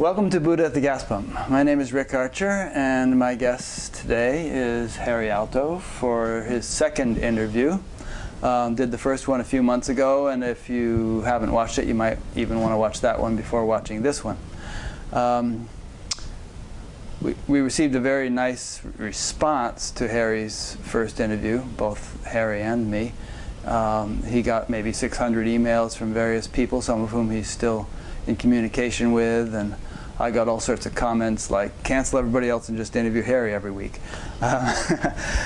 Welcome to Buddha at the Gas Pump. My name is Rick Archer, and my guest today is Harri Aalto for his second interview. Um, did the first one a few months ago, and if you haven't watched it, you might even want to watch that one before watching this one. Um, we, we received a very nice response to Harri's first interview, both Harri and me. Um, he got maybe 600 emails from various people, some of whom he's still in communication with, and I got all sorts of comments like, cancel everybody else and just interview Harri every week. Uh,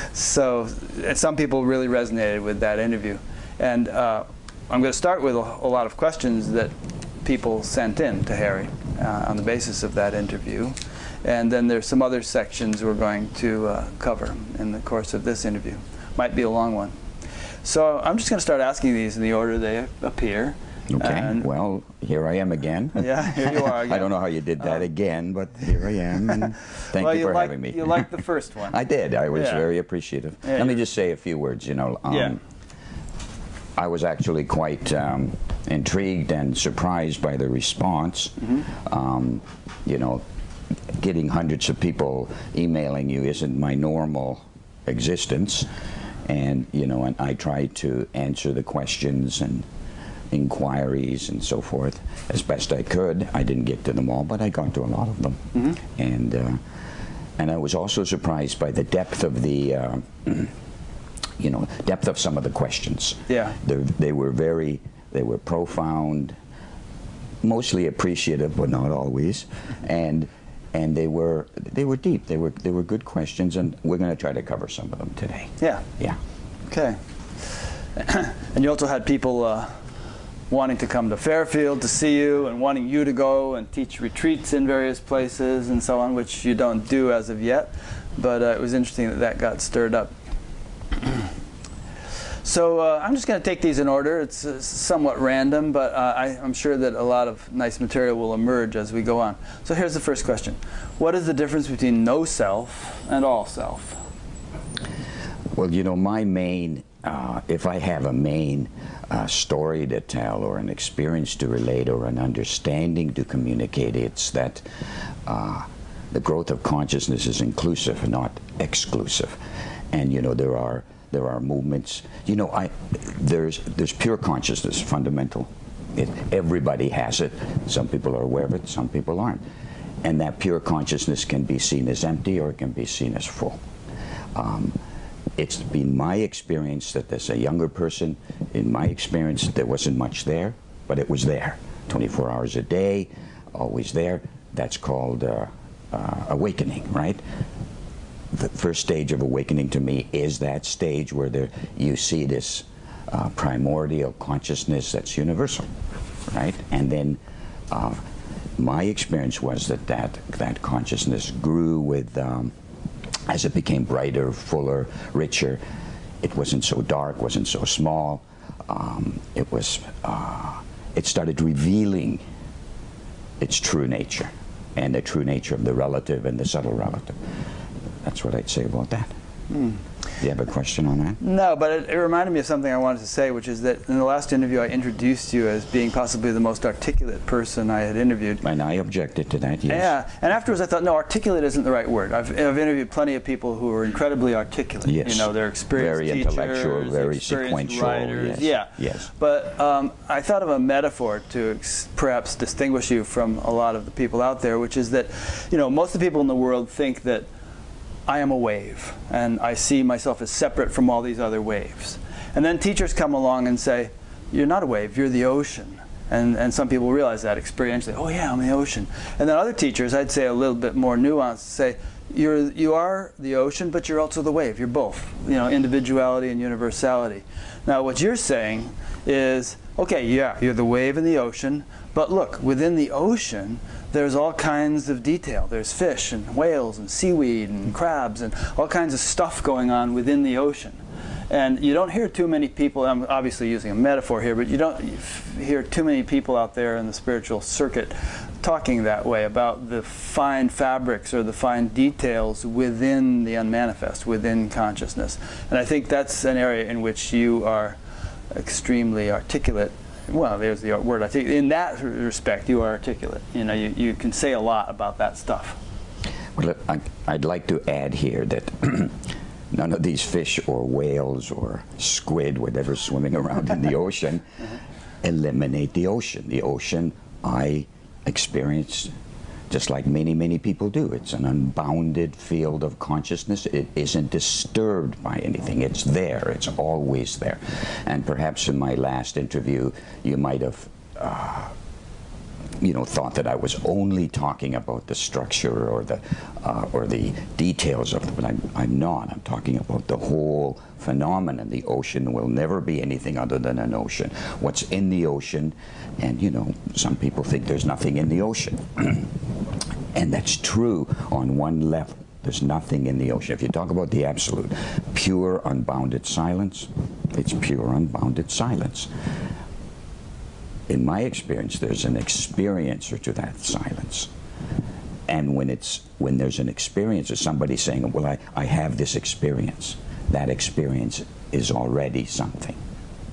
so some people really resonated with that interview. And uh, I'm going to start with a, a, lot of questions that people sent in to Harri uh, on the basis of that interview. And then there's some other sections we're going to uh, cover in the course of this interview. Might be a long one. So I'm just going to start asking these in the order they appear. Okay. And well, here I am again. Yeah, here you are. Again. I don't know how you did that uh, again, but here I am. And thank well, you, you for like, having me. You liked the first one. I did. I was yeah. very appreciative. Yeah, Let me just say a few words. You know. Um, yeah. I was actually quite um, intrigued and surprised by the response. Mm -hmm. um, you know, getting hundreds of people emailing you isn't my normal existence, and you know, and I try to answer the questions and inquiries and so forth as best I could. I didn't get to them all, but I got to a lot of them. Mm -hmm. And uh, and I was also surprised by the depth of the. Uh, you know, depth of some of the questions. Yeah. They're, they were very, they were profound, mostly appreciative, but not always, and and they were they were deep. They were they were good questions, and we're going to try to cover some of them today. Yeah. Yeah. Okay. and you also had people uh, wanting to come to Fairfield to see you and wanting you to go and teach retreats in various places and so on, which you don't do as of yet. But uh, it was interesting that that got stirred up. so uh, I'm just going to take these in order. It's uh, somewhat random, but uh, I, am sure that a lot of nice material will emerge as we go on. So here's the first question. What is the difference between no self and all self? Well, you know, my main, uh, if I have a main a story to tell or an experience to relate or an understanding to communicate. It's that uh, the growth of consciousness is inclusive, not exclusive. And you know there are there are movements. You know, I there's there's pure consciousness, fundamental. It, everybody has it. Some people are aware of it. Some people aren't. And that pure consciousness can be seen as empty or it can be seen as full. Um, it's been my experience that as a younger person, in my experience, there wasn't much there, but it was there. 24 hours a day, always there. That's called uh, uh, awakening, right? The first stage of awakening to me is that stage where there, you see this uh, primordial consciousness that's universal, right? And then uh, my experience was that that, that consciousness grew with um, as it became brighter, fuller, richer, it wasn't so dark, wasn't so small. Um, it was, uh, it started revealing its true nature and the true nature of the relative and the subtle relative. That's what I'd say about that. Mm. Do you have a question on that? No, but it, it, reminded me of something I wanted to say, which is that in the last interview I introduced you as being possibly the most articulate person I had interviewed. And I objected to that, yes. Yeah, and afterwards I thought, no, articulate isn't the right word. I've, I've interviewed plenty of people who are incredibly articulate. Yes. You know, they're experienced Very teachers, intellectual, very sequential. Writers. Yes. Yeah. Yes. But um, I thought of a metaphor to perhaps distinguish you from a lot of the people out there, which is that, you know, most of the people in the world think that I am a wave, and I see myself as separate from all these other waves. And then teachers come along and say, you're not a wave, you're the ocean. And, and some people realize that experientially, oh yeah, I'm the ocean. And then other teachers, I'd say a little bit more nuanced, say, you're, you are the ocean, but you're also the wave. You're both, you know, individuality and universality. Now what you're saying is, okay, yeah, you're the wave in the ocean, but look, within the ocean, there's all kinds of detail. There's fish and whales and seaweed and crabs and all kinds of stuff going on within the ocean. And you don't hear too many people, I'm obviously using a metaphor here, but you don't hear too many people out there in the spiritual circuit talking that way about the fine fabrics or the fine details within the unmanifest, within consciousness. And I think that's an area in which you are extremely articulate well, there's the word. I think in that respect, you are articulate. You know, you, you can say a lot about that stuff. Well, I, I'd like to add here that none of these fish or whales or squid, whatever swimming around in the ocean, uh-huh. eliminate the ocean. The ocean I experience just like many, many people do. It's an unbounded field of consciousness. It isn't disturbed by anything. It's there. It's always there. And perhaps in my last interview, you might have. Uh, you know, thought that I was only talking about the structure or the uh, or the details of it, but I'm, I'm not. I'm talking about the whole phenomenon. The ocean will never be anything other than an ocean. What's in the ocean, and you know, some people think there's nothing in the ocean, and that's true on one level. There's nothing in the ocean. If you talk about the absolute, pure unbounded silence, it's pure unbounded silence in my experience, there's an experiencer to that silence. And when it's when there's an experiencer, somebody saying, "Well, I, I have this experience," that experience is already something.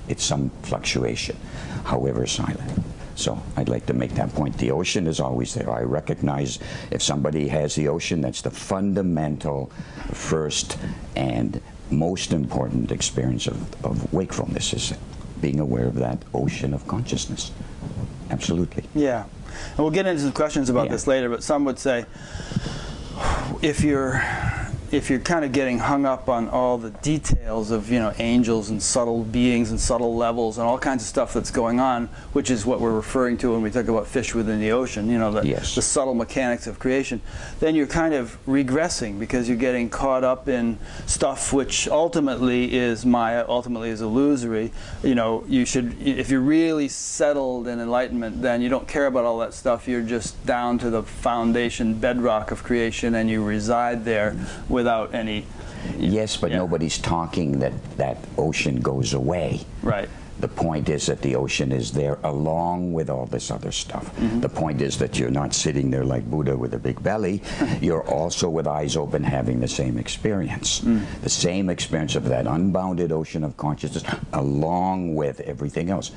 It's some fluctuation, however silent. So I'd like to make that point. The ocean is always there. I recognize if somebody has the ocean, that's the fundamental, first, and most important experience of, of wakefulness is being aware of that ocean of consciousness. Absolutely. Yeah. And we'll get into some questions about yeah. this later, but some would say if you're if you're kind of getting hung up on all the details of you know angels and subtle beings and subtle levels and all kinds of stuff that's going on, which is what we're referring to when we talk about fish within the ocean, you know, the, yes. the subtle mechanics of creation, then you're kind of regressing because you're getting caught up in stuff which ultimately is Maya, ultimately is illusory. You know, you should if you're really settled in enlightenment, then you don't care about all that stuff. You're just down to the foundation bedrock of creation and you reside there mm-hmm. with without any. Yes, but yeah. nobody's talking that that ocean goes away. Right. The point is that the ocean is there along with all this other stuff. Mm -hmm. The point is that you're not sitting there like Buddha with a big belly. you're also with eyes open having the same experience. Mm. The same experience of that unbounded ocean of consciousness along with everything else.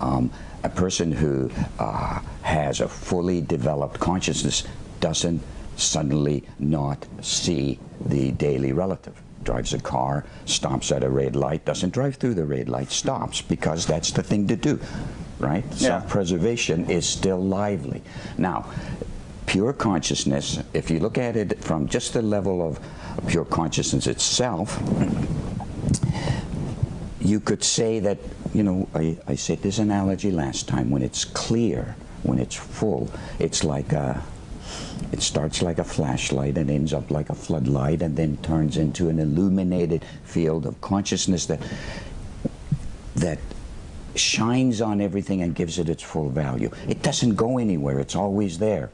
Um, a person who uh, has a fully developed consciousness doesn't suddenly not see the daily relative. Drives a car, stops at a red light, doesn't drive through the red light, stops because that's the thing to do, right? Yeah. Self-preservation is still lively. Now, pure consciousness, if you look at it from just the level of pure consciousness itself, you could say that, you know, I, I said this analogy last time, when it's clear, when it's full, it's like a it starts like a flashlight and ends up like a floodlight and then turns into an illuminated field of consciousness that that shines on everything and gives it its full value. It doesn't go anywhere. It's always there.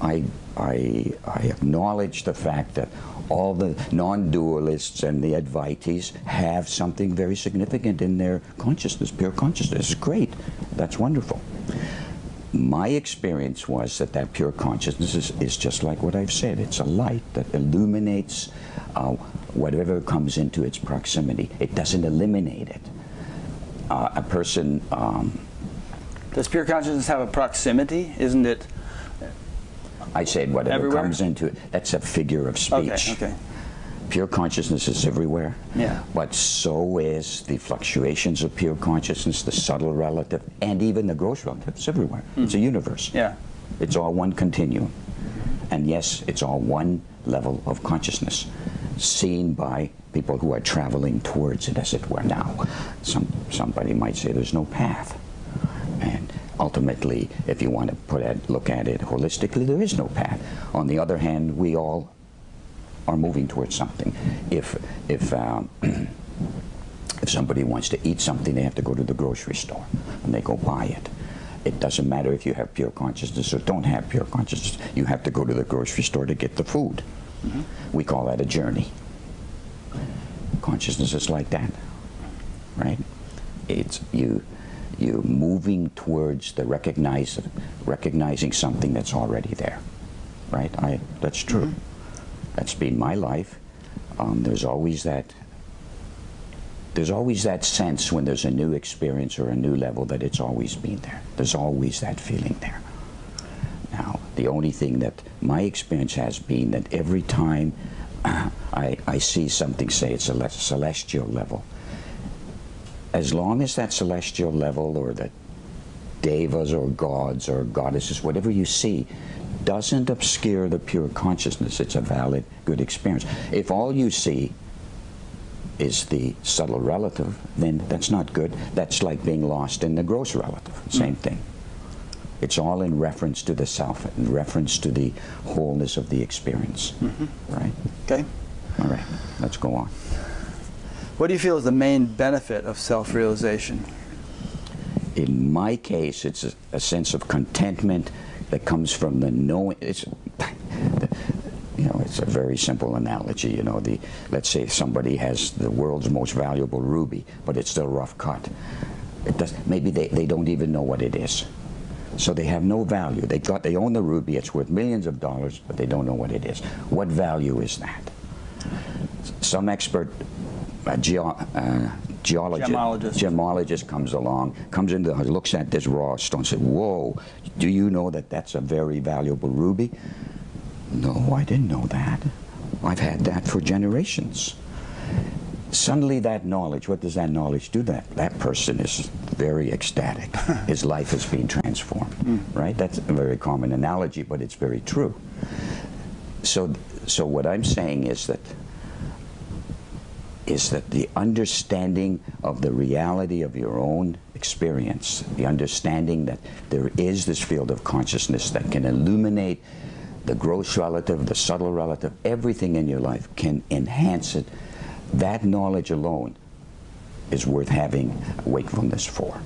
I, I, I acknowledge the fact that all the non-dualists and the Advaitis have something very significant in their consciousness, pure consciousness. It's great. That's wonderful my experience was that that pure consciousness is, is just like what I've said. It's a light that illuminates uh, whatever comes into its proximity. It doesn't eliminate it. Uh, a person. Um, Does pure consciousness have a proximity? Isn't it? I said whatever everywhere? comes into it. That's a figure of speech. Okay. Okay. Pure consciousness is everywhere. Yeah. But so is the fluctuations of pure consciousness, the subtle relative, and even the gross relative. It's everywhere. Mm. It's a universe. Yeah. It's all one continuum. And yes, it's all one level of consciousness seen by people who are traveling towards it, as it were. Now, some, somebody might say there's no path. And ultimately, if you want to put it, look at it holistically, there is no path. On the other hand, we all are moving towards something. If if um, if somebody wants to eat something, they have to go to the grocery store and they go buy it. It doesn't matter if you have pure consciousness or don't have pure consciousness. You have to go to the grocery store to get the food. Mm -hmm. We call that a journey. Consciousness is like that, right? It's you you moving towards the recognize, recognizing something that's already there, right? I, that's true. Mm -hmm. That's been my life. Um, there's always that there's always that sense when there's a new experience or a new level that it's always been there. There's always that feeling there. Now, the only thing that my experience has been that every time I, I see something, say it's a celestial level, as long as that celestial level or the devas or gods or goddesses, whatever you see, doesn't obscure the pure consciousness, it's a valid, good experience. If all you see is the subtle relative, then that's not good. That's like being lost in the gross relative. Same mm. thing. It's all in reference to the self, in reference to the wholeness of the experience. Mm -hmm. Right? Okay. All right. Let's go on. What do you feel is the main benefit of self realization? In my case, it's a, a sense of contentment that comes from the knowing. It's, you know, it's a very simple analogy. You know, the let's say somebody has the world's most valuable ruby, but it's still rough cut. It does, maybe they, they don't even know what it is. So they have no value. They got they own the ruby. It's worth millions of dollars, but they don't know what it is. What value is that? Some expert uh, geo, uh, geologist, gemologist. gemologist comes along, comes into the house, looks at this raw stone, says, "Whoa, do you know that that's a very valuable ruby?" No, I didn't know that. I've had that for generations. Suddenly that knowledge, what does that knowledge do? That that person is very ecstatic. His life has been transformed, mm. right? That's a very common analogy, but it's very true. So, so what I'm saying is that is that the understanding of the reality of your own experience, the understanding that there is this field of consciousness that can illuminate the gross relative, the subtle relative, everything in your life can enhance it. That knowledge alone is worth having wakefulness for.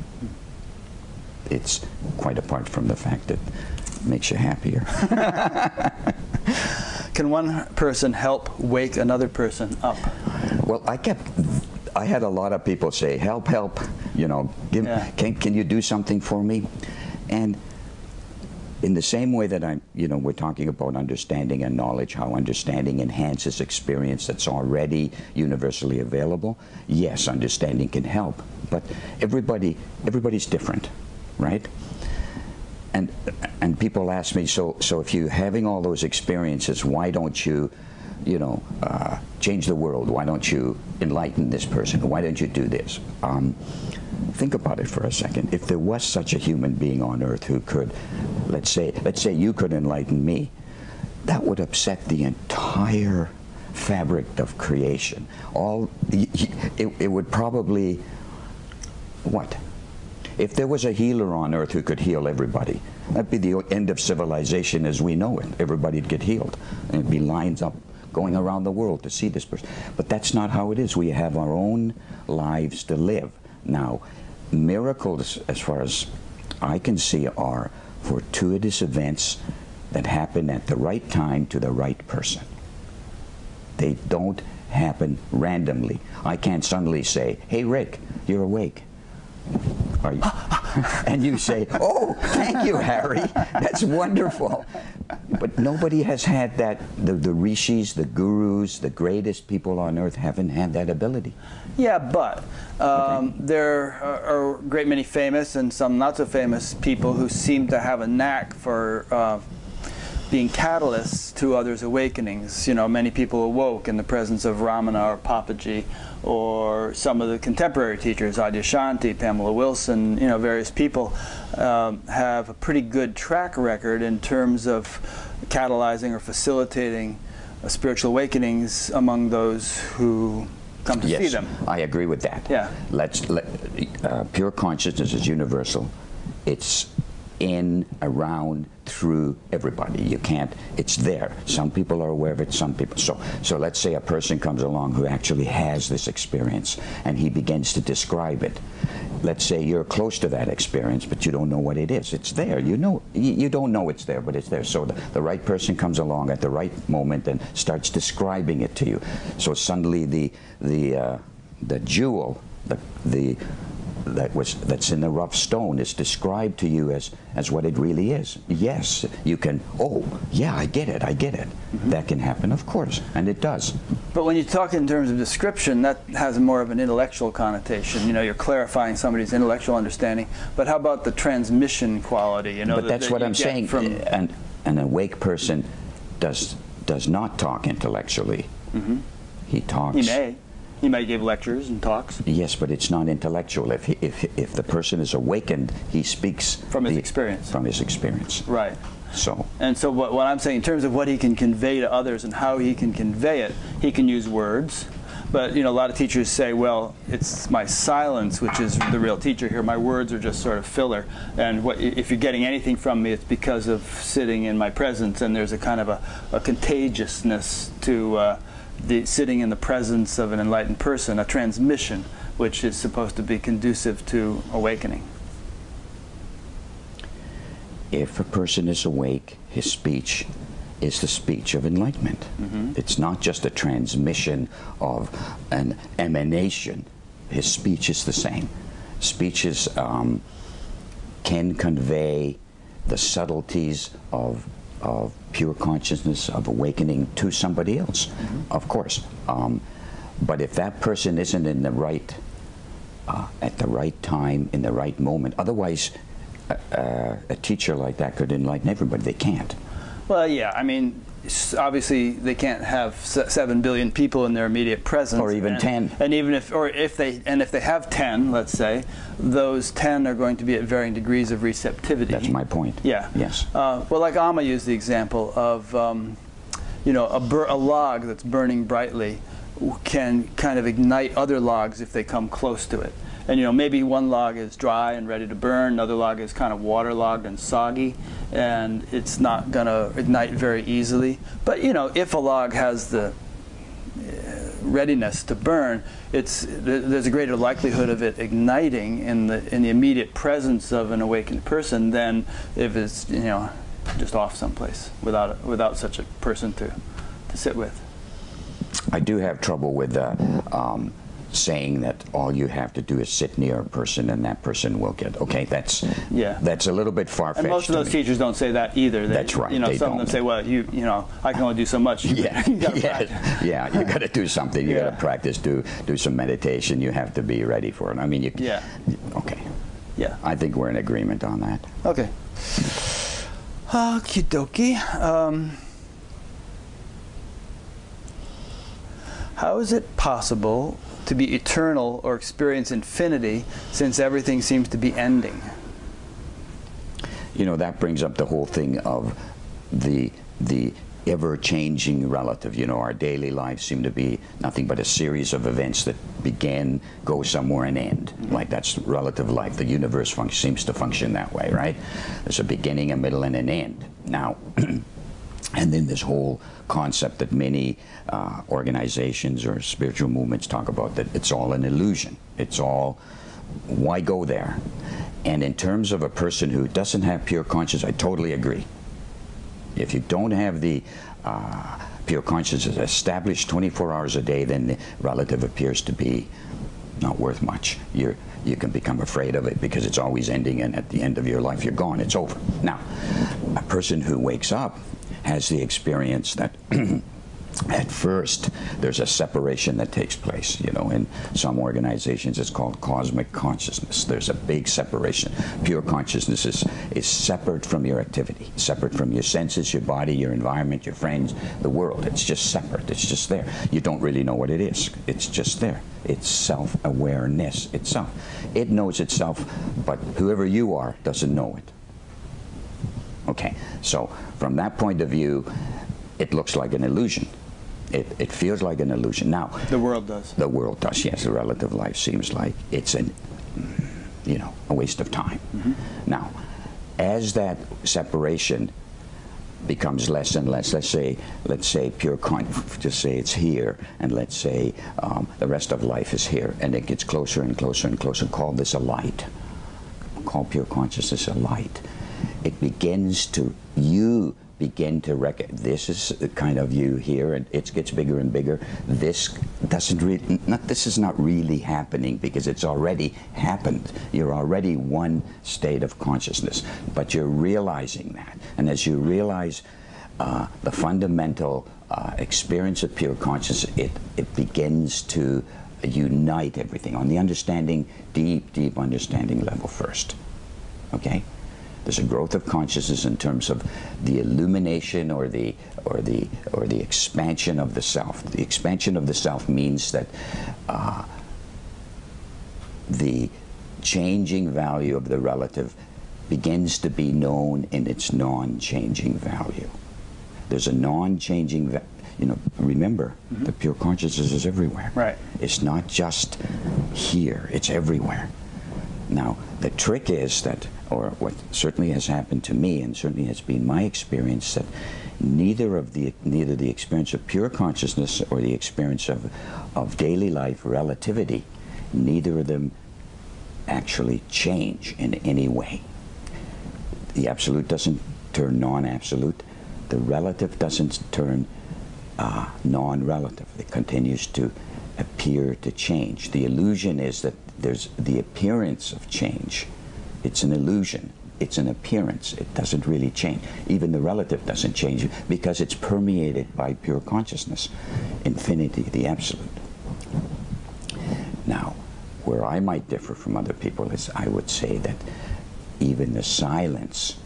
It's quite apart from the fact that makes you happier. can one person help wake another person up? Well, I kept I had a lot of people say, "Help, help!" You know, give, yeah. can can you do something for me? And in the same way that I'm, you know, we're talking about understanding and knowledge, how understanding enhances experience that's already universally available. Yes, understanding can help, but everybody, everybody's different, right? And and people ask me, so so if you're having all those experiences, why don't you, you know, uh, change the world? Why don't you enlighten this person? Why don't you do this? Um, think about it for a second. If there was such a human being on earth who could, let's say, let's say you could enlighten me, that would upset the entire fabric of creation. All it, it would probably what? If there was a healer on earth who could heal everybody, that'd be the end of civilization as we know it. Everybody'd get healed. And it'd be lines up going around the world to see this person. But that's not how it is. We have our own lives to live. Now, miracles, as far as I can see, are fortuitous events that happen at the right time to the right person. They don't happen randomly. I can't suddenly say, hey, Rick, you're awake. You? and you say, oh, thank you, Harri. That's wonderful. But nobody has had that. The, the rishis, the gurus, the greatest people on earth haven't had that ability. Yeah, but um, okay. there are, a great many famous and some not so famous people who seem to have a knack for uh, being catalysts to others' awakenings. You know, many people awoke in the presence of Ramana or Papaji, or some of the contemporary teachers, Adyashanti, Pamela Wilson, you know, various people um, have a pretty good track record in terms of catalyzing or facilitating uh, spiritual awakenings among those who come to yes, see them. I agree with that. Yeah. Let's let, uh, pure consciousness is universal. It's in, around, through everybody. You can't, it's there. Some people are aware of it, some people. So, so let's say a person comes along who actually has this experience and he begins to describe it. Let's say you're close to that experience, but you don't know what it is. It's there. You know, you, don't know it's there, but it's there. So the, the right person comes along at the right moment and starts describing it to you. So suddenly the, the, uh, the jewel, the, the that was that's in the rough stone is described to you as as what it really is. Yes, you can. Oh, yeah, I get it. I get it. Mm-hmm. That can happen, of course, and it does. But when you talk in terms of description, that has more of an intellectual connotation. You know, you're clarifying somebody's intellectual understanding. But how about the transmission quality? You know, but that- that's that what I'm saying. From An, an awake person does does not talk intellectually. Mm-hmm. He talks. he may, he may give lectures and talks Yes, but it's not intellectual. If, he, if, if the person is awakened, he speaks From his the- experience. From his experience. right. So, And so what, what I'm saying in terms of what he can convey to others and how he can convey it, he can use words. But you know, a lot of teachers say, "Well, it's my silence which is the real teacher here. My words are just sort of filler. And what, if you're getting anything from me, it's because of sitting in my presence. And there's a kind of a, a contagiousness to uh, the sitting in the presence of an enlightened person, a transmission, which is supposed to be conducive to awakening. if a person is awake, his speech is the speech of enlightenment. It's not just a transmission of an emanation. His speech is the same. Speeches um, can convey the subtleties of, of pure consciousness, of awakening to somebody else, of course. Um, but if that person isn't in the right uh, at the right time, in the right moment. Otherwise, a, a, a teacher like that could enlighten everybody. They can't. Well, yeah. I mean, obviously they can't have seven billion people in their immediate presence, Or even and, 10. And even if, or if they, and if they have ten, let's say, those ten are going to be at varying degrees of receptivity. That's my point. Yeah. Yes. Uh, well, like Amma used the example of, um, you know, a, bur- a log that's burning brightly can kind of ignite other logs if they come close to it. And you know, maybe one log is dry and ready to burn, another log is kind of waterlogged and soggy, and it's not going to ignite very easily. But you know, if a log has the readiness to burn, it's there's a greater likelihood of it igniting in the in the immediate presence of an awakened person than if it's you know just off someplace without without such a person to to sit with. I do have trouble with uh, um, saying that all you have to do is sit near a person and that person will get. Okay, that's Yeah. That's a little bit far fetched. And most of those teachers don't say that either. They, That's right, You know, some of them say, "Well, you you know, I can only do so much." Yeah, you gotta yeah, practice. yeah. You got to do something. You got to practice. Do do some meditation. You have to be ready for it. I mean, you. Yeah. Okay. Yeah. I think we're in agreement on that. Okay. Okie dokie. Um, how is it possible to be eternal or experience infinity since everything seems to be ending? you know that brings up the whole thing of the the ever-changing relative. You know our daily lives seem to be nothing but a series of events that begin go somewhere and end. Mm-hmm. Like that's relative life. The universe seems to function that way right? There's a beginning a middle and an end. Now and then this whole concept that many uh, organizations or spiritual movements talk about that it's all an illusion it's all why go there and in terms of a person who doesn't have pure consciousness, I totally agree. If you don't have the uh, pure consciousness established 24 hours a day, then the relative appears to be not worth much. You're, you can become afraid of it because it's always ending, and at the end of your life, you're gone. It's over. Now, a person who wakes up has the experience that at first there's a separation that takes place you know in some organizations it's called cosmic consciousness. There's a big separation. Pure consciousness is, is separate from your activity separate from your senses your body your environment your friends the world. It's just separate. It's just there. You don't really know what it is. It's just there. It's self-awareness itself. It knows itself but whoever you are doesn't know it. Okay, so from that point of view, it looks like an illusion. It, it feels like an illusion. Now, The world does. the world does, yes, the relative life seems like it's an, you know, a waste of time. Now, as that separation becomes less and less, let's say, let's say pure con, just say it's here, and let's say um, the rest of life is here, and it gets closer and closer and closer. Call this a light. Call pure consciousness a light. It begins to, you begin to rec- this is the kind of you here and it gets bigger and bigger. This doesn't really not this is not really happening because it's already happened. You're already one state of consciousness but you're realizing that. And as you realize uh, the fundamental uh, experience of pure consciousness it, it begins to unite everything on the understanding deep deep understanding level first. Okay there's a growth of consciousness in terms of the illumination or the or the or the expansion of the self. The expansion of the self means that uh, the changing value of the relative begins to be known in its non-changing value. There's a non-changing value you know, remember, mm -hmm. the pure consciousness is everywhere. Right. It's not just here, it's everywhere. Now, the trick is that, or what certainly has happened to me, and certainly has been my experience, that neither of the neither the experience of pure consciousness or the experience of of daily life relativity, neither of them actually change in any way. The absolute doesn't turn non-absolute. The relative doesn't turn uh, non-relative. It continues to appear to change. The illusion is that there's the appearance of change. It's an illusion. It's an appearance. It doesn't really change. Even the relative doesn't change because it's permeated by pure consciousness, infinity, the absolute. Now, where I might differ from other people is I would say that even the silence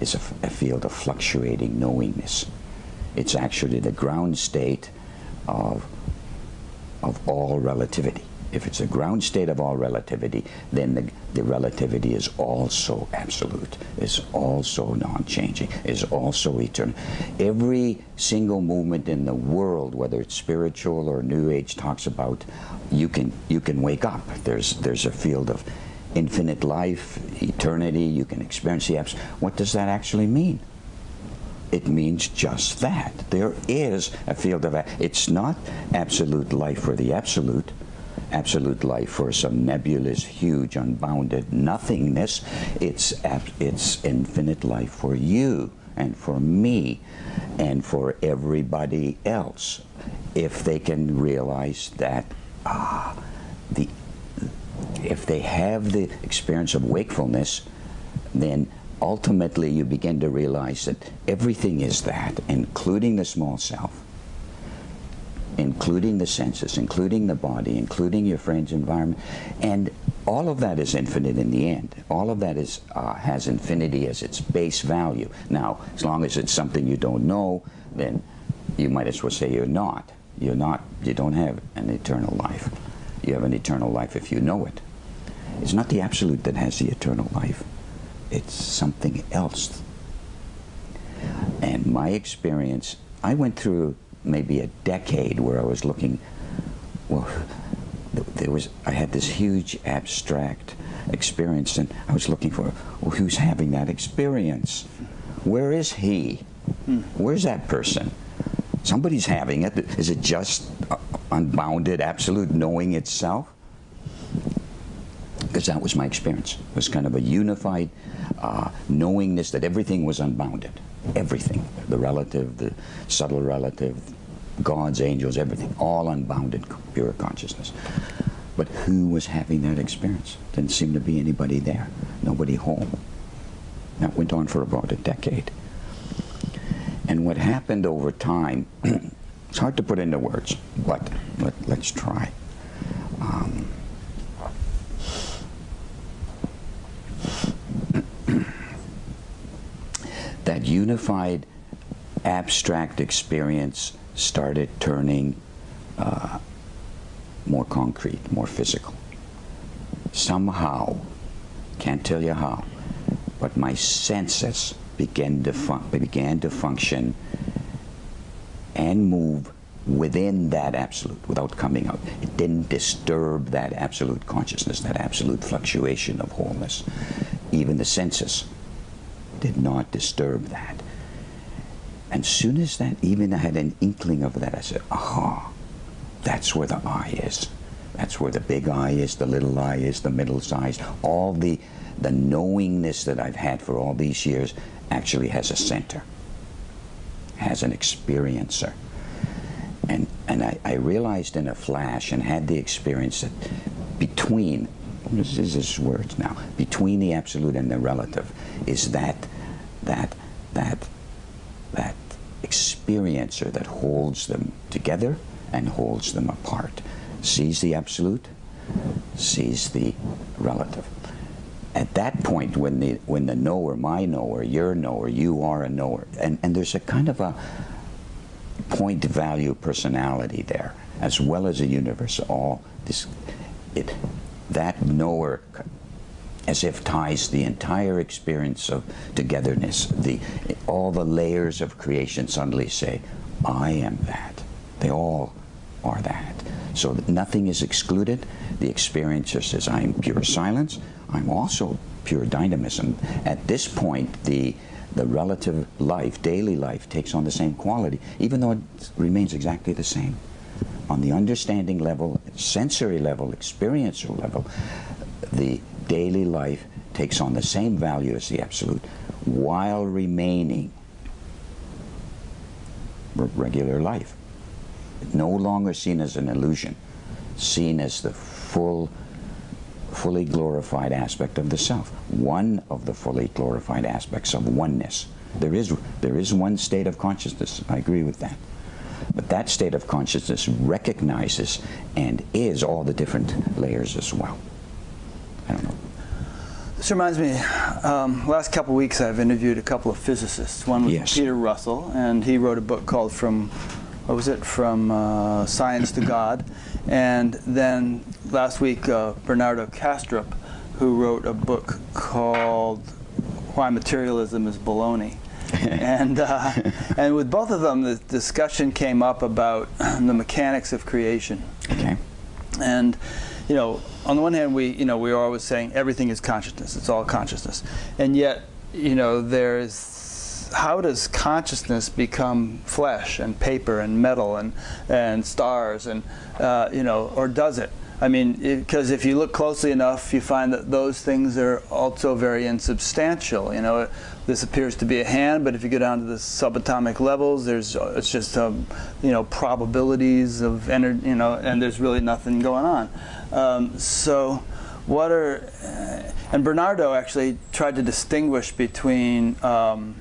is a, a field of fluctuating knowingness. It's actually the ground state of, of all relativity if it's a ground state of all relativity, then the, the relativity is also absolute, is also non-changing, is also eternal. Every single movement in the world, whether it's spiritual or New Age, talks about you can you can wake up. There's there's a field of infinite life, eternity. You can experience the absolute. What does that actually mean? it means just that. There is a field of, it's not absolute life for the absolute absolute life or some nebulous, huge, unbounded nothingness. It's, it's infinite life for you and for me and for everybody else if they can realize that ah, the, if they have the experience of wakefulness, then ultimately you begin to realize that everything is that, including the small self including the senses, including the body, including your friend's environment, and all of that is infinite in the end. All of that is uh, has infinity as its base value. Now, as long as it's something you don't know, then you might as well say you're not. You're not. You don't have an eternal life. You have an eternal life if you know it. It's not the absolute that has the eternal life. It's something else. And my experience, I went through maybe a decade where I was looking, well, there was, I had this huge abstract experience and I was looking for, well, who's having that experience? Where is he? Hmm. Where's that person? Somebody's having it. Is it just unbounded, absolute knowing itself? Because that was my experience. It was kind of a unified uh, knowingness that everything was unbounded. Everything. The relative, the subtle relative, gods, angels, everything, all unbounded pure consciousness. But who was having that experience? Didn't seem to be anybody there, nobody home. That went on for about a decade. And what happened over time, it's hard to put into words, but let, us try. Um, that unified abstract experience started turning uh, more concrete, more physical. Somehow, can't tell you how, but my senses began to, began to function and move within that absolute without coming out. It didn't disturb that absolute consciousness, that absolute fluctuation of wholeness. Even the senses did not disturb that. And soon as that, even I had an inkling of that, I said, aha, that's where the eye is. That's where the big eye is, the little eye is, the middle size. All the, the knowingness that I've had for all these years actually has a center. has an experiencer. And, and I, I realized in a flash and had the experience that between, this is his words now, between the absolute and the relative is that, that, that, that experiencer that holds them together and holds them apart. Sees the absolute, sees the relative. At that point, when the when the knower, my knower, your knower, you are a knower, and, and there's a kind of a point value personality there, as well as a universe. All this, it, that knower, as if ties the entire experience of togetherness. The all the layers of creation suddenly say, "I am that." They all are that. So that nothing is excluded. The experiencer says, "I am pure silence." I'm also pure dynamism. At this point, the the relative life, daily life, takes on the same quality, even though it remains exactly the same. On the understanding level, sensory level, experiential level, the daily life takes on the same value as the absolute while remaining regular life. No longer seen as an illusion, seen as the full fully glorified aspect of the self, one of the fully glorified aspects of oneness. There is, there is one state of consciousness, I agree with that. But that state of consciousness recognizes and is all the different layers as well. I don't know. This reminds me, um, last couple of weeks I've interviewed a couple of physicists. One was Yes. Peter Russell, and he wrote a book called From, what was it, From uh, Science to God. And then last week, uh, Bernardo Kastrup, who wrote a book called Why Materialism is Baloney. and uh, and with both of them, the discussion came up about the mechanics of creation. Okay? And you know, on the one hand, we you know we are always saying everything is consciousness; it's all consciousness, and yet you know there's how does consciousness become flesh and paper and metal and and stars and uh, you know, or does it? I mean, because if you look closely enough, you find that those things are also very insubstantial. You know, this appears to be a hand, but if you go down to the subatomic levels, there's it's just um, you know probabilities of energy. You know, and there's really nothing going on. Um, so, what are uh, and Bernardo actually tried to distinguish between um,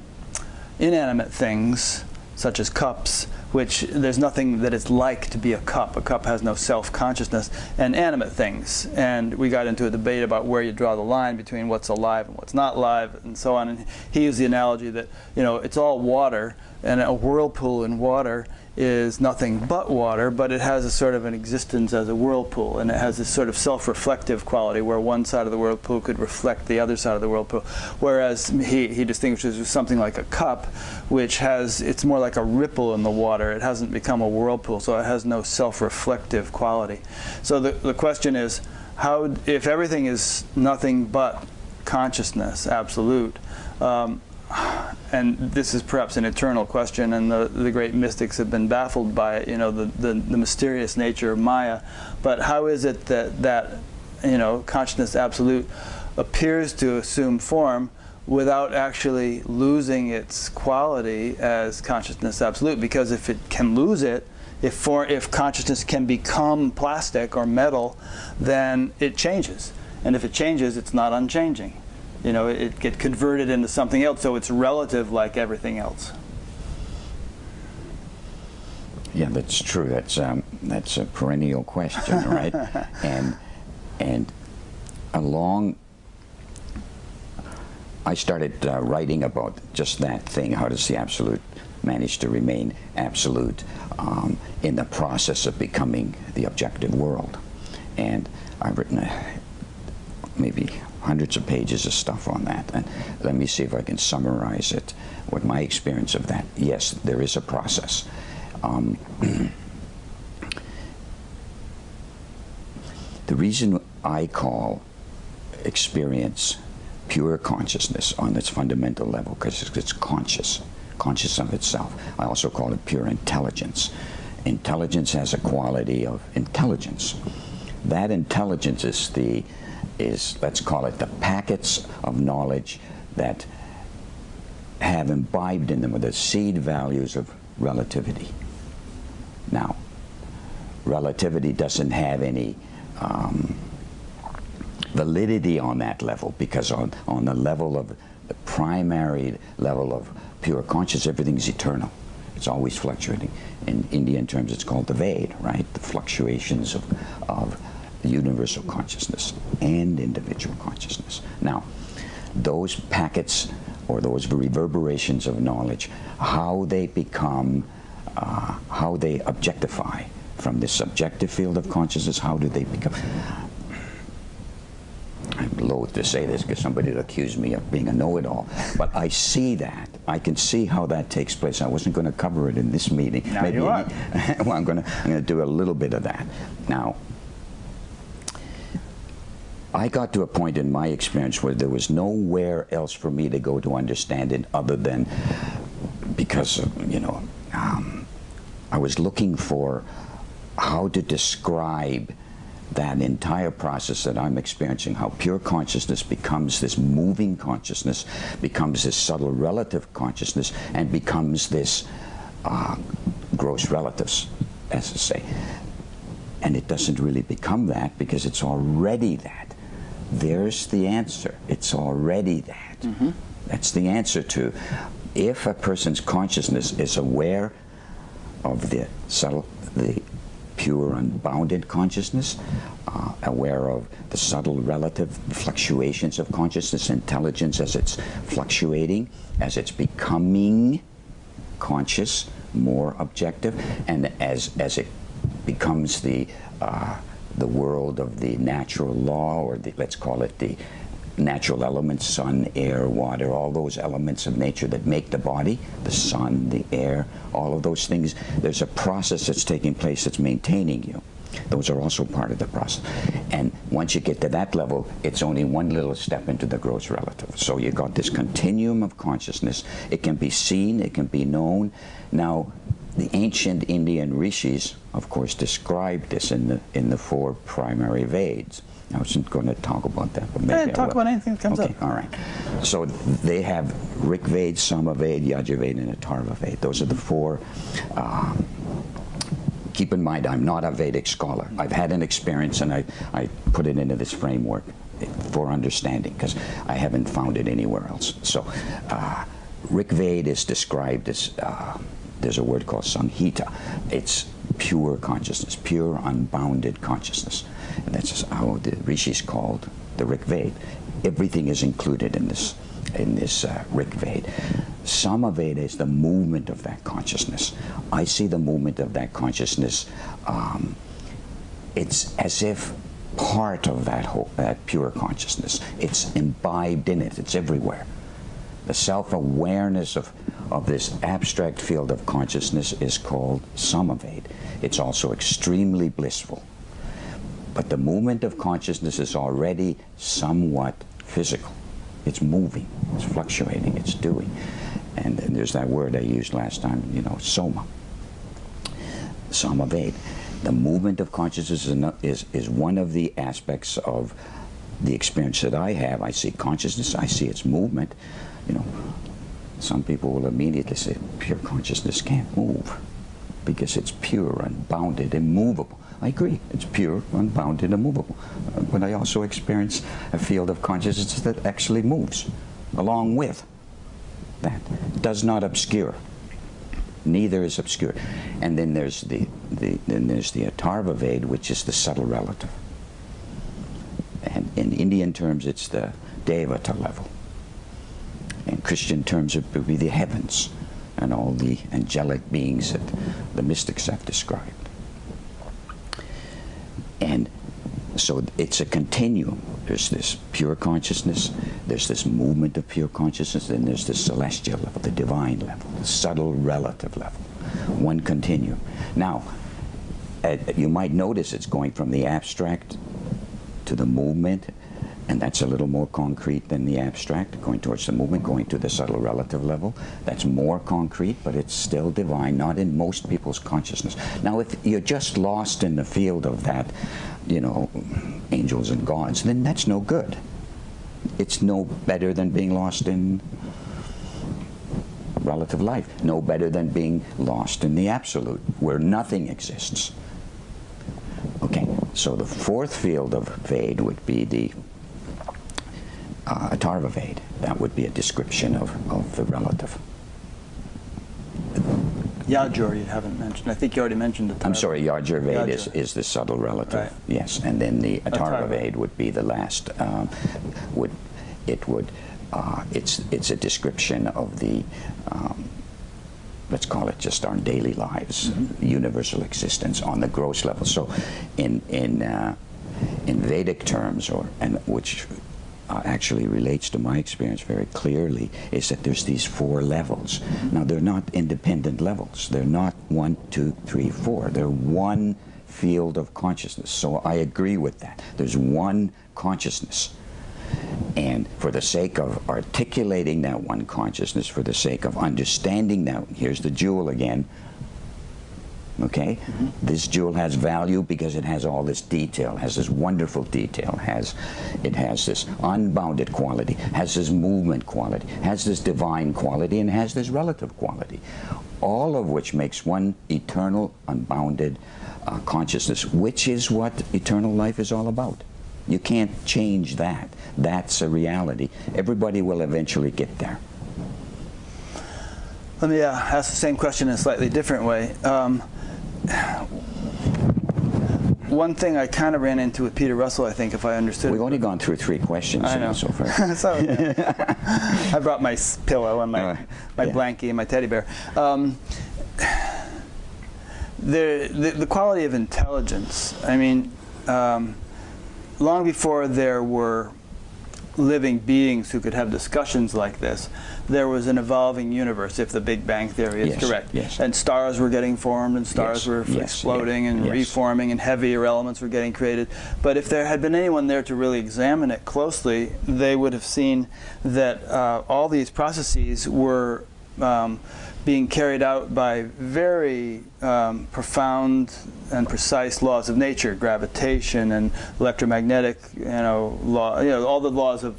inanimate things such as cups which there's nothing that it's like to be a cup. A cup has no self-consciousness, and animate things. And we got into a debate about where you draw the line between what's alive and what's not alive, and so on. And he used the analogy that you know it's all water, and a whirlpool in water is nothing but water, but it has a sort of an existence as a whirlpool, and it has this sort of self-reflective quality where one side of the whirlpool could reflect the other side of the whirlpool. Whereas he, he distinguishes something like a cup, which has, it's more like a ripple in the water. It hasn't become a whirlpool, so it has no self-reflective quality. So the, the question is, how, if everything is nothing but consciousness, absolute, um, and this is perhaps an eternal question, and the, the great mystics have been baffled by it, you know, the, the, the mysterious nature of Maya. But how is it that, that, you know, consciousness absolute appears to assume form without actually losing its quality as consciousness absolute? Because if it can lose it, if, for, if consciousness can become plastic or metal, then it changes. And if it changes, it's not unchanging you know, it get converted into something else, so it's relative like everything else. Yeah, that's true. That's um, that's a perennial question, right? and and along, I started uh, writing about just that thing. How does the absolute manage to remain absolute um, in the process of becoming the objective world? And I've written a, maybe hundreds of pages of stuff on that. And let me see if I can summarize it. with my experience of that, yes, there is a process. Um, the reason I call experience pure consciousness on its fundamental level, because it's conscious, conscious of itself. I also call it pure intelligence. Intelligence has a quality of intelligence. That intelligence is the is let's call it the packets of knowledge that have imbibed in them the seed values of relativity. Now, relativity doesn't have any um, validity on that level because on, on the level of the primary level of pure conscious, is eternal. It's always fluctuating. In Indian terms, it's called the Ved, right? The fluctuations of, of universal consciousness and individual consciousness. Now, those packets or those reverberations of knowledge, how they become, uh, how they objectify from this subjective field of consciousness, how do they become? I'm loath to say this because somebody would accuse me of being a know-it-all, but I see that. I can see how that takes place. I wasn't going to cover it in this meeting. Now Maybe you are. well, I'm going to I'm going to do a little bit of that. Now, I got to a point in my experience where there was nowhere else for me to go to understand it other than because, you know, um, I was looking for how to describe that entire process that I'm experiencing, how pure consciousness becomes this moving consciousness, becomes this subtle relative consciousness, and becomes this uh, gross relatives, as I say. And it doesn't really become that because it's already that. There's the answer. It's already that. Mm-hmm. That's the answer to if a person's consciousness is aware of the subtle, the pure unbounded consciousness, uh, aware of the subtle relative fluctuations of consciousness, intelligence as it's fluctuating, as it's becoming conscious, more objective, and as as it becomes the uh, the world of the natural law, or the, let's call it the natural elements sun, air, water, all those elements of nature that make the body, the sun, the air, all of those things. There's a process that's taking place that's maintaining you. Those are also part of the process. And once you get to that level, it's only one little step into the gross relative. So you've got this continuum of consciousness. It can be seen, it can be known. Now, the ancient Indian rishis, of course, described this in the in the four primary Vedas. I wasn't going to talk about that, but maybe yeah, talk about anything that comes okay, up. All right. So they have Rig Ved, Sama Ved, Yajurveda, and Atharva Ved. Those are the four. Uh, keep in mind, I'm not a Vedic scholar. I've had an experience, and I, I put it into this framework for understanding because I haven't found it anywhere else. So, uh, Rig Ved is described as uh, there's a word called samhita. It's pure consciousness, pure unbounded consciousness. And that's how the rishis called the Rig Ved. Everything is included in this in this uh, Rig Ved. Samaveda is the movement of that consciousness. I see the movement of that consciousness. Um, it's as if part of that whole that pure consciousness. It's imbibed in it. It's everywhere. The self-awareness of of this abstract field of consciousness is called samaved. It's also extremely blissful. But the movement of consciousness is already somewhat physical. It's moving, it's fluctuating, it's doing. And, and there's that word I used last time, you know, soma. Samaved. The movement of consciousness is, is, is one of the aspects of the experience that I have. I see consciousness, I see its movement. You know, some people will immediately say pure consciousness can't move because it's pure, unbounded, immovable. I agree, it's pure, unbounded, immovable. But I also experience a field of consciousness that actually moves along with that. Does not obscure. Neither is obscure. And then there's the, the then there's the Atharva Ved, which is the subtle relative. And in Indian terms, it's the Devata level. In Christian terms, it would be the heavens and all the angelic beings that the mystics have described. And so it's a continuum. There's this pure consciousness, there's this movement of pure consciousness, then there's the celestial level, the divine level, the subtle relative level. One continuum. Now, uh, you might notice it's going from the abstract to the movement and that's a little more concrete than the abstract, going towards the movement, going to the subtle relative level. That's more concrete, but it's still divine, not in most people's consciousness. Now, if you're just lost in the field of that, you know, angels and gods, then that's no good. It's no better than being lost in relative life, no better than being lost in the absolute, where nothing exists. Okay, so the fourth field of Vede would be the uh, Atharva Vede. That would be a description of, of the relative. Yajur you haven't mentioned. I think you already mentioned the. I'm sorry, Yajur Vede is, is the subtle relative. Right. Yes, and then the Atharva. Would be the last. Um, would it would uh, it's it's a description of the. Um, Let's call it just our daily lives, Mm-hmm. universal existence on the gross level. So, in in uh, in Vedic terms, or and which uh, actually relates to my experience very clearly, is that there's these four levels. Now they're not independent levels. They're not one, two, three, four. They're one field of consciousness. So I agree with that. There's one consciousness. And for the sake of articulating that one consciousness, for the sake of understanding that, here's the jewel again. Okay? This jewel has value because it has all this detail, has this wonderful detail, has it has this unbounded quality, has this movement quality, has this divine quality, and has this relative quality. All of which makes one eternal, unbounded uh, consciousness, which is what eternal life is all about. You can't change that. That's a reality. Everybody will eventually get there. Let me uh, ask the same question in a slightly different way. Um, one thing I kind of ran into with Peter Russell, I think, if I understood. We've only gone through three questions I know. so far. so. I brought my pillow and my, Uh, my yeah. blankie and my teddy bear. Um, the, the, the quality of intelligence, I mean, um, long before there were living beings who could have discussions like this, there was an evolving universe, if the Big Bang Theory is Yes, correct. yes. And stars were getting formed, and stars Yes, were exploding and reforming, and heavier elements were getting created. But if there had been anyone there to really examine it closely, they would have seen that uh, all these processes were um, being carried out by very um, profound and precise laws of nature, gravitation and electromagnetic, you know, law, you know, all the laws of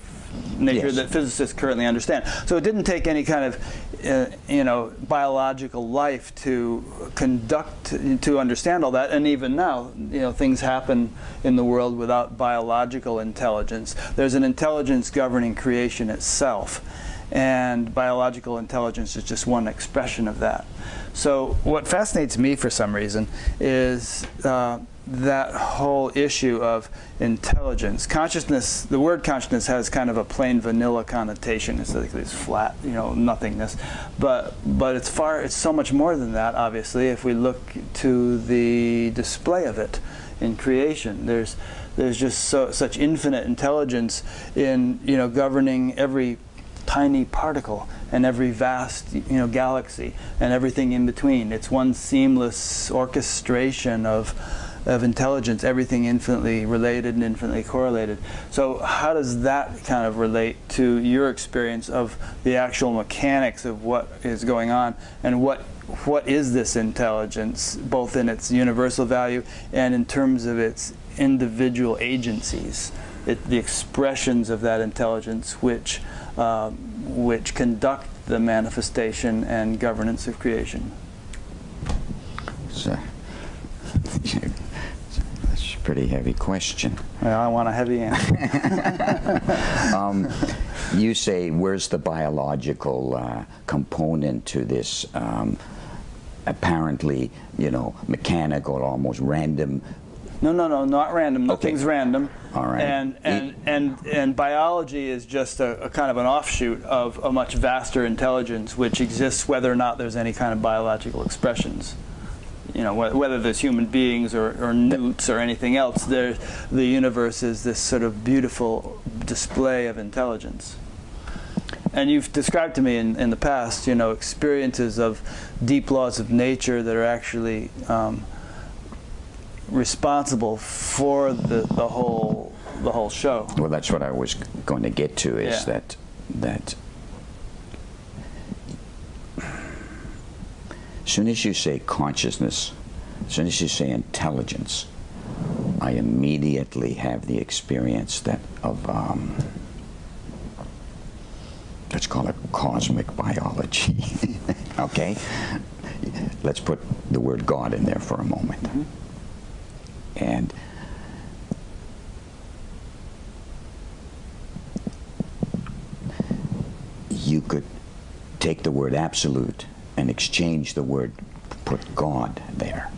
nature Yes. that physicists currently understand. So it didn't take any kind of, uh, you know, biological life to conduct, to understand all that. And even now, you know, things happen in the world without biological intelligence. There's an intelligence governing creation itself. And biological intelligence is just one expression of that. So what fascinates me for some reason is uh, that whole issue of intelligence. Consciousness, the word consciousness has kind of a plain vanilla connotation. It's like this flat, you know, nothingness. But but it's far it's so much more than that, obviously, if we look to the display of it in creation. There's there's just so such infinite intelligence in, you know, governing every tiny particle and every vast you know galaxy and everything in between. It's one seamless orchestration of of intelligence everything infinitely related and infinitely correlated. So how does that kind of relate to your experience of the actual mechanics of what is going on? And what what is this intelligence both in its universal value and in terms of its individual agencies it, the expressions of that intelligence which uh, which conduct the manifestation and governance of creation. So, that's a pretty heavy question. Well, I want a heavy answer. Um, you say, where's the biological uh, component to this um, apparently, you know, mechanical, almost random? No, no, no, not random. Nothing's random. All right. And and and and biology is just a, a kind of an offshoot of a much vaster intelligence, which exists whether or not there's any kind of biological expressions. You know, wh- whether there's human beings or, or newts or anything else, there, the universe is this sort of beautiful display of intelligence. And you've described to me in, in the past, you know, experiences of deep laws of nature that are actually um, responsible for the, the whole the whole show. Well, that's what I was going to get to. Is Yeah. that that as soon as you say consciousness, as soon as you say intelligence, I immediately have the experience that of um, let's call it cosmic biology. okay? Let's put the word God in there for a moment. Mm-hmm. And you could take the word absolute and exchange the word, put God there.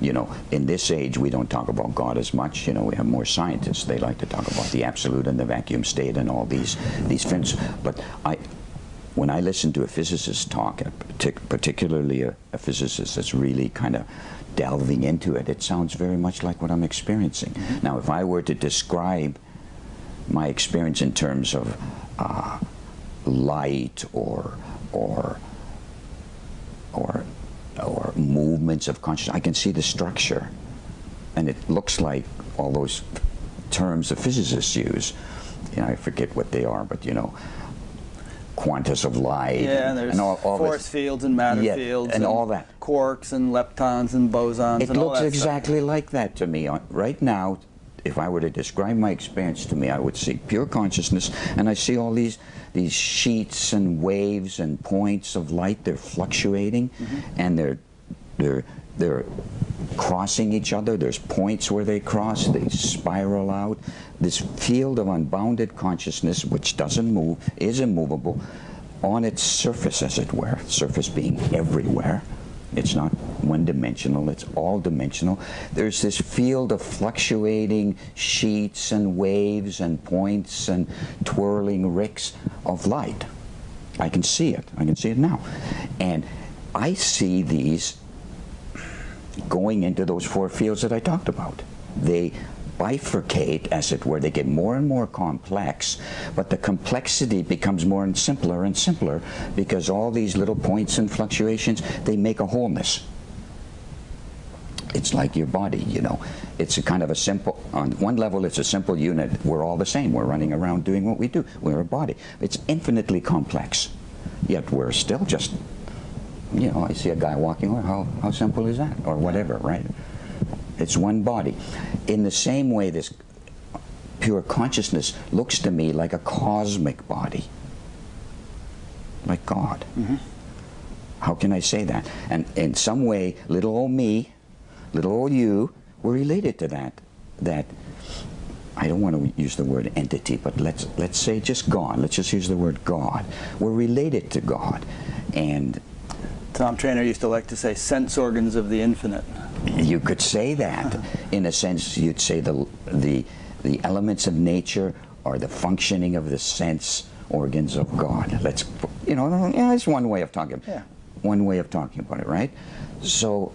You know, in this age, we don't talk about God as much. You know, we have more scientists. They like to talk about the absolute and the vacuum state and all these these things. But I, when I listen to a physicist talk, particularly a, a physicist that's really kind of delving into it, it sounds very much like what I'm experiencing. Mm -hmm. Now, if I were to describe my experience in terms of uh, light or or or or movements of consciousness. I can see the structure, and it looks like all those terms the physicists use. You know, I forget what they are, but you know, quantas of light. Yeah, and, there's and all, all force fields and matter yeah, fields and, and, all that. Quarks and leptons and bosons. It and looks exactly stuff. like that to me. Right now, if I were to describe my experience to me, I would see pure consciousness, and I see all these these sheets and waves and points of light. They're fluctuating, mm -hmm. and they're they're they're crossing each other. There's points where they cross. They spiral out. This field of unbounded consciousness, which doesn't move, is immovable, on its surface, as it were. Surface being everywhere it's not one dimensional, it's all dimensional. There's this field of fluctuating sheets and waves and points and twirling ricks of light. I can see it. I can see it now. And I see these going into those four fields that I talked about. They bifurcate, as it were. They get more and more complex, but the complexity becomes more and simpler and simpler because all these little points and fluctuations, they make a wholeness. It's like your body, you know. It's a kind of a simple, on one level, it's a simple unit. We're all the same. We're running around doing what we do. We're a body. It's infinitely complex, yet we're still just, you know, I see a guy walking, well, how, how simple is that? Or whatever, right? It's one body. In the same way, this pure consciousness looks to me like a cosmic body, like God. Mm -hmm. How can I say that? And in some way, little old me, little old you, we're related to that. That I don't want to use the word entity, but let's let's say just God. Let's just use the word God. We're related to God, and Tom Trainer used to like to say sense organs of the infinite. You could say that. In a sense, you'd say the, the, the elements of nature are the functioning of the sense organs of God. Let's, you know, yeah, it's one way of talking. Yeah. One way of talking about it, right? So,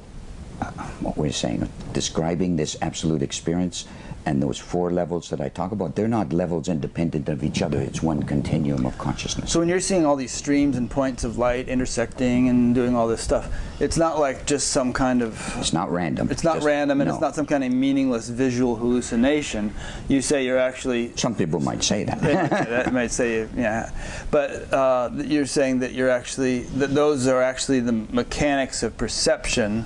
uh, what we're saying, describing this absolute experience and those four levels that I talk about, they're not levels independent of each other. It's one continuum of consciousness. So when you're seeing all these streams and points of light intersecting and doing all this stuff, it's not like just some kind of... It's not random. It's not just, random and no. it's not some kind of meaningless visual hallucination. You say you're actually... Some people might say that. that might say, yeah. But uh, you're saying that you're actually, that those are actually the mechanics of perception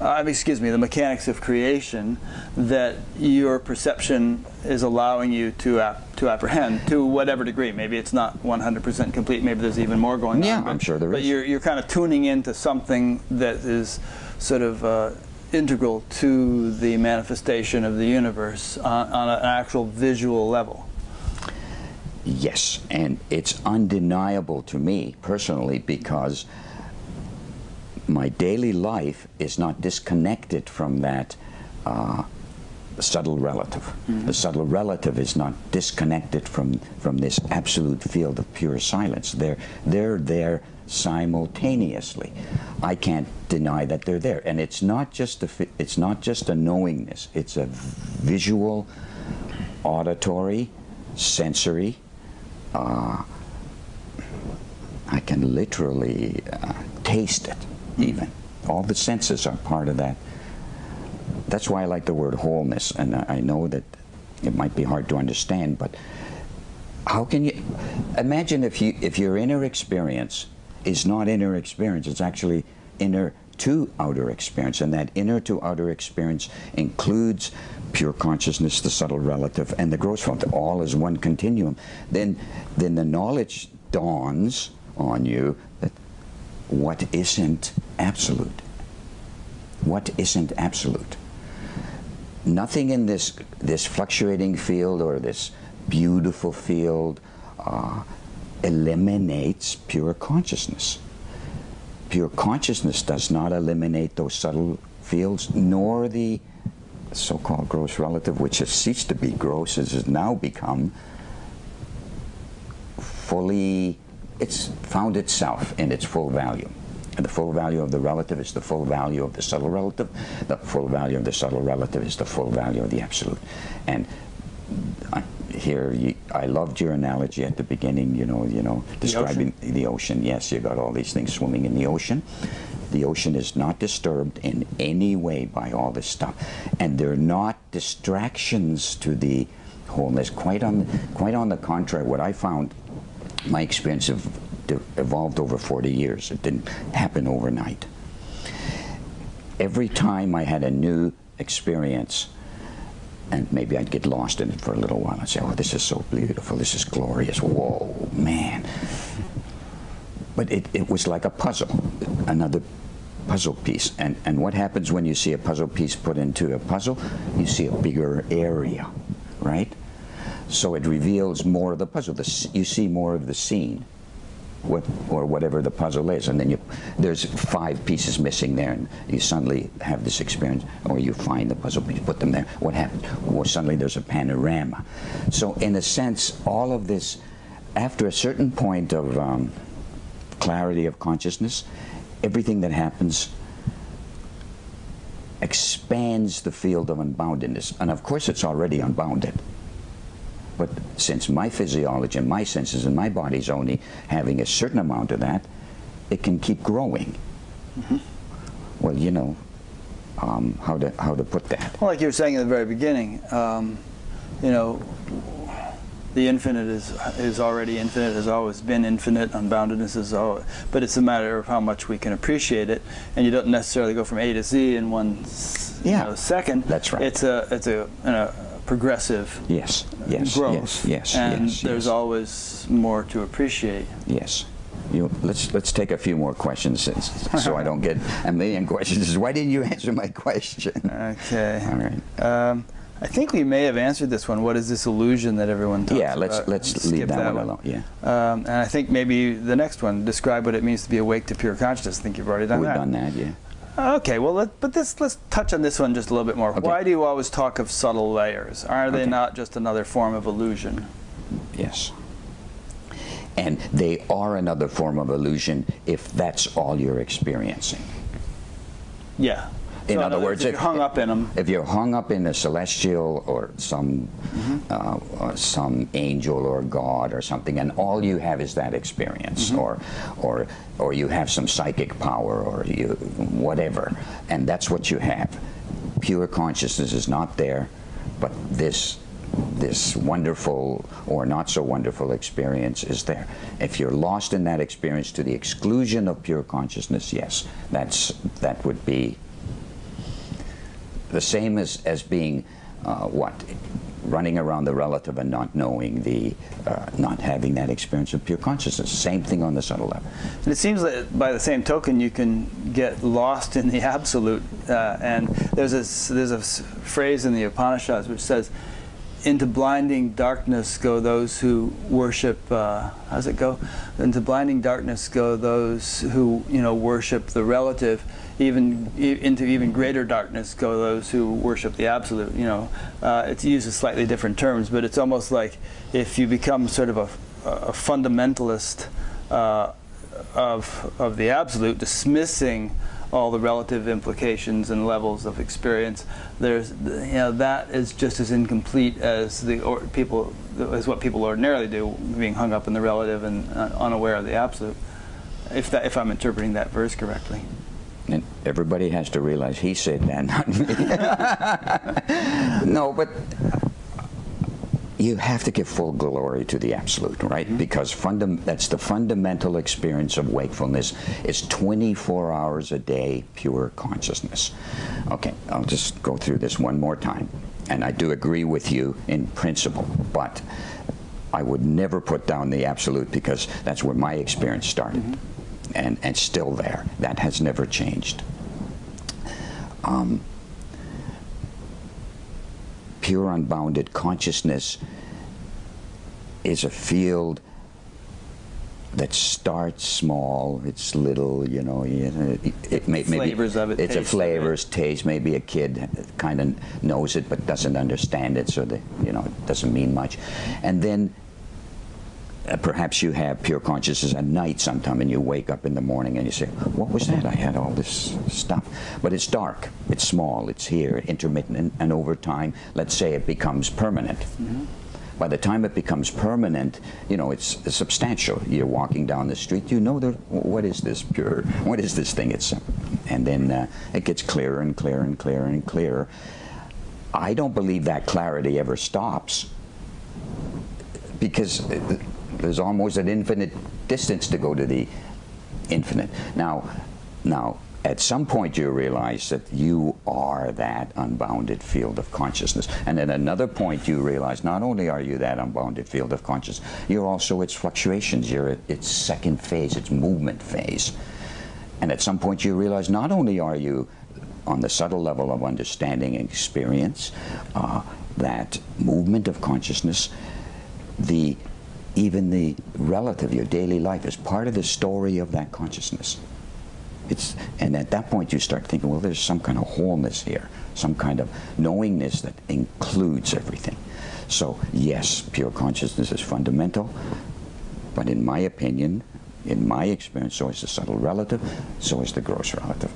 uh, excuse me, the mechanics of creation that your perception is allowing you to ap to apprehend to whatever degree. Maybe it's not 100% complete. Maybe there's even more going yeah, on. Yeah, I'm sure there but is. you're you're kind of tuning into something that is sort of uh, integral to the manifestation of the universe on, on an actual visual level. Yes, and it's undeniable to me personally because my daily life is not disconnected from that uh, subtle relative. Mm -hmm. The subtle relative is not disconnected from, from this absolute field of pure silence. They're, they're there simultaneously. I can't deny that they're there. And it's not just a, it's not just a knowingness. It's a visual, auditory, sensory, uh, I can literally uh, taste it even. All the senses are part of that. That's why I like the word wholeness, and I know that it might be hard to understand, but how can you imagine if you if your inner experience is not inner experience, it's actually inner to outer experience, and that inner to outer experience includes pure consciousness, the subtle relative, and the gross form, all as one continuum. Then, then the knowledge dawns on you what isn't absolute? What isn't absolute? Nothing in this, this fluctuating field or this beautiful field uh, eliminates pure consciousness. Pure consciousness does not eliminate those subtle fields, nor the so-called gross relative, which has ceased to be gross, as has now become fully, it's found itself in its full value. And the full value of the relative is the full value of the subtle relative. The full value of the subtle relative is the full value of the absolute. And I, here, you, I loved your analogy at the beginning. You know, you know, describing ocean? the ocean. Yes, you got all these things swimming in the ocean. The ocean is not disturbed in any way by all this stuff, and they're not distractions to the wholeness. Quite on, quite on the contrary, what I found, my experience evolved over 40 years. It didn't happen overnight. Every time I had a new experience, and maybe I'd get lost in it for a little while and say, "Oh, this is so beautiful. This is glorious. Whoa, man!" But it, it was like a puzzle, another puzzle piece. And and what happens when you see a puzzle piece put into a puzzle? You see a bigger area, right? So it reveals more of the puzzle. The, you see more of the scene what, or whatever the puzzle is, and then you, there's five pieces missing there, and you suddenly have this experience, or you find the puzzle piece, put them there. What happened? Well, suddenly there's a panorama. So, in a sense, all of this, after a certain point of um, clarity of consciousness, everything that happens expands the field of unboundedness, and of course, it's already unbounded. But since my physiology and my senses and my body's only having a certain amount of that, it can keep growing. Well, you know um, how to how to put that. Well, like you were saying at the very beginning, um, you know, the infinite is is already infinite, has always been infinite. Unboundedness is all, but it's a matter of how much we can appreciate it, and you don't necessarily go from A to Z in one you Yeah. know, second. That's right. It's a it's a, a progressive Yes, yes, growth, yes, yes, and yes, there's yes, always more to appreciate. yes. You, let's let's take a few more questions, since, so I don't get a million questions. Why didn't you answer my question? Okay. All right. Um, I think we may have answered this one. What is this illusion that everyone talks Yeah, let's about? let's Skip leave that, one alone. Yeah, Um, and I think maybe the next one, describe what it means to be awake to pure consciousness. I think you've already done that. we've done that. Yeah. Okay, well, let, but this, let's touch on this one just a little bit more. Okay. Why do you always talk of subtle layers? Are they Okay. not just another form of illusion? Yes. And they are another form of illusion if that's all you're experiencing. Yeah. In So other words, if if- you're hung up in them, If you're hung up in a celestial or some uh, or some angel or God or something, and all you have is that experience, or or or you have some psychic power, or you whatever, and that's what you have. Pure consciousness is not there, but this this wonderful or not so wonderful experience is there. If you're lost in that experience to the exclusion of pure consciousness, yes, that's that would be the same as, as being uh, what running around the relative and not knowing the uh, not having that experience of pure consciousness same thing on the subtle level And it seems that by the same token, you can get lost in the absolute. Uh, and there's a, there's a phrase in the Upanishads which says, "Into blinding darkness go those who worship." Uh, how does it go? Into blinding darkness go those who you know worship the relative. Even into even greater darkness go those who worship the absolute. You know, uh, it's used in slightly different terms, but it's almost like if you become sort of a, a fundamentalist. Uh, of of the absolute, dismissing all the relative implications and levels of experience. There's you know that is just as incomplete as the people as what people ordinarily do, being hung up in the relative and uh, unaware of the absolute. If that if I'm interpreting that verse correctly. Everybody has to realize he said that not me no but you have to give full glory to the absolute, right? Mm-hmm. Because fundam- that's the fundamental experience of wakefulness is 24 hours a day pure consciousness. Okay, I'll just go through this one more time. And I do agree with you in principle, but I would never put down the absolute because that's where my experience started, mm-hmm. And and still there. That has never changed. Um, pure unbounded consciousness is a field that starts small. It's little, you know. It, it may, flavors maybe, of it. It's a flavors, it. taste. Maybe a kid kind of knows it but doesn't understand it, so that you know it doesn't mean much. And then uh, perhaps you have pure consciousness at night sometime, and you wake up in the morning and you say, "What was that? I had all this stuff." But it's dark. It's small. It's here, intermittent, and, and over time, let's say it becomes permanent. By the time it becomes permanent, you know, it's, substantial. You're walking down the street, you know, there, what is this pure, what is this thing? It's, and then uh, it gets clearer and clearer and clearer and clearer. I don't believe that clarity ever stops because there's almost an infinite distance to go to the infinite. Now, now, at some point you realize that you are that unbounded field of consciousness. And at another point you realize not only are you that unbounded field of consciousness, you're also its fluctuations, you're its second phase, its movement phase. And at some point you realize not only are you on the subtle level of understanding and experience, uh, that movement of consciousness, the even the relative, your daily life is part of the story of that consciousness. It's, and at that point you start thinking, well, there's some kind of wholeness here, some kind of knowingness that includes everything. So yes, pure consciousness is fundamental, but in my opinion, in my experience, so is the subtle relative, so is the gross relative.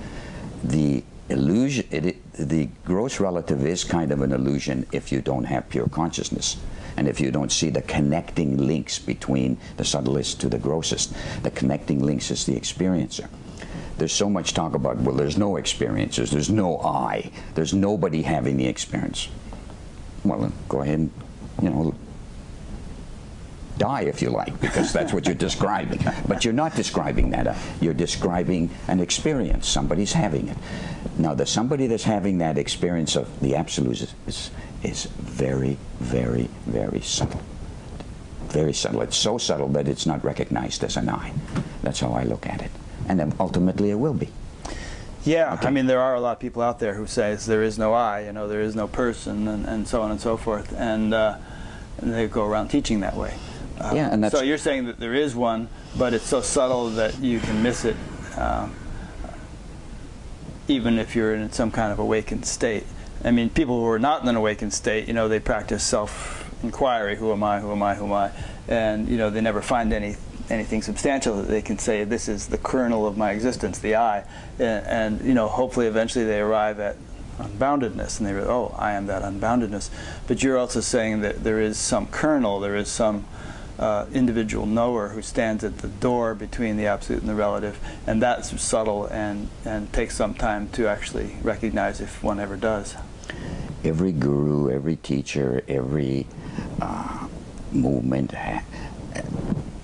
The illusion, it, it, the gross relative is kind of an illusion if you don't have pure consciousness. And if you don't see the connecting links between the subtlest to the grossest, the connecting links is the experiencer there's so much talk about, well, there's no experiences, there's no I, there's nobody having the experience. Well, go ahead and, you know, die if you like, because that's what you're describing. But you're not describing that. Uh, you're describing an experience. Somebody's having it. Now, the somebody that's having that experience of the absolute is, is, is very, very, very subtle. Very subtle. It's so subtle that it's not recognized as an I. That's how I look at it and then ultimately it will be. Yeah, okay. I mean, there are a lot of people out there who say there is no I, you know, there is no person, and, and so on and so forth, and, uh, and they go around teaching that way. Uh, yeah, and so you're saying that there is one, but it's so subtle that you can miss it, um, even if you're in some kind of awakened state. I mean, people who are not in an awakened state, you know, they practice self-inquiry: Who am I? Who am I? Who am I? And you know, they never find any anything substantial that they can say this is the kernel of my existence, the I, and, and you know hopefully eventually they arrive at unboundedness and they go, oh, I am that unboundedness. But you're also saying that there is some kernel, there is some uh, individual knower who stands at the door between the absolute and the relative, and that's subtle and, and takes some time to actually recognize if one ever does. Every guru, every teacher, every uh, movement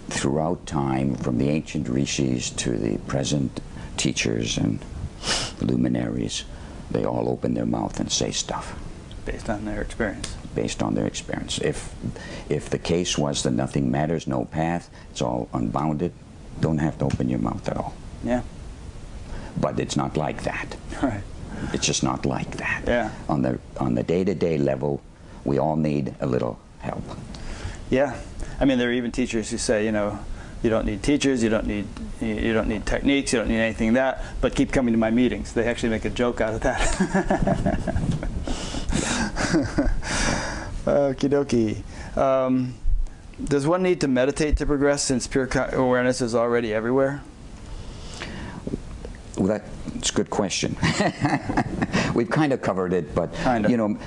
throughout time, from the ancient rishis to the present teachers and luminaries, they all open their mouth and say stuff. Based on their experience. Based on their experience. If, if the case was that nothing matters, no path, it's all unbounded, don't have to open your mouth at all. Yeah. But it's not like that. Right. It's just not like that. Yeah. On the on the day-to-day -day level, we all need a little help. Yeah. I mean, there are even teachers who say, you know, you don't need teachers, you don't need you don't need techniques, you don't need anything that, but keep coming to my meetings. They actually make a joke out of that. Okie dokie. Um, does one need to meditate to progress since pure awareness is already everywhere? Well, that's a good question. We've kind of covered it, but kind you know,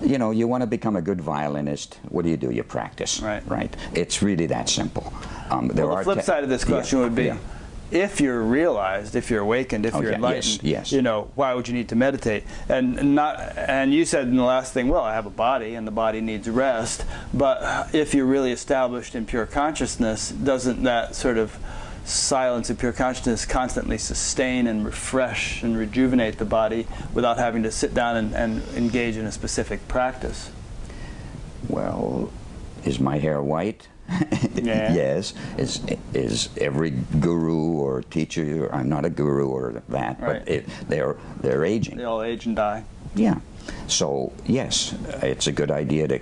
you know, you want to become a good violinist. What do you do? You practice, right? Right. It's really that simple. Um, well, the flip side of this question yeah, would be. Yeah. If you're realized, if you're awakened, if okay, you're enlightened, yes, yes. you know why would you need to meditate? And not, and you said in the last thing, well, I have a body, and the body needs rest. But if you're really established in pure consciousness, doesn't that sort of silence of pure consciousness constantly sustain and refresh and rejuvenate the body without having to sit down and, and engage in a specific practice? Well, is my hair white? Yeah. yes. Is is every guru or teacher? I'm not a guru or that, Right. but it, they're they're aging. They all age and die. Yeah. So yes, it's a good idea to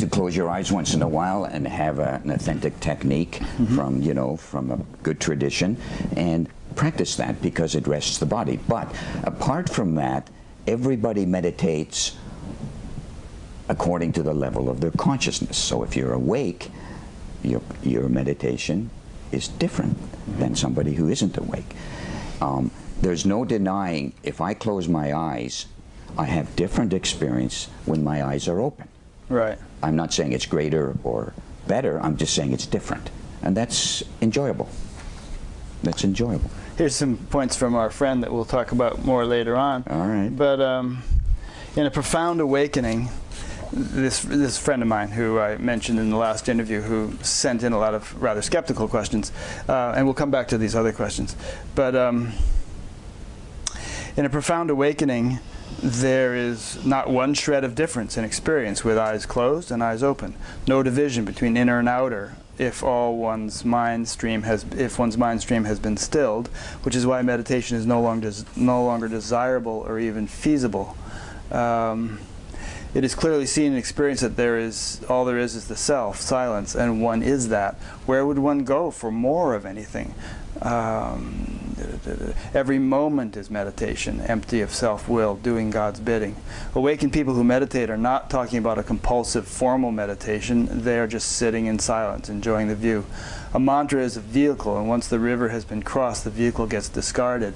to close your eyes once in a while and have a, an authentic technique from you know from a good tradition and practice that because it rests the body. But apart from that, everybody meditates according to the level of their consciousness. So if you're awake, your your meditation is different than somebody who isn't awake. Um, there's no denying if I close my eyes, I have different experience when my eyes are open. Right. I'm not saying it's greater or better, I'm just saying it's different. And that's enjoyable. That's enjoyable. Here's some points from our friend that we'll talk about more later on. All right. But um, in a profound awakening, this this friend of mine who I mentioned in the last interview, who sent in a lot of rather skeptical questions, uh, and we'll come back to these other questions. But um, in a profound awakening, there is not one shred of difference in experience with eyes closed and eyes open. No division between inner and outer. If all one's mind stream has, if one's mind stream has been stilled, which is why meditation is no longer no longer desirable or even feasible. Um, it is clearly seen and experienced that there is all there is is the self, silence, and one is that. Where would one go for more of anything? Um, every moment is meditation, empty of self will, doing God's bidding. Awakened people who meditate are not talking about a compulsive formal meditation, they are just sitting in silence, enjoying the view. A mantra is a vehicle, and once the river has been crossed, the vehicle gets discarded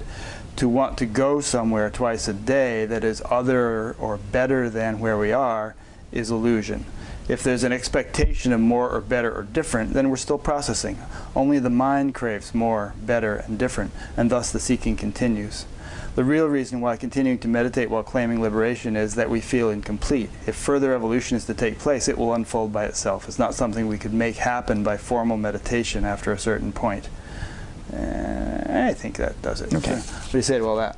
to want to go somewhere twice a day that is other or better than where we are is illusion. If there's an expectation of more or better or different, then we're still processing. Only the mind craves more, better, and different, and thus the seeking continues. The real reason why continuing to meditate while claiming liberation is that we feel incomplete. If further evolution is to take place, it will unfold by itself. It's not something we could make happen by formal meditation after a certain point. Uh, I think that does it. Okay. What do you say to all that?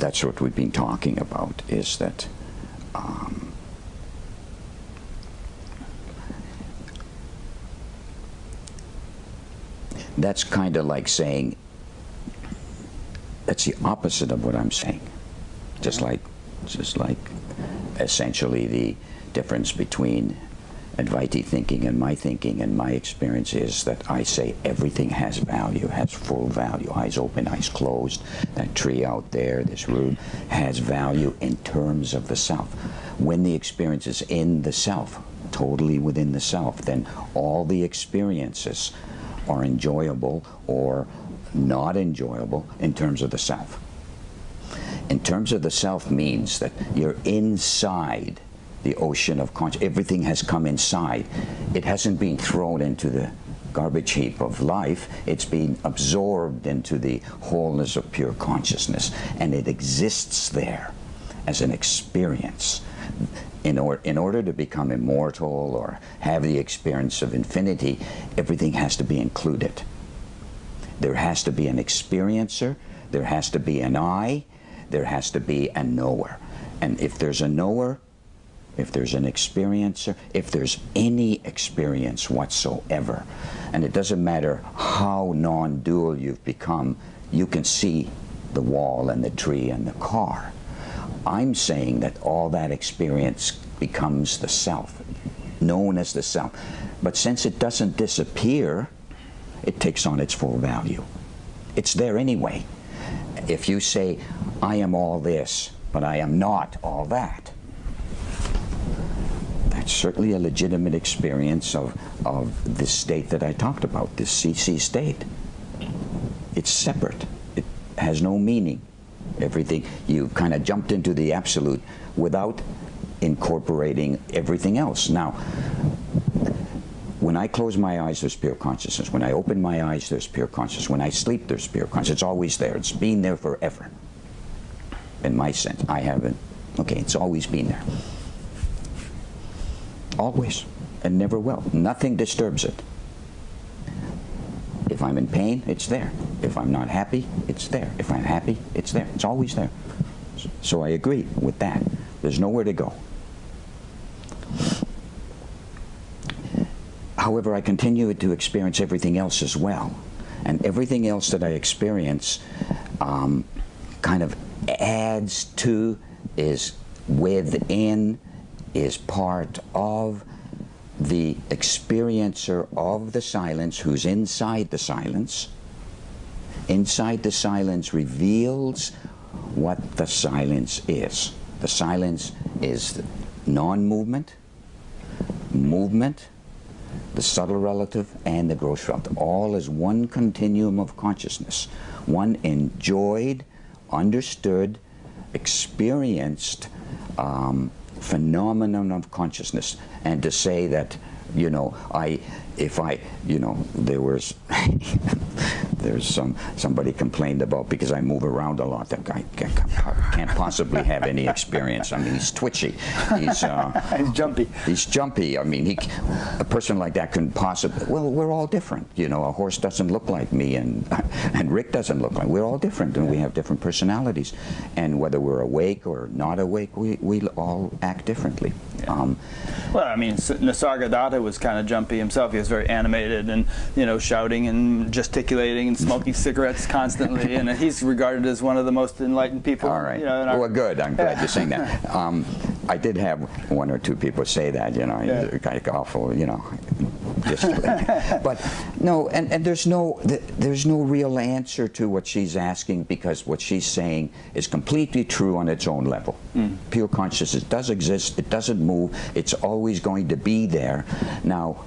That's what we've been talking about, is that um, that's kind of like saying that's the opposite of what I'm saying. Just like, just like essentially the difference between Advaiti thinking and my thinking and my experience is that I say everything has value, has full value. Eyes open, eyes closed. That tree out there, this room, has value in terms of the self. When the experience is in the self, totally within the self, then all the experiences are enjoyable or not enjoyable in terms of the self. In terms of the self means that you're inside the ocean of consciousness. Everything has come inside. It hasn't been thrown into the garbage heap of life. It's been absorbed into the wholeness of pure consciousness. And it exists there as an experience. In, or, in order to become immortal or have the experience of infinity, everything has to be included. There has to be an experiencer, there has to be an I, there has to be a knower. And if there's a knower, if there's an experiencer, if there's any experience whatsoever, and it doesn't matter how non dual you've become, you can see the wall and the tree and the car. I'm saying that all that experience becomes the self, known as the self. But since it doesn't disappear, it takes on its full value. It's there anyway. If you say, I am all this, but I am not all that, certainly a legitimate experience of, of this state that I talked about, this CC state. It's separate, it has no meaning. Everything, you kind of jumped into the absolute without incorporating everything else. Now, when I close my eyes, there's pure consciousness. When I open my eyes, there's pure consciousness. When I sleep, there's pure consciousness. It's always there. It's been there forever. In my sense, I haven't. Okay, it's always been there. Always. And never will. Nothing disturbs it. If I'm in pain, it's there. If I'm not happy, it's there. If I'm happy, it's there. It's always there. So I agree with that. There's nowhere to go. However, I continue to experience everything else as well. And everything else that I experience um, kind of adds to, is within, is part of the experiencer of the silence who's inside the silence. Inside the silence reveals what the silence is. The silence is non movement, movement, the subtle relative, and the gross relative, all is one continuum of consciousness, one enjoyed, understood, experienced um, phenomenon of consciousness. And to say that, you know, I, if I, you know, there was, there's some, somebody complained about because I move around a lot, that guy can't possibly have any experience. I mean, he's twitchy. He's, uh, he's jumpy. He's jumpy. I mean, he, a person like that couldn't possibly, well, we're all different. You know, a horse doesn't look like me and, and Rick doesn't look like, we're all different and we have different personalities. And whether we're awake or not awake, we, we all act differently. Yeah. Um, well, I mean, Nisargadatta was kind of jumpy himself. He was very animated and, you know, shouting and gesticulating and smoking cigarettes constantly. And he's regarded as one of the most enlightened people. All right. You know, well, good. I'm glad you're saying that. Um, I did have one or two people say that, you know, yeah. kind of awful, you know, just, but no, and, and there's no there's no real answer to what she's asking because what she's saying is completely true on its own level. Mm. Pure consciousness does exist. It doesn't move. It's always going to be there. Now,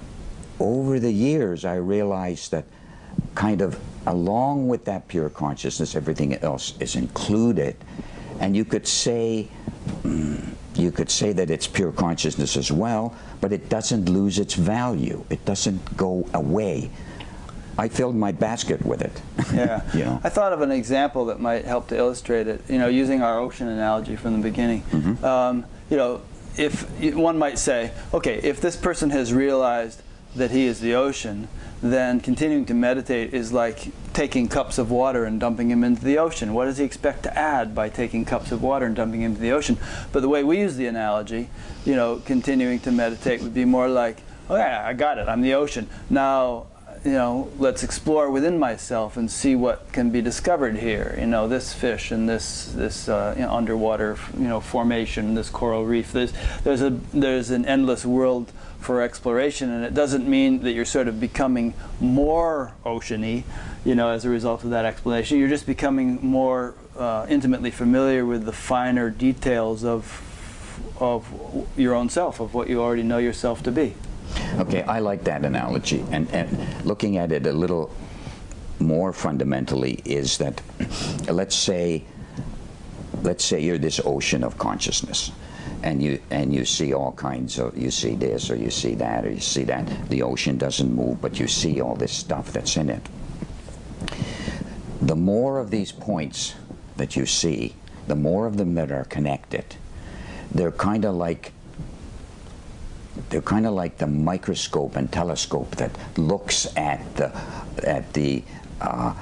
over the years, I realized that kind of along with that pure consciousness, everything else is included, and you could say. Mm, you could say that it's pure consciousness as well, but it doesn't lose its value. It doesn't go away. I filled my basket with it. Yeah. you know? I thought of an example that might help to illustrate it. You know, using our ocean analogy from the beginning. Mm -hmm. um, you know, if one might say, okay, if this person has realized that he is the ocean, then continuing to meditate is like taking cups of water and dumping them into the ocean. What does he expect to add by taking cups of water and dumping them into the ocean? But the way we use the analogy, you know, continuing to meditate would be more like, oh yeah, I got it, I'm the ocean. Now, you know, let's explore within myself and see what can be discovered here. You know, this fish and this this uh, you know, underwater you know formation, this coral reef. There's there's a there's an endless world for exploration, and it doesn't mean that you're sort of becoming more oceany, you know, as a result of that explanation. You're just becoming more uh, intimately familiar with the finer details of of your own self, of what you already know yourself to be. Okay, I like that analogy, and, and looking at it a little more fundamentally is that, let's say, let's say you're this ocean of consciousness and you and you see all kinds of you see this or you see that or you see that. The ocean doesn't move but you see all this stuff that's in it. The more of these points that you see the more of them that are connected they're kind of like they're kind of like the microscope and telescope that looks at the at the uh,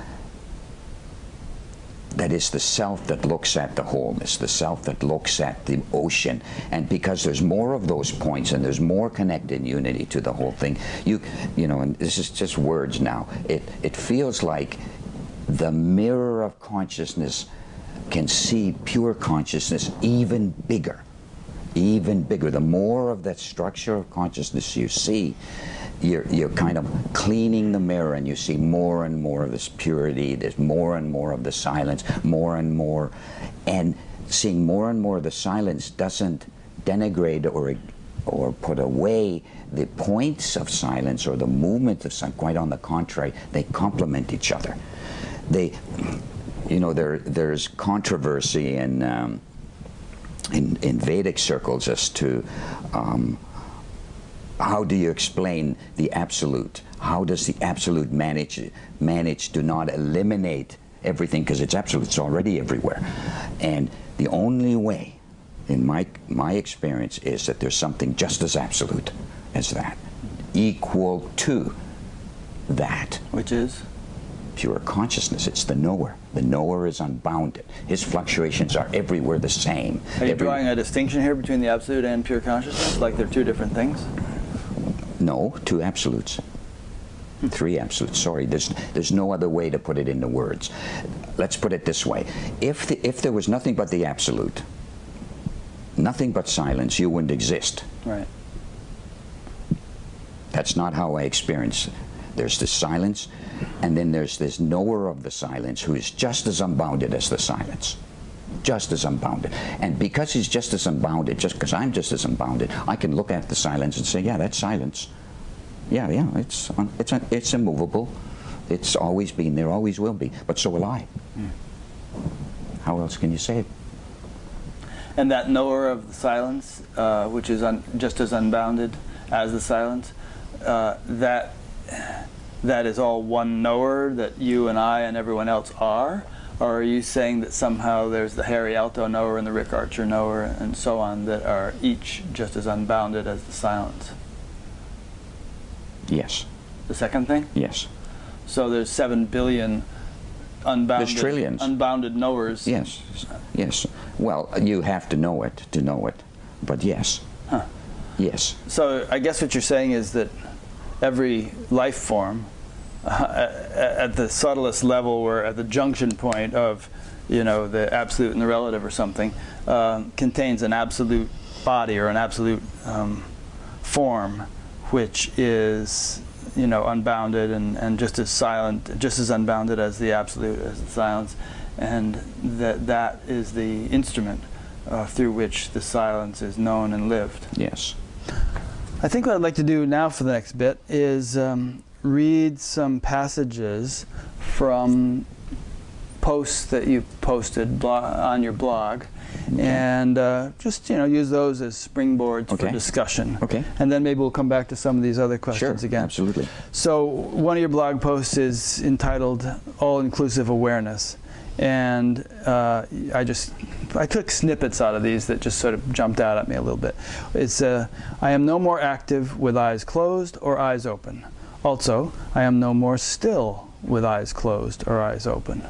that is the self that looks at the wholeness, the self that looks at the ocean. And because there's more of those points and there's more connected unity to the whole thing, you, you know, and this is just words now, it, it feels like the mirror of consciousness can see pure consciousness even bigger, even bigger. The more of that structure of consciousness you see, you're, you're kind of cleaning the mirror and you see more and more of this purity, there's more and more of the silence, more and more. And seeing more and more of the silence doesn't denigrate or, or put away the points of silence or the movement of silence. Quite on the contrary, they complement each other. They, you know, there, there's controversy in, um, in, in Vedic circles as to um, how do you explain the absolute? How does the absolute manage manage to not eliminate everything because it's absolute, it's already everywhere. And the only way, in my my experience, is that there's something just as absolute as that, equal to that. Which is? pure consciousness. It's the knower. The knower is unbounded. His fluctuations are everywhere the same. Are you drawing a distinction here between the absolute and pure consciousness, like they're two different things? No, two absolutes. Three absolutes. Sorry, there's there's no other way to put it into words. Let's put it this way: if the, if there was nothing but the absolute, nothing but silence, you wouldn't exist. Right. That's not how I experience. There's this silence, and then there's this knower of the silence who is just as unbounded as the silence. Just as unbounded. And because he's just as unbounded, just because I'm just as unbounded, I can look at the silence and say, yeah, that's silence. Yeah, yeah, it's, un- it's, un- it's immovable. It's always been there, always will be. But so will I. How else can you say it? And that knower of the silence, uh, which is un- just as unbounded as the silence, uh, that that is all one knower that you and I and everyone else are? Or are you saying that somehow there's the Harri Aalto knower and the Rick Archer knower and so on that are each just as unbounded as the silence? Yes, The second thing? yes, So there's seven billion unbounded, trillions. unbounded knowers. yes, yes. Well, you have to know it to know it. But yes, Huh. yes. So I guess what you're saying is that every life form, at the subtlest level, or at the junction point of, you know, the absolute and the relative or something, um, contains an absolute body or an absolute um, form, which is, you know, unbounded and, and just as silent, just as unbounded as the absolute, as the silence, and that that is the instrument uh, through which the silence is known and lived. Yes. I think what I'd like to do now for the next bit is um, read some passages from posts that you posted on your blog, and uh, just you know use those as springboards for discussion. Okay. And then maybe we'll come back to some of these other Sure. questions again. Absolutely. So one of your blog posts is entitled "All-Inclusive Awareness," and uh, I just I took snippets out of these that just sort of jumped out at me a little bit. It's uh, I am no more active with eyes closed or eyes open. Also, I am no more still with eyes closed or eyes open.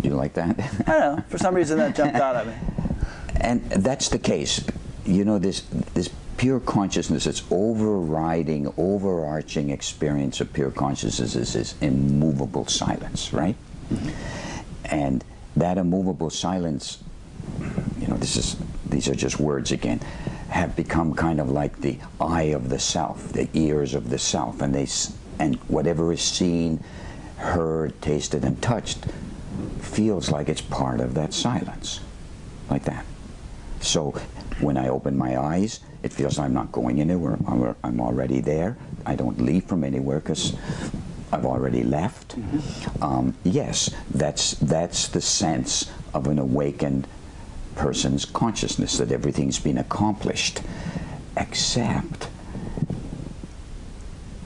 Do you like that? I don't know. For some reason, that jumped out at me. and that's the case. You know, this this pure consciousness, its overriding, overarching experience of pure consciousness is this immovable silence, right? Mm-hmm. And that immovable silence, you know, this is these are just words again, have become kind of like the eye of the self, the ears of the self, and they and whatever is seen, heard, tasted, and touched feels like it's part of that silence, like that. So when I open my eyes, it feels I'm not going anywhere. I'm, I'm already there. I don't leave from anywhere because I've already left. Um, yes, that's that's the sense of an awakened person's consciousness that everything's been accomplished, except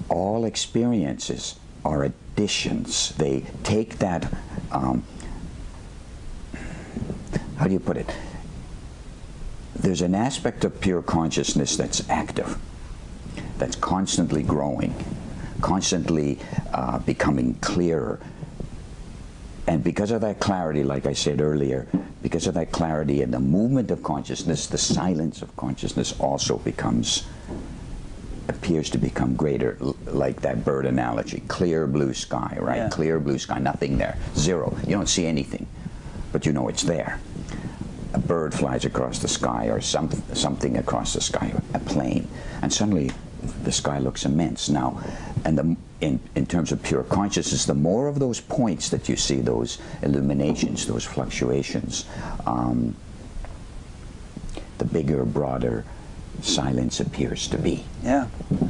all experiences are additions. They take that. Um, how do you put it? There's an aspect of pure consciousness that's active, that's constantly growing, constantly uh, becoming clearer. And because of that clarity, like I said earlier, because of that clarity and the movement of consciousness, the silence of consciousness also becomes appears to become greater, like that bird analogy. Clear blue sky, right? Yeah. Clear blue sky, nothing there, zero. You don't see anything, but you know it's there. A bird flies across the sky, or some, something across the sky, a plane, and suddenly the sky looks immense. Now, and the, in, in terms of pure consciousness, the more of those points that you see, those illuminations, those fluctuations, um, the bigger, broader silence appears to be. Yeah.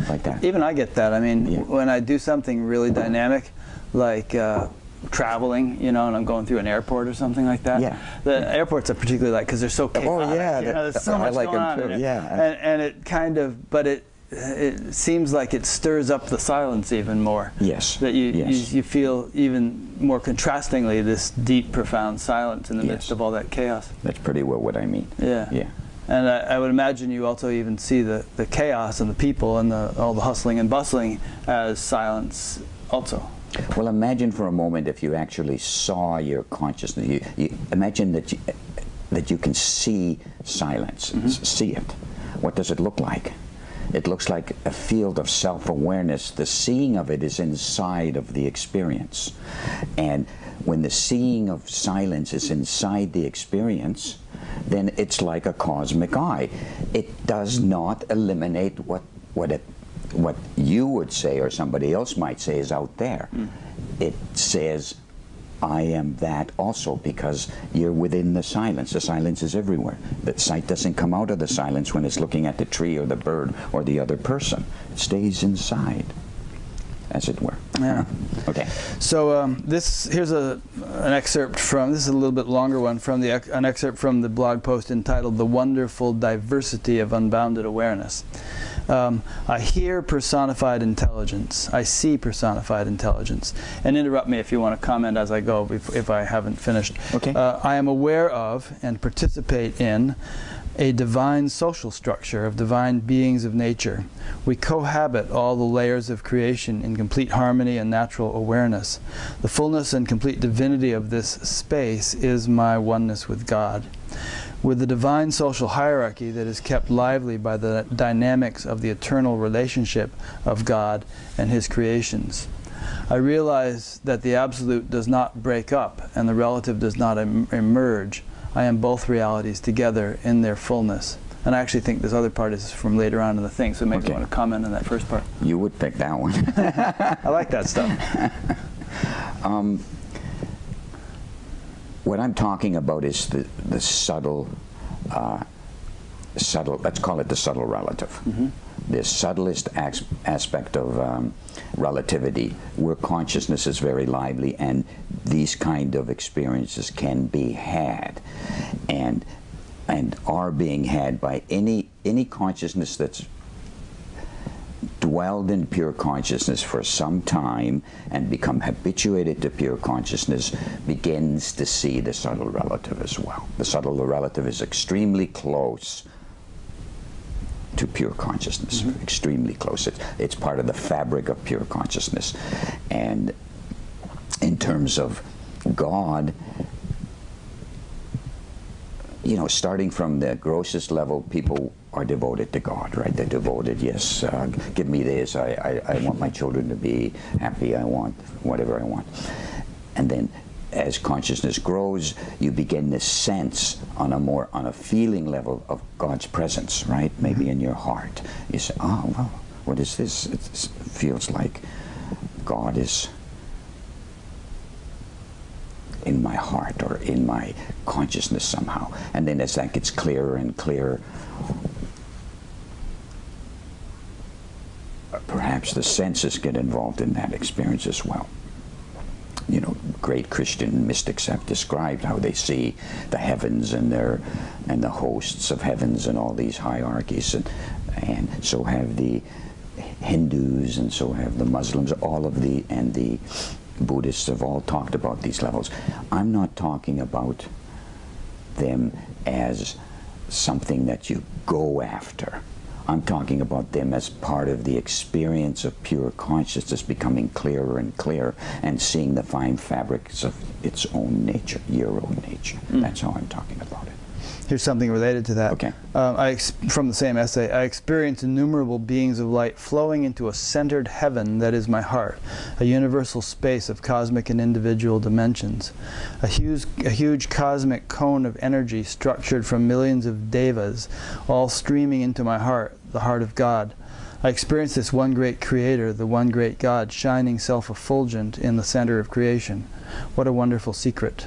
Like that. Even I get that. I mean, Yeah. when I do something really dynamic, like uh, traveling, you know, and I'm going through an airport or something like that. Yeah. The airports are particularly like because they're so chaotic. Oh yeah, you know, there's so I much like going them on. too, yeah. And, and it kind of, but it it seems like it stirs up the silence even more. Yes, That you yes. you, you feel even more contrastingly this deep, profound silence in the midst of all that chaos. That's pretty well what I mean. Yeah. Yeah. And I, I would imagine you also even see the, the chaos and the people and the, all the hustling and bustling as silence also. Well, imagine for a moment if you actually saw your consciousness. You, you imagine that you, that you can see silence, Mm-hmm. see it. What does it look like? It looks like a field of self-awareness. The seeing of it is inside of the experience, and when the seeing of silence is inside the experience, then it's like a cosmic eye. It does not eliminate what what it what you would say or somebody else might say is out there. Hmm. It says, I am that also because you're within the silence. The silence is everywhere. That sight doesn't come out of the silence when it's looking at the tree or the bird or the other person. It stays inside, as it were. Yeah. Okay. So um, this here's a an excerpt from this is a little bit longer one from the an excerpt from the blog post entitled "The Wonderful Diversity of Unbounded Awareness." Um, I hear personified intelligence. I see personified intelligence. And interrupt me if you want to comment as I go if, if I haven't finished. Okay. Uh, I am aware of and participate in a divine social structure of divine beings of nature. We cohabit all the layers of creation in complete harmony and natural awareness. The fullness and complete divinity of this space is my oneness with God. With the divine social hierarchy that is kept lively by the dynamics of the eternal relationship of God and His creations. I realize that the absolute does not break up and the relative does not em- emerge. I am both realities together in their fullness. And I actually think this other part is from later on in the thing, so maybe Okay. you want to comment on that first part. You would pick that one. I like that stuff. What I'm talking about is the, the subtle, uh, subtle, let's call it the subtle relative. The subtlest as- aspect of um, relativity, where consciousness is very lively and these kind of experiences can be had and, and are being had by any, any consciousness that's dwelled in pure consciousness for some time and become habituated to pure consciousness begins to see the subtle relative as well. The subtle relative is extremely close to pure consciousness, extremely close. It's, it's part of the fabric of pure consciousness. And in terms of God, you know, starting from the grossest level, people are devoted to God, right? They're devoted, yes, uh, give me this, I, I, I want my children to be happy, I want whatever I want. And then as consciousness grows, you begin to sense on a more, on a feeling level of God's presence, right? Maybe mm-hmm. in your heart. You say, oh, well, what is this? It feels like God is in my heart or in my consciousness somehow. And then as that gets clearer and clearer, perhaps the senses get involved in that experience as well. You know, great Christian mystics have described how they see the heavens and their and the hosts of heavens and all these hierarchies, and and so have the Hindus and so have the Muslims. All of the and the Buddhists have all talked about these levels. I'm not talking about them as something that you go after. I'm talking about them as part of the experience of pure consciousness becoming clearer and clearer and seeing the fine fabrics of its own nature, your own nature. Hmm. That's how I'm talking about it. Here's something related to that. Okay. Um, I ex- from the same essay, I experience innumerable beings of light flowing into a centered heaven that is my heart, a universal space of cosmic and individual dimensions, a huge, a huge cosmic cone of energy structured from millions of devas, all streaming into my heart, the heart of God. I experience this one great creator, the one great God, shining self effulgent in the center of creation. What a wonderful secret.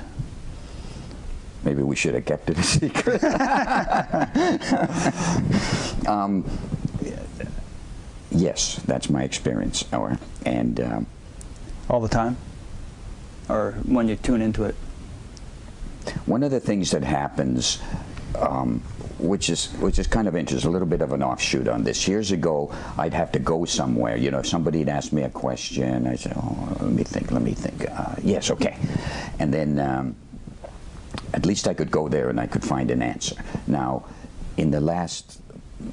Maybe we should have kept it a secret. um, yes, that's my experience. Or, and um, All the time? Or when you tune into it? One of the things that happens, um, which is which is kind of interesting, a little bit of an offshoot on this. Years ago, I'd have to go somewhere. You know, somebody'd ask me a question, I'd say, "Oh, let me think, let me think." Uh, yes, okay, and then um, at least I could go there and I could find an answer. Now, in the last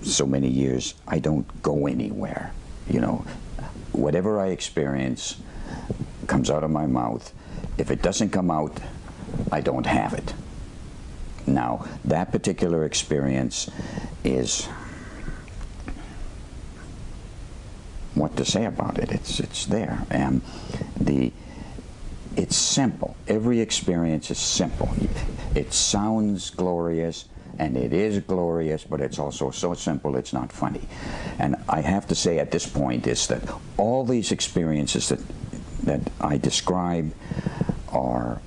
so many years, I don't go anywhere. You know, whatever I experience, comes out of my mouth. If it doesn't come out, I don't have it. Now, that particular experience is what to say about it. It's it's there, and the it's simple. Every experience is simple. It sounds glorious, and it is glorious, but it's also so simple it's not funny. And I have to say at this point is that all these experiences that that I describe are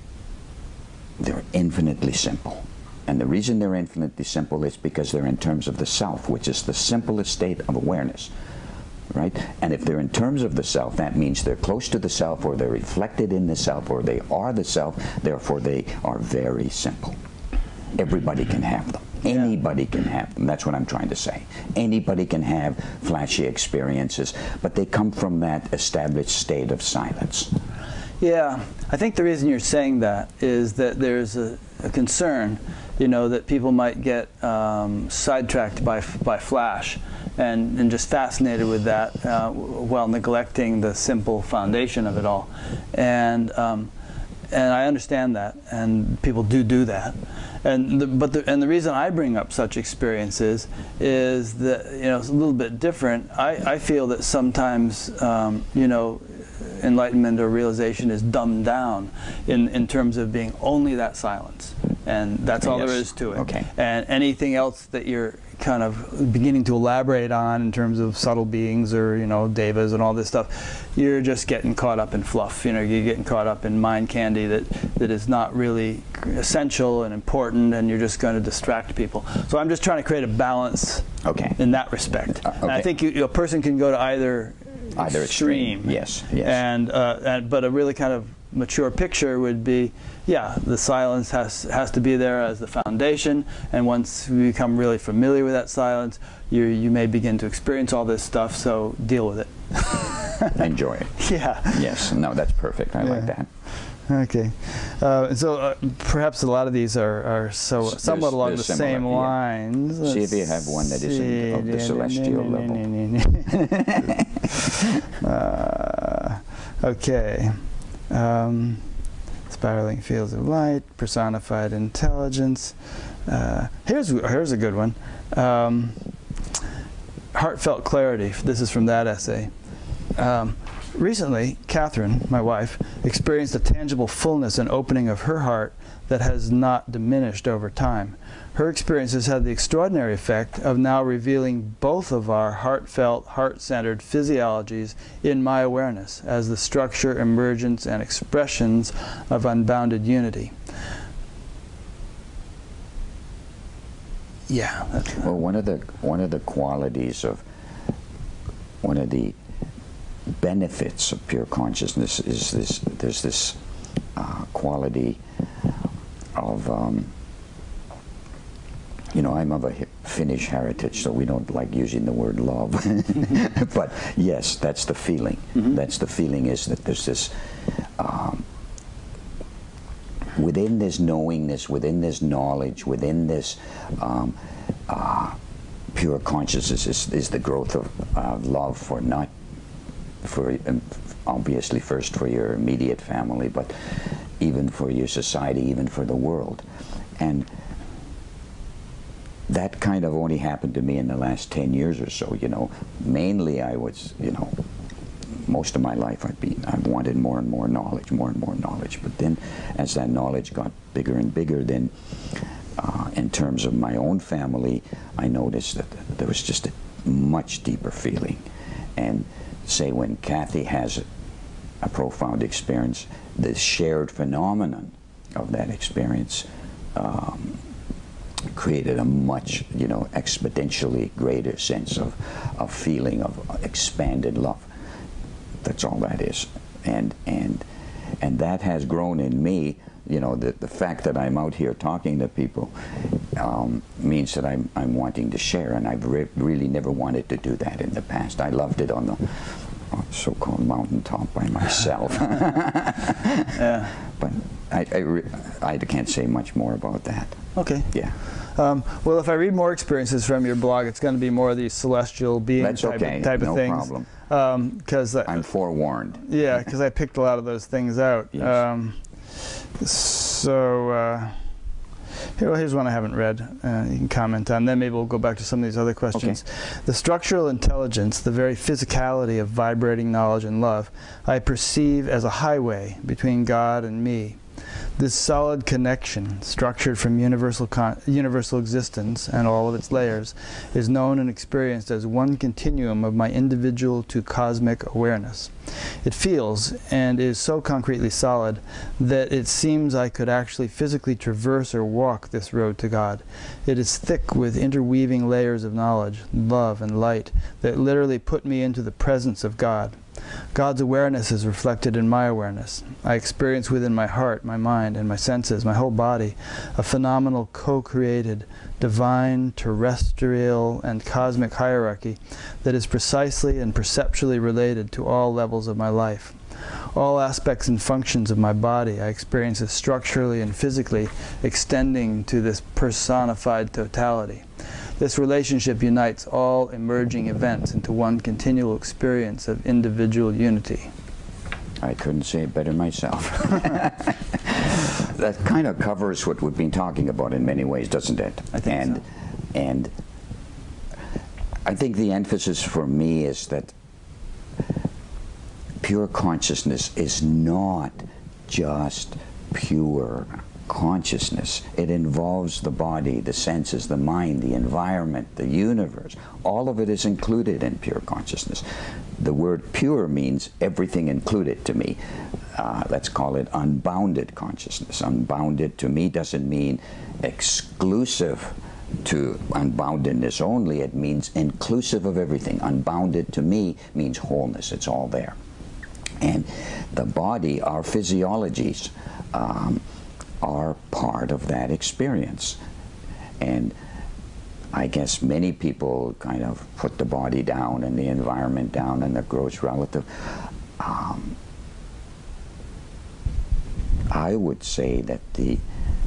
they're infinitely simple. And the reason they're infinitely simple is because they're in terms of the self, which is the simplest state of awareness. Right? And if they're in terms of the self, that means they're close to the self, or they're reflected in the self, or they are the self, therefore they are very simple. Everybody can have them. Anybody can have them. That's what I'm trying to say. Anybody can have flashy experiences, but they come from that established state of silence. Yeah, I think the reason you're saying that is that there's a, a concern, you know, that people might get um, sidetracked by by flash, and and just fascinated with that uh, while neglecting the simple foundation of it all, and. Um, and I understand that, and people do do that. And the, but the, and the reason I bring up such experiences is that you know it's a little bit different. I, I feel that sometimes um, you know enlightenment or realization is dumbed down in, in terms of being only that silence. And that's all Yes. there is to it. Okay. And anything else that you're kind of beginning to elaborate on in terms of subtle beings or, you know, devas and all this stuff, you're just getting caught up in fluff. You know, you're getting caught up in mind candy that, that is not really essential and important and you're just going to distract people. So I'm just trying to create a balance Okay. in that respect. Uh, And I think you, a person can go to either Either extreme, yes, yes. And, uh, and but a really kind of mature picture would be, yeah, the silence has has to be there as the foundation, and once we become really familiar with that silence, you you may begin to experience all this stuff. So deal with it. Enjoy it. yeah. Yes, no, that's perfect. I like that. Okay. Uh, so uh, perhaps a lot of these are, are so S- somewhat along the similar, same yeah. lines. See if you have one that isn't of the celestial level. uh, okay. Um, spiraling fields of light, personified intelligence. Uh, here's here's a good one. Um, heartfelt clarity. This is from that essay. Um, recently, Catherine, my wife, experienced a tangible fullness and opening of her heart that has not diminished over time. Her experiences had the extraordinary effect of now revealing both of our heartfelt, heart centered physiologies in my awareness as the structure, emergence, and expressions of unbounded unity. Yeah. Well, one of the one of the qualities of one of the benefits of pure consciousness is this. There's this uh, quality of um, you know I'm of a Finnish heritage, so we don't like using the word love. but yes, that's the feeling. That's the feeling is that there's this. Um, within this knowingness, within this knowledge, within this um, uh, pure consciousness is, is the growth of uh, love for not for um, obviously first for your immediate family, but even for your society, even for the world, and that kind of only happened to me in the last 10 years or so you know mainly i was you know most of my life I've been I wanted more and more knowledge, more and more knowledge. But then, as that knowledge got bigger and bigger, then uh, in terms of my own family, I noticed that there was just a much deeper feeling. And say when Kathy has a, a profound experience, the shared phenomenon of that experience um, created a much, you know, exponentially greater sense of, of feeling of expanded love. That's all that is, and and and that has grown in me. You know, the the fact that I'm out here talking to people um, means that I'm I'm wanting to share, and I've re- really never wanted to do that in the past. I loved it on the so-called mountaintop by myself. yeah. but I I, re- I can't say much more about that. Okay. Yeah. Um, well, if I read more experiences from your blog, it's going to be more of these celestial being That's type, okay. of, type No of things. problem. Because I'm forewarned. yeah, because I picked a lot of those things out. Yes. Um, so uh, here, well, here's one I haven't read. Uh, you can comment on. Then maybe we'll go back to some of these other questions. The structural intelligence, the very physicality of vibrating knowledge and love, I perceive as a highway between God and me. This solid connection, structured from universal, universal existence and all of its layers, is known and experienced as one continuum of my individual to cosmic awareness. It feels and is so concretely solid that it seems I could actually physically traverse or walk this road to God. It is thick with interweaving layers of knowledge, love, and light that literally put me into the presence of God. God's awareness is reflected in my awareness. I experience within my heart, my mind, and my senses, my whole body, a phenomenal co created, divine, terrestrial, and cosmic hierarchy that is precisely and perceptually related to all levels of my life. All aspects and functions of my body I experience as structurally and physically extending to this personified totality. This relationship unites all emerging events into one continual experience of individual unity. I couldn't say it better myself. that kind of covers what we've been talking about in many ways, doesn't it? I think and, so. And I think the emphasis for me is that pure consciousness is not just pure consciousness. It involves the body, the senses, the mind, the environment, the universe. All of it is included in pure consciousness. The word pure means everything included to me. Uh, let's call it unbounded consciousness. Unbounded to me doesn't mean exclusive to unboundedness only, it means inclusive of everything. Unbounded to me means wholeness, it's all there. And the body, our physiologies, um, are part of that experience. And I guess many people kind of put the body down and the environment down and the gross relative. Um, I would say that the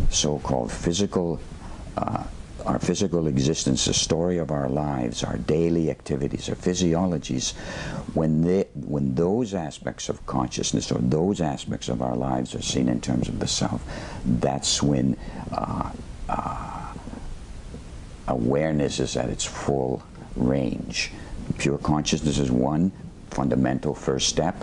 so-called physical, uh, our physical existence, the story of our lives, our daily activities, our physiologies, when they, when those aspects of consciousness or those aspects of our lives are seen in terms of the self, that's when uh, uh, awareness is at its full range. Pure consciousness is one fundamental first step.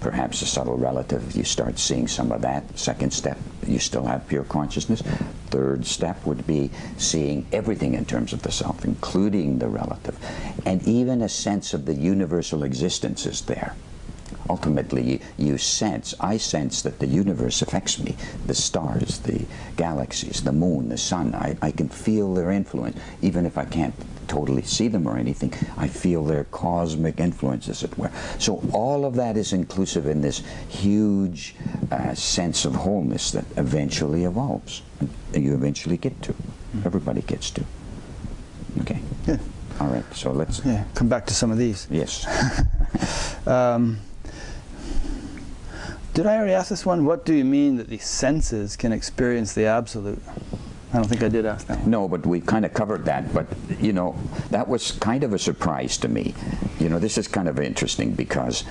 Perhaps a subtle relative, you start seeing some of that. Second step, you still have pure consciousness. Third step would be seeing everything in terms of the self, including the relative. And even a sense of the universal existence is there. Ultimately, you, sense, I sense that the universe affects me. The stars, the galaxies, the moon, the sun, I, I can feel their influence, even if I can't totally see them or anything. I feel their cosmic influence, as it were. So all of that is inclusive in this huge uh, sense of wholeness that eventually evolves, and you eventually get to. Everybody gets to. Okay. Good. All right. So let's. Yeah, come back to some of these. Yes. Um, did I already ask this one? What do you mean that the senses can experience the absolute? I don't think I did ask that one. No, but we kind of covered that. But you know, that was kind of a surprise to me. You know, this is kind of interesting because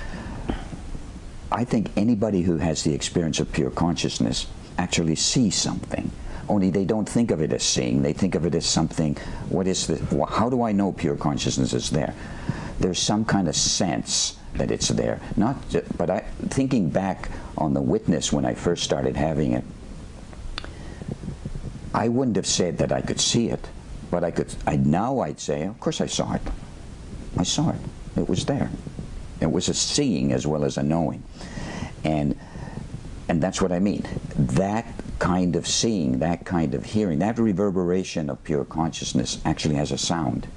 I think anybody who has the experience of pure consciousness actually sees something. Only they don't think of it as seeing. They think of it as something. What is the? How do I know pure consciousness is there? There's some kind of sense that it's there. Not, but I thinking back on the witness when I first started having it. I wouldn't have said that I could see it, but I could. I now I'd say, of course I saw it. I saw it. It was there. It was a seeing as well as a knowing, and and that's what I mean. That kind of seeing, that kind of hearing, that reverberation of pure consciousness actually has a sound.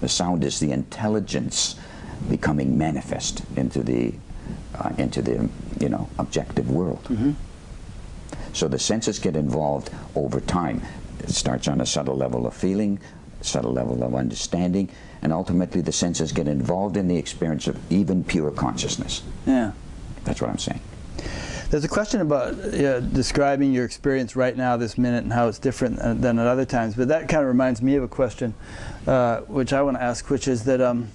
The sound is the intelligence becoming manifest into the uh, into the you know objective world. So the senses get involved over time. It starts on a subtle level of feeling, subtle level of understanding, and ultimately the senses get involved in the experience of even pure consciousness. Yeah. That's what I'm saying. There's a question about uh, describing your experience right now, this minute, and how it's different uh, than at other times. But that kind of reminds me of a question, uh, which I want to ask, which is that um,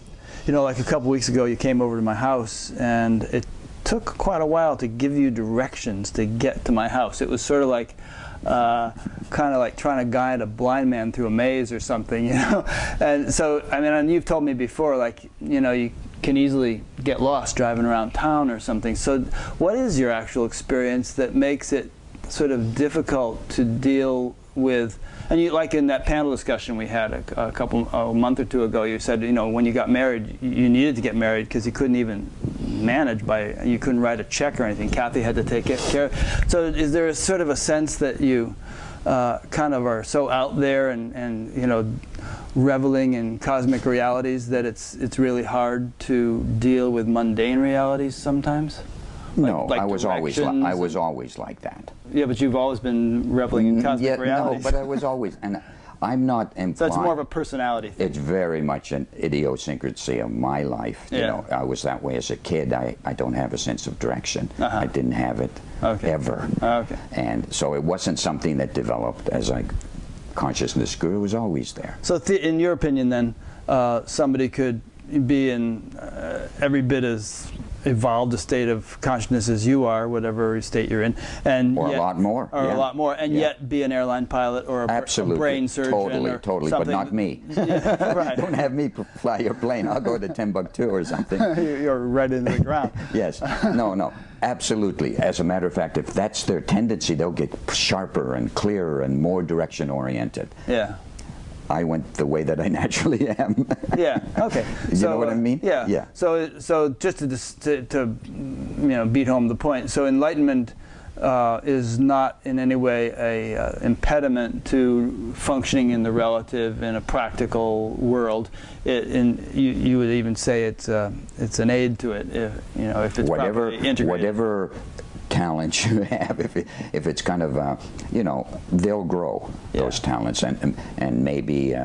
you know, like a couple weeks ago, you came over to my house, and it took quite a while to give you directions to get to my house. It was sort of like uh, kind of like trying to guide a blind man through a maze or something, you know. And so, I mean, and you've told me before, like, you know, you can easily get lost driving around town or something. So, what is your actual experience that makes it sort of difficult to deal with? And you, like in that panel discussion we had a, a couple a month or two ago, you said, you know, when you got married, you needed to get married because you couldn't even manage by you couldn't write a check or anything. Kathy had to take care. So, is there a sort of a sense that you uh, kind of are so out there and, and you know reveling in cosmic realities that it's it's really hard to deal with mundane realities sometimes? No, like I was always li- I was always like that. Yeah, but you've always been reveling in cosmic yeah, realities. No, but I was always and I'm not implying. So it's more of a personality thing. It's very much an idiosyncrasy of my life. You Yeah. know, I was that way as a kid. I, I don't have a sense of direction. Uh-huh. I didn't have it Okay. ever. Okay. And so it wasn't something that developed as I consciousness grew. It was always there. So, th- in your opinion, then, uh, somebody could be in uh, every bit as evolved a state of consciousness as you are, whatever state you're in, and Or a lot more, or yeah. a lot more, and Yeah. yet be an airline pilot or a, Absolutely. brain surgeon, Totally, or totally, but something. not me. Yeah, right. Don't have me fly your plane. I'll go to Timbuktu or something. You're right into the ground. Yes. No, no. Absolutely. As a matter of fact, if that's their tendency, they'll get sharper and clearer and more direction oriented. Yeah. I went the way that I naturally am. Yeah. Okay. You so, know what I uh, mean? Yeah. Yeah. So, so just to, to, to you know beat home the point. So enlightenment uh, is not in any way a uh, impediment to functioning in the relative in a practical world. It, in, you, you would even say it's uh, it's an aid to it if you know if it's whatever, whatever talents you have, if, it, if it's kind of, uh, you know, they'll grow those talents, and and, and maybe.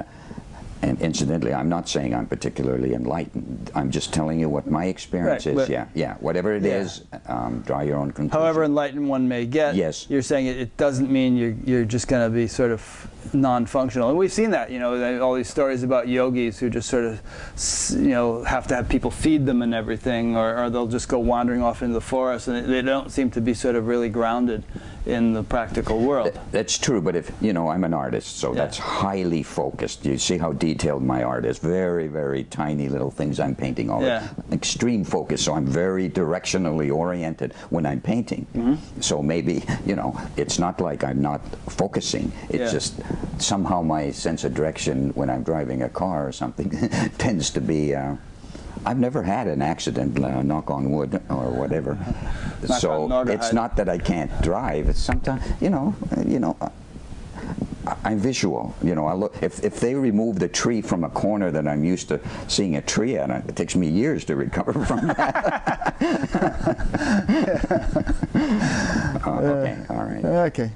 And incidentally, I'm not saying I'm particularly enlightened. I'm just telling you what my experience Right, is. yeah, yeah. Whatever it Yeah. is, um, draw your own conclusion. However enlightened one may get, Yes. you're saying it, it doesn't mean you're, you're just going to be sort of non-functional. And we've seen that, you know, all these stories about yogis who just sort of, you know, have to have people feed them and everything, or, or they'll just go wandering off into the forest, and they don't seem to be sort of really grounded in the practical world. That's true, but if you know, I'm an artist, so Yeah. that's highly focused. You see how detailed my art is. Very, very tiny little things I'm painting. All Yeah. extreme focus. So I'm very directionally oriented when I'm painting. Mm-hmm. So maybe you know, it's not like I'm not focusing. It's Yeah. just somehow my sense of direction when I'm driving a car or something tends to be. Uh, I've never had an accident, uh, knock on wood or whatever. Knock so Naugahyde. it's not that I can't drive. It's sometimes, you know, uh, you know. Uh, I'm visual, you know. I look if if they remove the tree from a corner that I'm used to seeing a tree at, it takes me years to recover from that. Oh, okay, all right. Okay,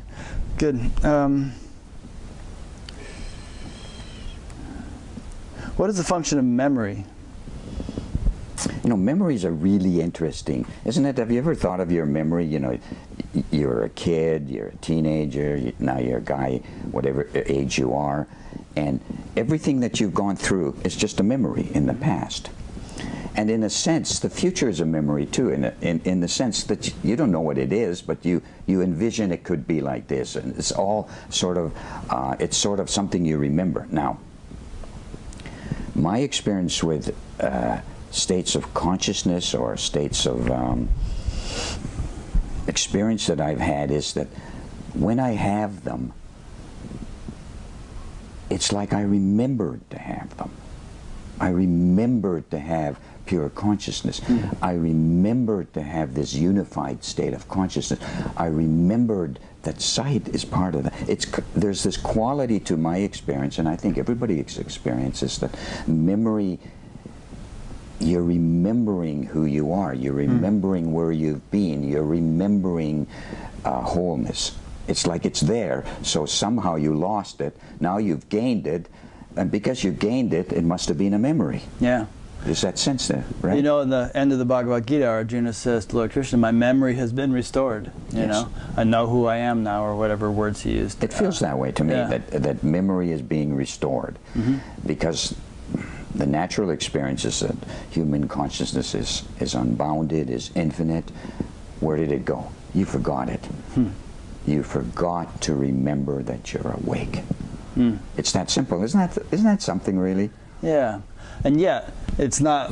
good. Um, what is the function of memory? You know, memories are really interesting, isn't it? Have you ever thought of your memory? You know, you're a kid, you're a teenager, now you're a guy, whatever age you are, and everything that you've gone through is just a memory in the past. And in a sense, the future is a memory too, in, a, in, in the sense that you don't know what it is, but you, you envision it could be like this. And it's all sort of, uh, it's sort of something you remember. Now, my experience with uh, states of consciousness or states of um, experience that I've had is that when I have them, it's like I remembered to have them. I remembered to have pure consciousness. I remembered to have this unified state of consciousness. I remembered that sight is part of that. It's there's this quality to my experience, and I think everybody's experience is that memory. You're remembering who you are. You're remembering where you've been. You're remembering uh, wholeness. It's like it's there. So somehow you lost it. Now you've gained it, and because you gained it, it must have been a memory. Yeah. There's that sense there, right? You know, in the end of the Bhagavad Gita, Arjuna says to Lord Krishna, "My memory has been restored. You Yes. know, I know who I am now, or whatever words he used. it feels that way to me yeah. That that memory is being restored because the natural experience is that human consciousness is, is unbounded, is infinite. Where did it go? You forgot it. Hmm. You forgot to remember that you're awake. Hmm. It's that simple. Isn't that, isn't that something really? Yeah, and yet it's not.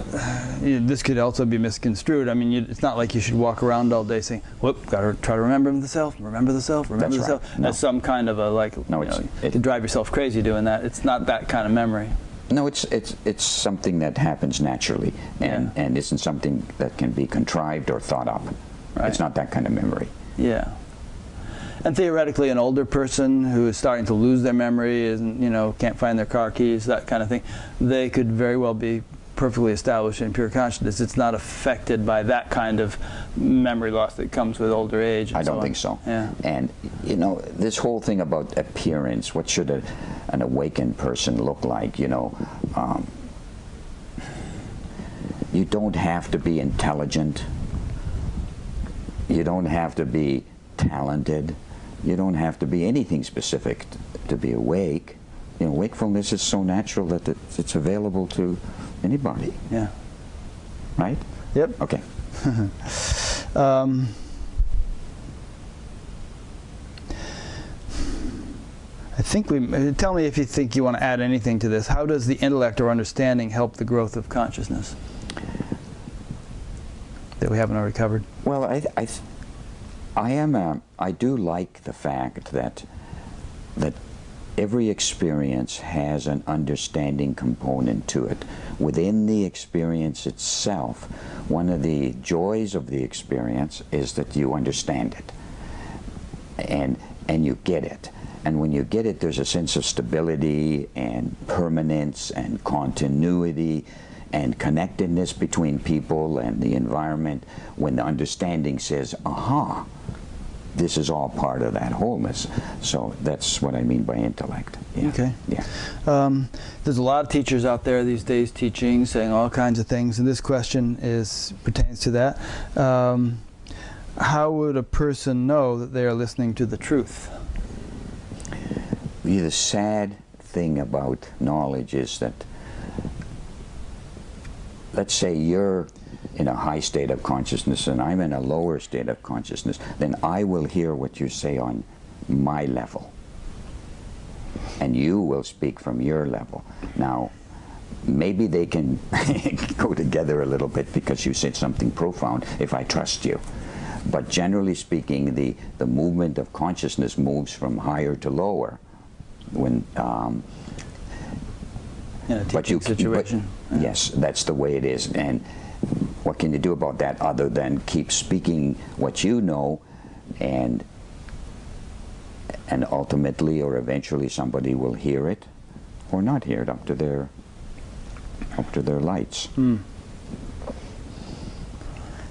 You know, this could also be misconstrued. I mean, you, it's not like you should walk around all day saying, "Whoop, got to try to remember the self, remember the self, remember That's the right. self." No. As some kind of a like, No, you it's- know, it- to drive yourself crazy doing that. It's not that kind of memory. No, it's it's it's something that happens naturally, and Yeah. and isn't something that can be contrived or thought up. Right. It's not that kind of memory. Yeah. And theoretically, an older person who is starting to lose their memory, isn't you know, can't find their car keys, that kind of thing, they could very well be perfectly established in pure consciousness. It's not affected by that kind of memory loss that comes with older age. I don't on. think so. Yeah. And you know, this whole thing about appearance, what should a, an awakened person look like? You know, um, you don't have to be intelligent. You don't have to be talented. You don't have to be anything specific to be awake. You know, wakefulness is so natural that it's available to anybody, Yeah. right? Yep. Okay. Um, I think we. uh, Tell me if you think you want to add anything to this. How does the intellect or understanding help the growth of consciousness? That we haven't already covered. Well, I, I, I am. A, I do like the fact that that every experience has an understanding component to it. Within the experience itself, one of the joys of the experience is that you understand it, and and you get it. And when you get it, there's a sense of stability and permanence and continuity and connectedness between people and the environment when the understanding says, aha, this is all part of that wholeness. So that's what I mean by intellect. Yeah. Okay. Yeah. Um, there's a lot of teachers out there these days teaching, saying all kinds of things, and this question is pertains to that. Um, how would a person know that they are listening to the truth? The sad thing about knowledge is that, let's say you're in a high state of consciousness and I'm in a lower state of consciousness, then I will hear what you say on my level. And you will speak from your level. Now, maybe they can go together a little bit because you said something profound if I trust you. But generally speaking, the, the movement of consciousness moves from higher to lower. When um, In a but you situation. but- yes, that's the way it is. And what can you do about that other than keep speaking what you know, and and ultimately or eventually somebody will hear it, or not hear it up to their up to their lights. Hmm.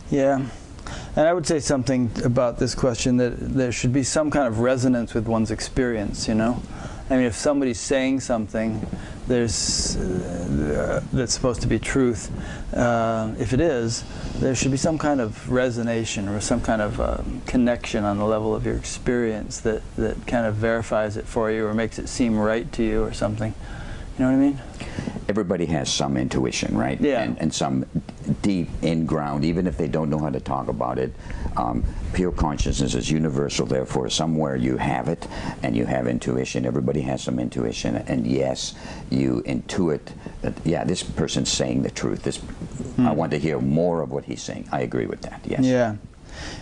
Yeah. And I would say something about this question that there should be some kind of resonance with one's experience, you know? I mean, if somebody's saying something there's, uh, that's supposed to be truth, uh, if it is, there should be some kind of resonation or some kind of um, connection on the level of your experience that, that kind of verifies it for you or makes it seem right to you or something. You know what I mean? Everybody has some intuition, right? Yeah. And, and some deep in ground, even if they don't know how to talk about it. Um, pure consciousness is universal, therefore, somewhere you have it and you have intuition. Everybody has some intuition. And yes, you intuit that, yeah, this person's saying the truth. This, I want to hear more of what he's saying. I agree with that, yes. Yeah.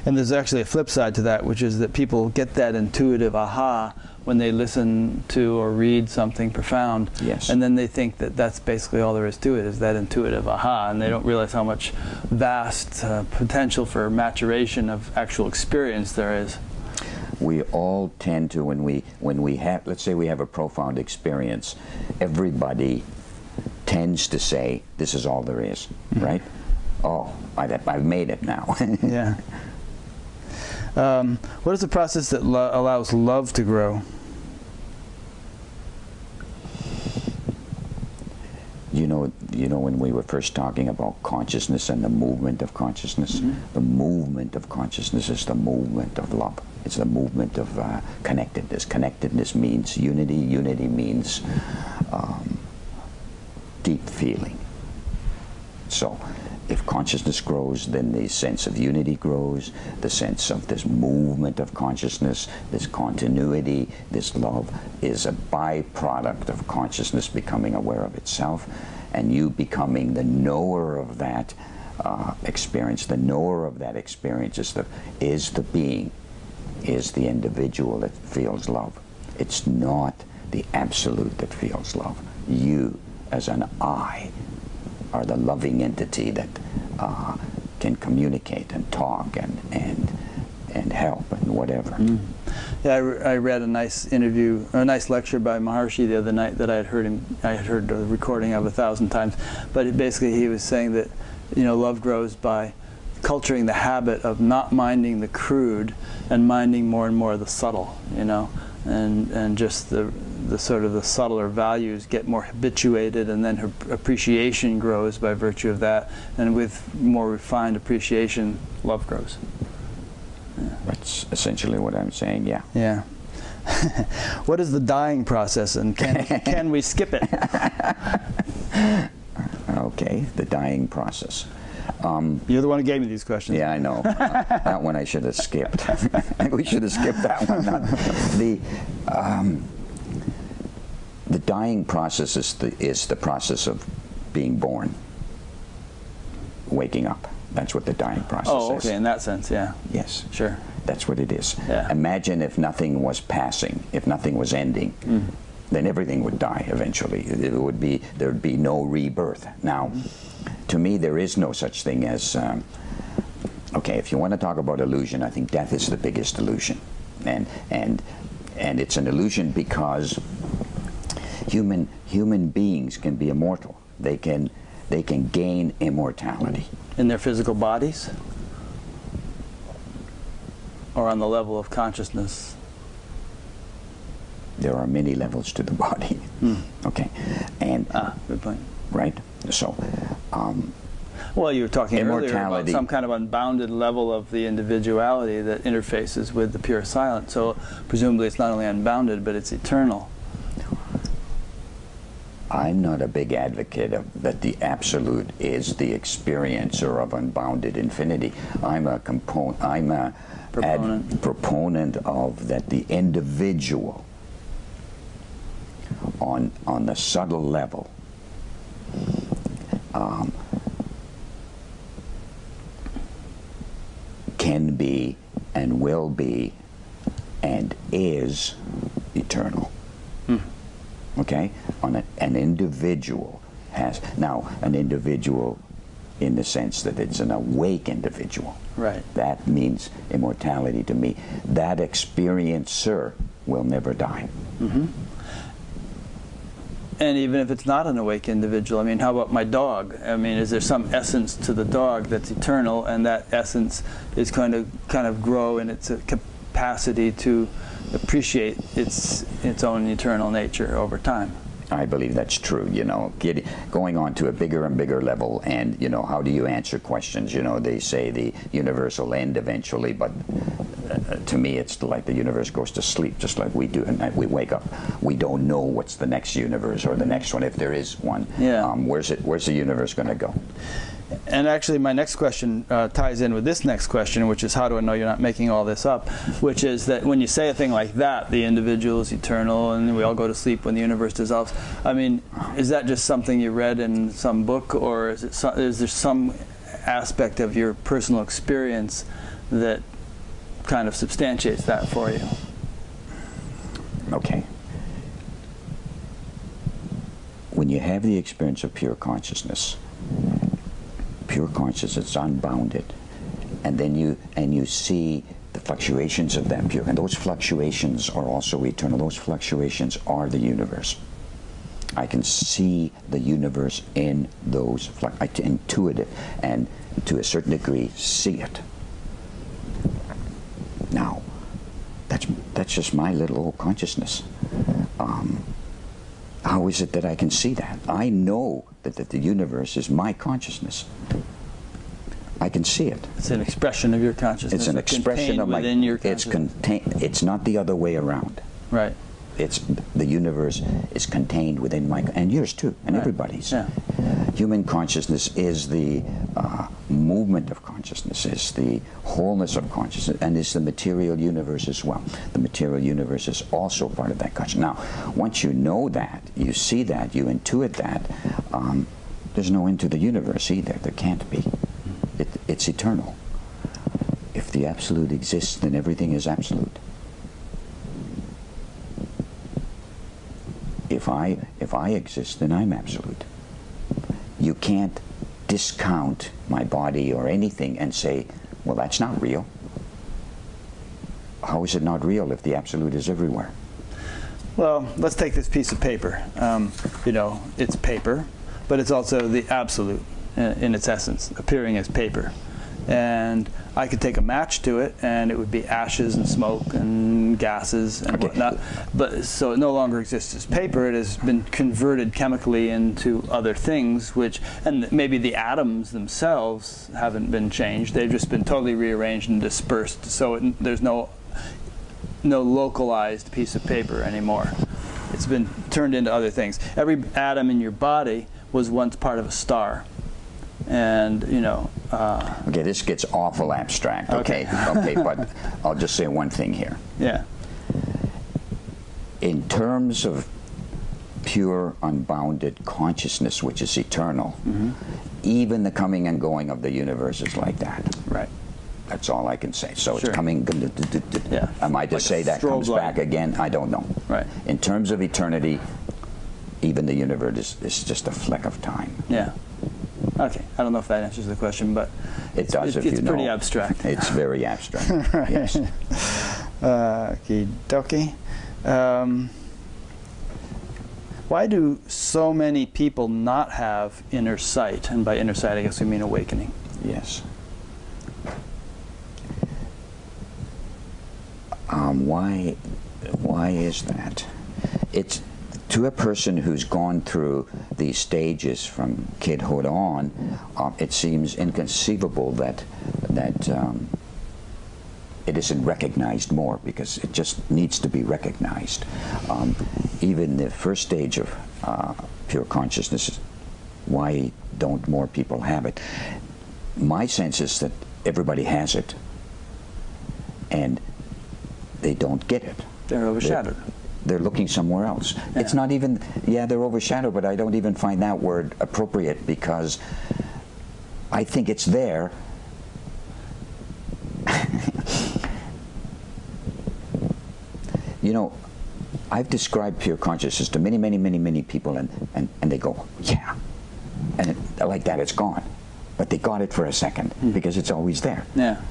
And there's actually a flip side to that, which is that people get that intuitive aha when they listen to or read something profound. Yes. And then they think that that's basically all there is to it, is that intuitive aha. And they don't realize how much vast uh, potential for maturation of actual experience there is. we all tend to when we when we have let's say we have a profound experience everybody tends to say this is all there is, right oh I, i've made it now Yeah. Um, what is the process that lo- allows love to grow? You know you know when we were first talking about consciousness and the movement of consciousness the movement of consciousness is the movement of love. It's the movement of uh, connectedness. Connectedness means unity. Unity means um, deep feeling. So, if consciousness grows, then the sense of unity grows, the sense of this movement of consciousness, this continuity, this love is a byproduct of consciousness becoming aware of itself, and you becoming the knower of that uh, experience. The knower of that experience is the, is the being, is the individual that feels love. It's not the absolute that feels love. You, as an I, are the loving entity that uh, can communicate and talk and and and help and whatever. Mm. Yeah, I, re I, read a nice interview, a nice lecture by Maharishi the other night that I had heard him. I had heard the recording of a thousand times, but it, basically he was saying that you know love grows by culturing the habit of not minding the crude and minding more and more the subtle. You know, and and just the the sort of the subtler values get more habituated and then her appreciation grows by virtue of that and with more refined appreciation love grows yeah. that's essentially what i'm saying yeah yeah what is the dying process and can, can we skip it okay the dying process um, You're the one who gave me these questions. Yeah, I know. uh, that one I should have skipped. we should have skipped that one. the um, the dying process is the, is the process of being born, waking up. That's what the dying process oh, okay, is. in that sense, yeah. Yes. Sure. That's what it is. Yeah. Imagine if nothing was passing, if nothing was ending, mm. then everything would die eventually. It would be there would be no rebirth. Now, mm. to me, there is no such thing as. Um, okay, if you want to talk about illusion, I think death is the biggest illusion, and and and it's an illusion because human human beings can be immortal. They can they can gain immortality in their physical bodies or on the level of consciousness. There are many levels to the body. Hmm. Okay, and ah, good point. Right. So. Um, well, you were talking earlier about some kind of unbounded level of the individuality that interfaces with the pure silent. So presumably it's not only unbounded, but it's eternal. I'm not a big advocate of that the absolute is the experiencer of unbounded infinity. I'm a component. I'm a proponent. proponent of that the individual on on the subtle level um, can be and will be and is eternal. Hmm. Okay? On a, an individual has now an individual in the sense that it's an awake individual. Right. That means immortality to me. That experiencer will never die. Mm-hmm. And even if it's not an awake individual, I mean, how about my dog? I mean, is there some essence to the dog that's eternal, and that essence is going to kind of grow in its capacity to appreciate its its own eternal nature over time. I believe that's true. You know, get, going on to a bigger and bigger level, and you know, how do you answer questions? You know, they say the universe will end eventually, but uh, to me, it's like the universe goes to sleep, just like we do at night. We wake up, we don't know what's the next universe or the next one, if there is one. Yeah. Um, where's it? Where's the universe going to go? And actually, my next question uh, ties in with this next question, which is how do I know you're not making all this up? Which is that when you say a thing like that, the individual is eternal and we all go to sleep when the universe dissolves. I mean, is that just something you read in some book, or is, it so, is there some aspect of your personal experience that kind of substantiates that for you? Okay. When you have the experience of pure consciousness, pure consciousness, it's unbounded. And then you and you see the fluctuations of that pure and those fluctuations are also eternal. Those fluctuations are the universe. I can see the universe in those I intuit it and to a certain degree see it. Now, that's that's just my little old consciousness. Um, how is it that I can see that? I know that, that the universe is my consciousness. I can see it. It's an expression of your consciousness. It's an expression of my. Within your it's contained. It's not the other way around. Right. It's the universe is contained within my and yours too, and Right. everybody's. Yeah. Human consciousness is the uh, movement of consciousness, is the wholeness of consciousness, and is the material universe as well. The material universe is also part of that consciousness. Now, once you know that, you see that, you intuit that, um, there's no end to the universe either. There can't be. It, it's eternal. If the absolute exists, then everything is absolute. If I if I exist, then I'm absolute. You can't discount my body or anything and say, well, that's not real. How is it not real if the absolute is everywhere? Well, let's take this piece of paper. Um, you know, it's paper, but it's also the absolute in, in its essence, appearing as paper. And I could take a match to it, and it would be ashes and smoke and gases and Okay. whatnot. But so it no longer exists as paper. It has been converted chemically into other things, which and maybe the atoms themselves haven't been changed. They've just been totally rearranged and dispersed. So it, there's no no localized piece of paper anymore. It's been turned into other things. Every atom in your body was once part of a star. And, you know, uh, Okay, this gets awful abstract. Okay, okay, but I'll just say one thing here. yeah, In terms of pure, unbounded consciousness, which is eternal, even the coming and going of the universe is like that. right. That's all I can say. So Sure. it's coming. Yeah. Am I to Like say that comes light. back again? I don't know. Right. In terms of eternity, even the universe is, is just a fleck of time. Yeah. Okay. I don't know if that answers the question, but It does it- if it's you know. pretty abstract. It's very abstract. yes. Uh, okie dokie. Um, why do so many people not have inner sight? And by inner sight, I guess we mean awakening. Yes. Um, why? Why is that? It's to a person who's gone through these stages from kidhood on. Uh, it seems inconceivable that that um, it isn't recognized more because it just needs to be recognized. Um, even the first stage of uh, pure consciousness, why don't more people have it? My sense is that everybody has it and they don't get it. They're overshadowed. They're looking somewhere else. It's not even, yeah, they're overshadowed, but I don't even find that word appropriate because I think it's there. you know, I've described pure consciousness to many, many, many, many people, and, and, and they go, yeah. And it, like that, it's gone. But they got it for a second hmm. because it's always there. Yeah.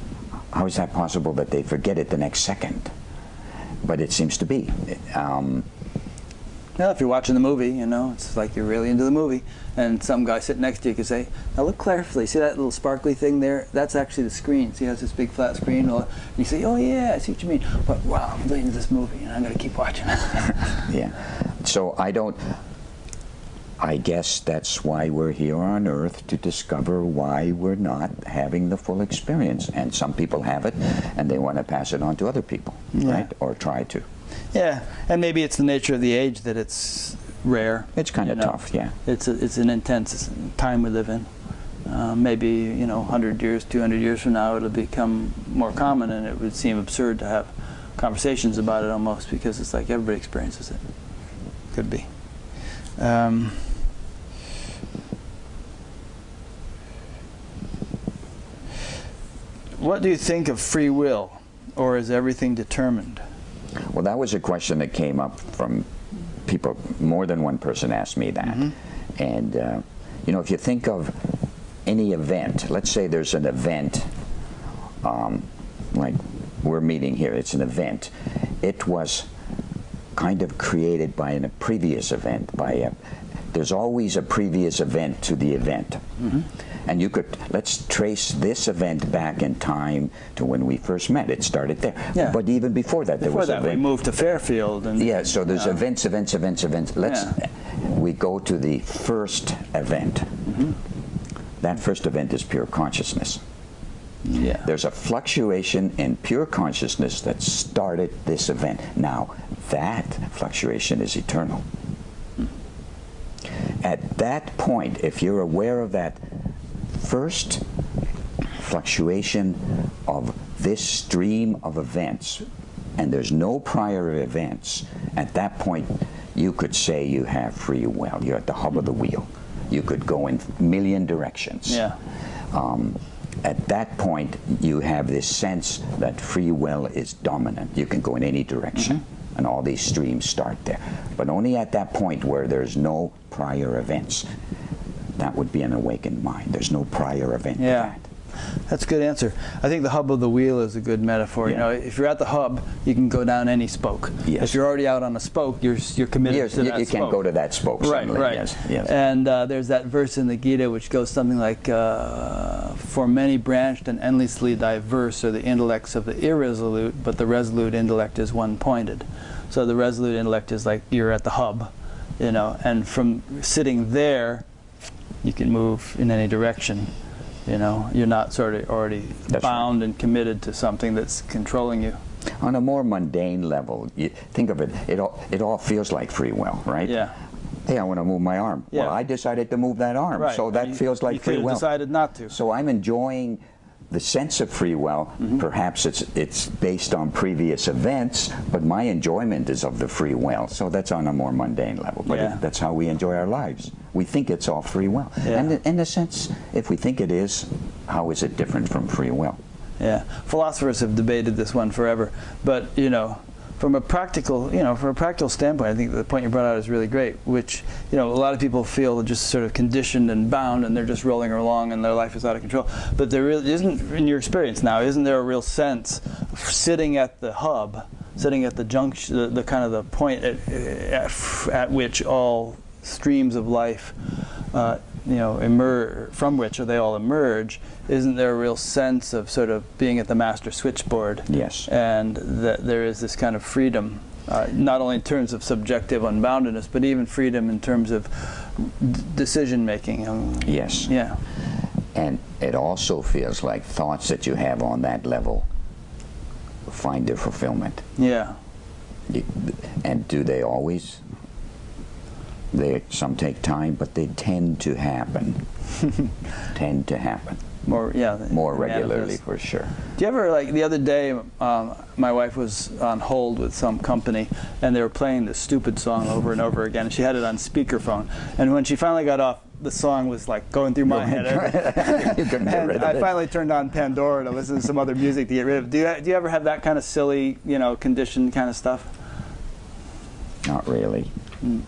How is that possible that they forget it the next second? But it seems to be. Um, Well, if you're watching the movie, you know, it's like you're really into the movie, and some guy sitting next to you could say, "Now look carefully. See that little sparkly thing there? That's actually the screen. See, it has this big flat screen." And you say, "Oh yeah, I see what you mean." But wow, I'm really into this movie, and I'm going to keep watching it. yeah. So I don't. I guess that's why we're here on Earth to discover why we're not having the full experience. And some people have it, and they want to pass it on to other people, Yeah. right? Or try to. yeah, and maybe it's the nature of the age that it's rare. It's kind of know. tough, yeah. It's a, it's an intense time we live in. Uh, maybe you know, 100 years, 200 years from now, it'll become more common, and it would seem absurd to have conversations about it almost because it's like everybody experiences it. Could be. Um, what do you think of free will, or is everything determined? Well, that was a question that came up from people. More than one person asked me that. And, uh, you know, if you think of any event, let's say there's an event, um, like we're meeting here, it's an event. It was kind of created by an, a previous event, by a, there's always a previous event to the event. And you could, let's trace this event back in time to when we first met. It started there. Yeah. But even before that, there Before was that, we moved to Fairfield, and Yeah, so there's Yeah. events, events, events, events. Let's Yeah. we go to the first event. Mm-hmm. That first event is pure consciousness. Yeah. There's a fluctuation in pure consciousness that started this event. Now, that fluctuation is eternal. At that point, if you're aware of that first fluctuation of this stream of events, and there's no prior events, at that point, you could say you have free will. You're at the hub of the wheel. You could go in a million directions. Yeah. Um, at that point, you have this sense that free will is dominant. You can go in any direction, Mm-hmm. and all these streams start there. But only at that point where there's no prior events. That would be an awakened mind. There's no prior event Yeah. that. That's a good answer. I think the hub of the wheel is a good metaphor. You know, if you're at the hub, you can go down any spoke. Yes. If you're already out on a spoke, you're you're committed Yes, to you, that you can't go to that spoke Right, suddenly. right. Yes, yes. And uh, there's that verse in the Gita which goes something like, uh, "For many branched and endlessly diverse are the intellects of the irresolute, but the resolute intellect is one-pointed." So the resolute intellect is like you're at the hub, you know, and from sitting there, you can move in any direction. You know, you're not sort of already That's right. bound and committed to something that's controlling you. On a more mundane level, you think of it, it all, it all feels like free will, right? Yeah. Hey, I want to move my arm. Yeah. Well, I decided to move that arm, Right. so that feels like free will. decided not to. So I'm enjoying the sense of free will. Mm-hmm. Perhaps it's it's based on previous events, but my enjoyment is of the free will. So that's on a more mundane level. But Yeah. it, that's how we enjoy our lives. We think it's all free will. Yeah. And in- in a sense, if we think it is, how is it different from free will? Yeah, philosophers have debated this one forever, but you know, from a practical, you know, from a practical standpoint, I think the point you brought out is really great. Which you know, a lot of people feel just sort of conditioned and bound, and they're just rolling along, and their life is out of control. But there really isn't, in your experience now, isn't there a real sense sitting at the hub, sitting at the junction, the, the kind of the point at, at, at which all streams of life. Uh, you know, emerge from which they all emerge, isn't there a real sense of sort of being at the master switchboard? Yes. And that there is this kind of freedom, uh, not only in terms of subjective unboundedness, but even freedom in terms of d- decision making. Um, Yes. yeah. And it also feels like thoughts that you have on that level find their fulfillment. Yeah. You- And do they always? They some take time, but they tend to happen. tend to happen More, yeah. more regularly for sure. Do you ever like the other day? Um, my wife was on hold with some company, and they were playing this stupid song over and over again. And she had it on speakerphone, and when she finally got off, the song was like going through my head. you couldn't get rid of I finally turned on Pandora to listen to some other music to get rid of. Do you do you ever have that kind of silly, you know, conditioned kind of stuff? Not really. Mm.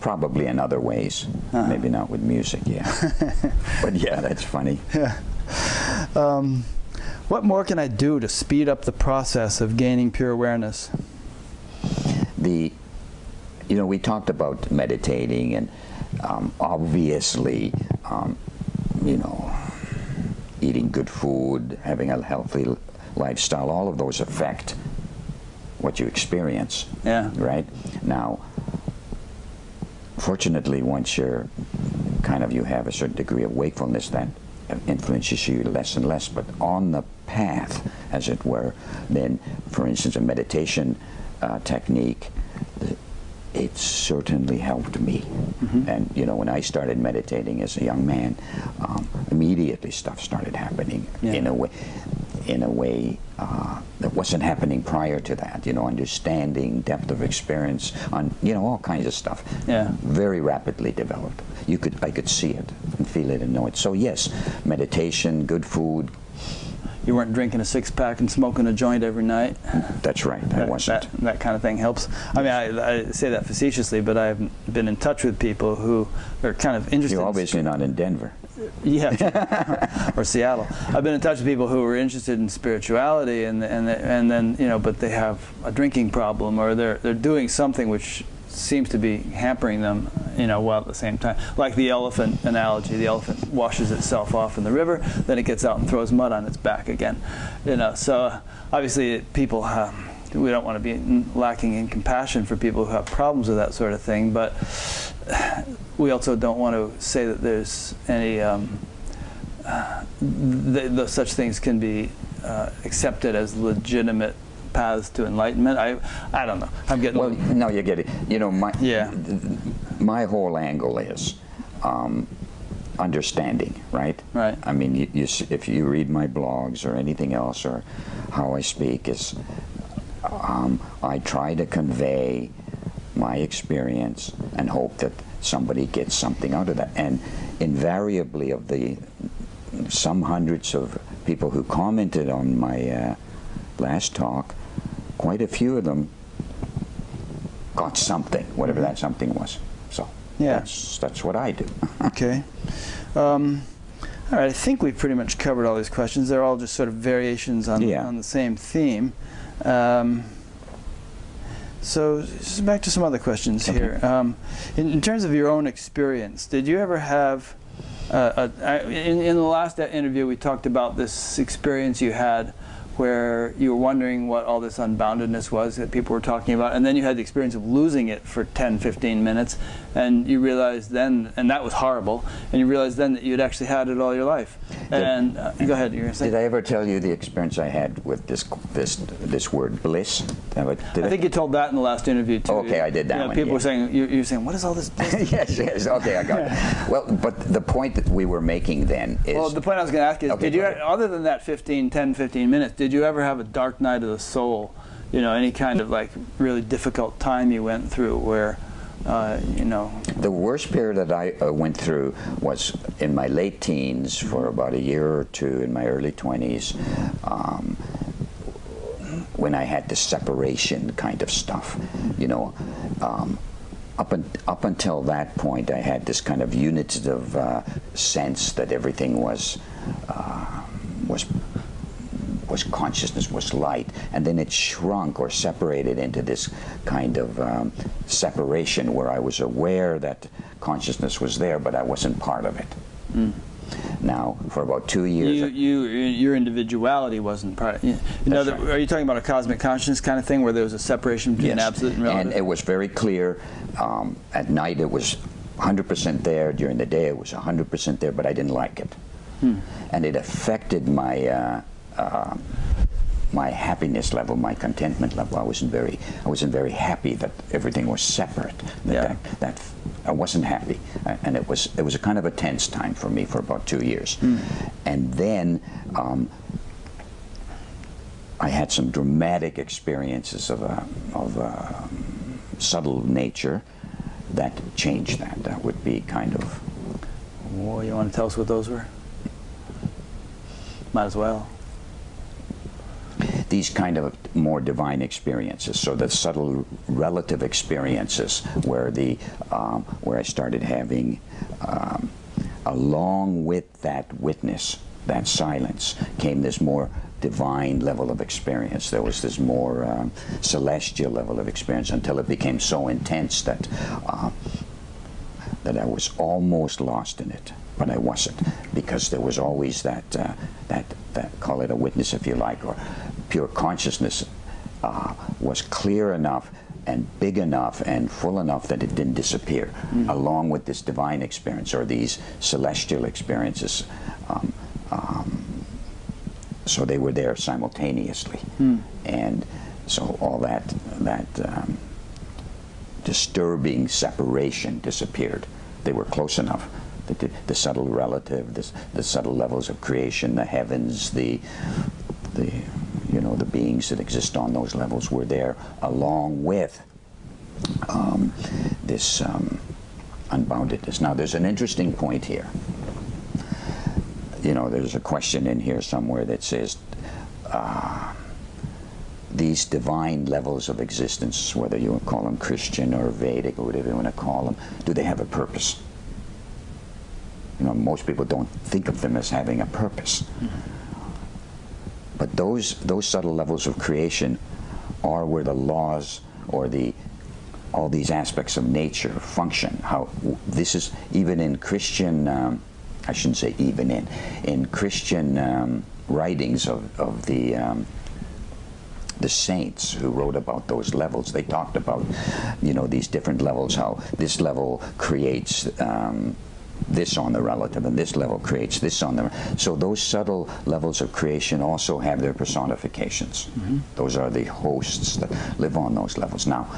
Probably in other ways. Uh-huh. Maybe not with music, yeah. but yeah, that's funny. Um, what more can I do to speed up the process of gaining pure awareness? the you know we talked about meditating and um, obviously um, you know eating good food having a healthy lifestyle all of those affect what you experience Yeah. right now fortunately once you're kind of you have a certain degree of wakefulness that influences you less and less. But on the path as it were then for instance a meditation uh, technique it certainly helped me and you know when i started meditating as a young man um, immediately stuff started happening Yeah. in a way in a way uh, that wasn't happening prior to that. You know, understanding, depth of experience, on you know all kinds of stuff. Yeah. Very rapidly developed. You could I could see it and feel it and know it. So yes, meditation, good food. You weren't drinking a six pack and smoking a joint every night. That's right. I that, wasn't. That, that kind of thing helps. I mean, I, I say that facetiously, but I've been in touch with people who are kind of interested. You're in obviously not in Denver. yeah, or Seattle. I've been in touch with people who are interested in spirituality, and and and then you know, but they have a drinking problem, or they're they're doing something which seems to be hampering them, you know, while at the same time, like the elephant analogy. The elephant washes itself off in the river, then it gets out and throws mud on its back again, you know. So uh, obviously, people. Um, we don't want to be lacking in compassion for people who have problems with that sort of thing, but we also don't want to say that there's any um, uh, such things can be uh, accepted as legitimate paths to enlightenment. I I don't know. I'm getting Well, no, you get it. You know, my Yeah. my whole angle is um, understanding, right? Right. I mean, you, you, if you read my blogs or anything else or how I speak, is um, I try to convey my experience and hope that somebody gets something out of that. And invariably, of the some hundreds of people who commented on my uh, last talk, quite a few of them got something, whatever that something was. So Yeah. that's that's what I do. Okay. Um, all right. I think we've pretty much covered all these questions. They're all just sort of variations on Yeah. on the same theme. Um, so just back to some other questions Okay. here. Um, in, in terms of your own experience, did you ever have? Uh, a, I, in, in the last interview, we talked about this experience you had where you were wondering what all this unboundedness was that people were talking about, and then you had the experience of losing it for 10, 15 minutes, and you realized then, and that was horrible, and you realized then that you'd actually had it all your life. And uh, go ahead, you're going to say. Did I ever tell you the experience I had with this this this word bliss? Did I- did I think you told that in the last interview too. Okay, I did that You know, one, People yeah. were saying, you're, you're saying, what is all this? yes, yes. Okay, I got it. Well, but the point that we were making then is Well, the point I was going to ask is, Okay, did you, ahead. other than that 15, 10, 15 minutes, did you ever have a dark night of the soul? You know, any kind of like really difficult time you went through where, uh, you know, the worst period that I uh, went through was in my late teens for about a year or two in my early 20s. Um, when I had the separation kind of stuff, you know, um, up, un- up until that point, I had this kind of unitive uh, sense that everything was uh, was was consciousness was light, and then it shrunk or separated into this kind of um, separation where I was aware that consciousness was there, but I wasn't part of it. Now, for about two years, you, you, your individuality wasn't part. You know, right. are you talking about a cosmic consciousness kind of thing where there was a separation between Yes. absolute and relative? And it was very clear. Um, at night, it was 100% there. During the day, it was 100% there, but I didn't like it. Hmm. And it affected my uh, uh, my happiness level, my contentment level. I wasn't very I wasn't very happy that everything was separate. That, Yeah. that, that I wasn't happy, Uh, and it was it was a kind of a tense time for me for about two years. Hmm. And then. Um, I had some dramatic experiences of a, of a subtle nature that changed that. That would be kind of well, you want to tell us what those were? Might as well. These kind of more divine experiences. So the subtle relative experiences where the um, where I started having, um, along with that witness, that silence, came this more divine level of experience. There was this more um, celestial level of experience until it became so intense that. Uh, that I was almost lost in it, but I wasn't because there was always that uh, that that call it a witness if you like, or pure consciousness uh, was clear enough and big enough and full enough that it didn't disappear, along with this divine experience or these celestial experiences. Um, um, so they were there simultaneously, and so all that that. Um, disturbing separation disappeared. They were close enough. The, the, subtle relative, the, the subtle levels of creation, the heavens, the, the, you know, the beings that exist on those levels were there, along with um, this um, unboundedness. Now, there's an interesting point here. You know, there's a question in here somewhere that says, uh, these divine levels of existence, whether you call them Christian or Vedic or whatever you want to call them, do they have a purpose? You know, most people don't think of them as having a purpose. But those, those subtle levels of creation are where the laws or the all these aspects of nature function. How this is even in Christian, um, I shouldn't say even in, in Christian um, writings of, of the um, the saints who wrote about those levels. They talked about, you know, these different levels. How this level creates um, this on the relative, and this level creates this on the. So those subtle levels of creation also have their personifications. Those are the hosts that live on those levels. Now,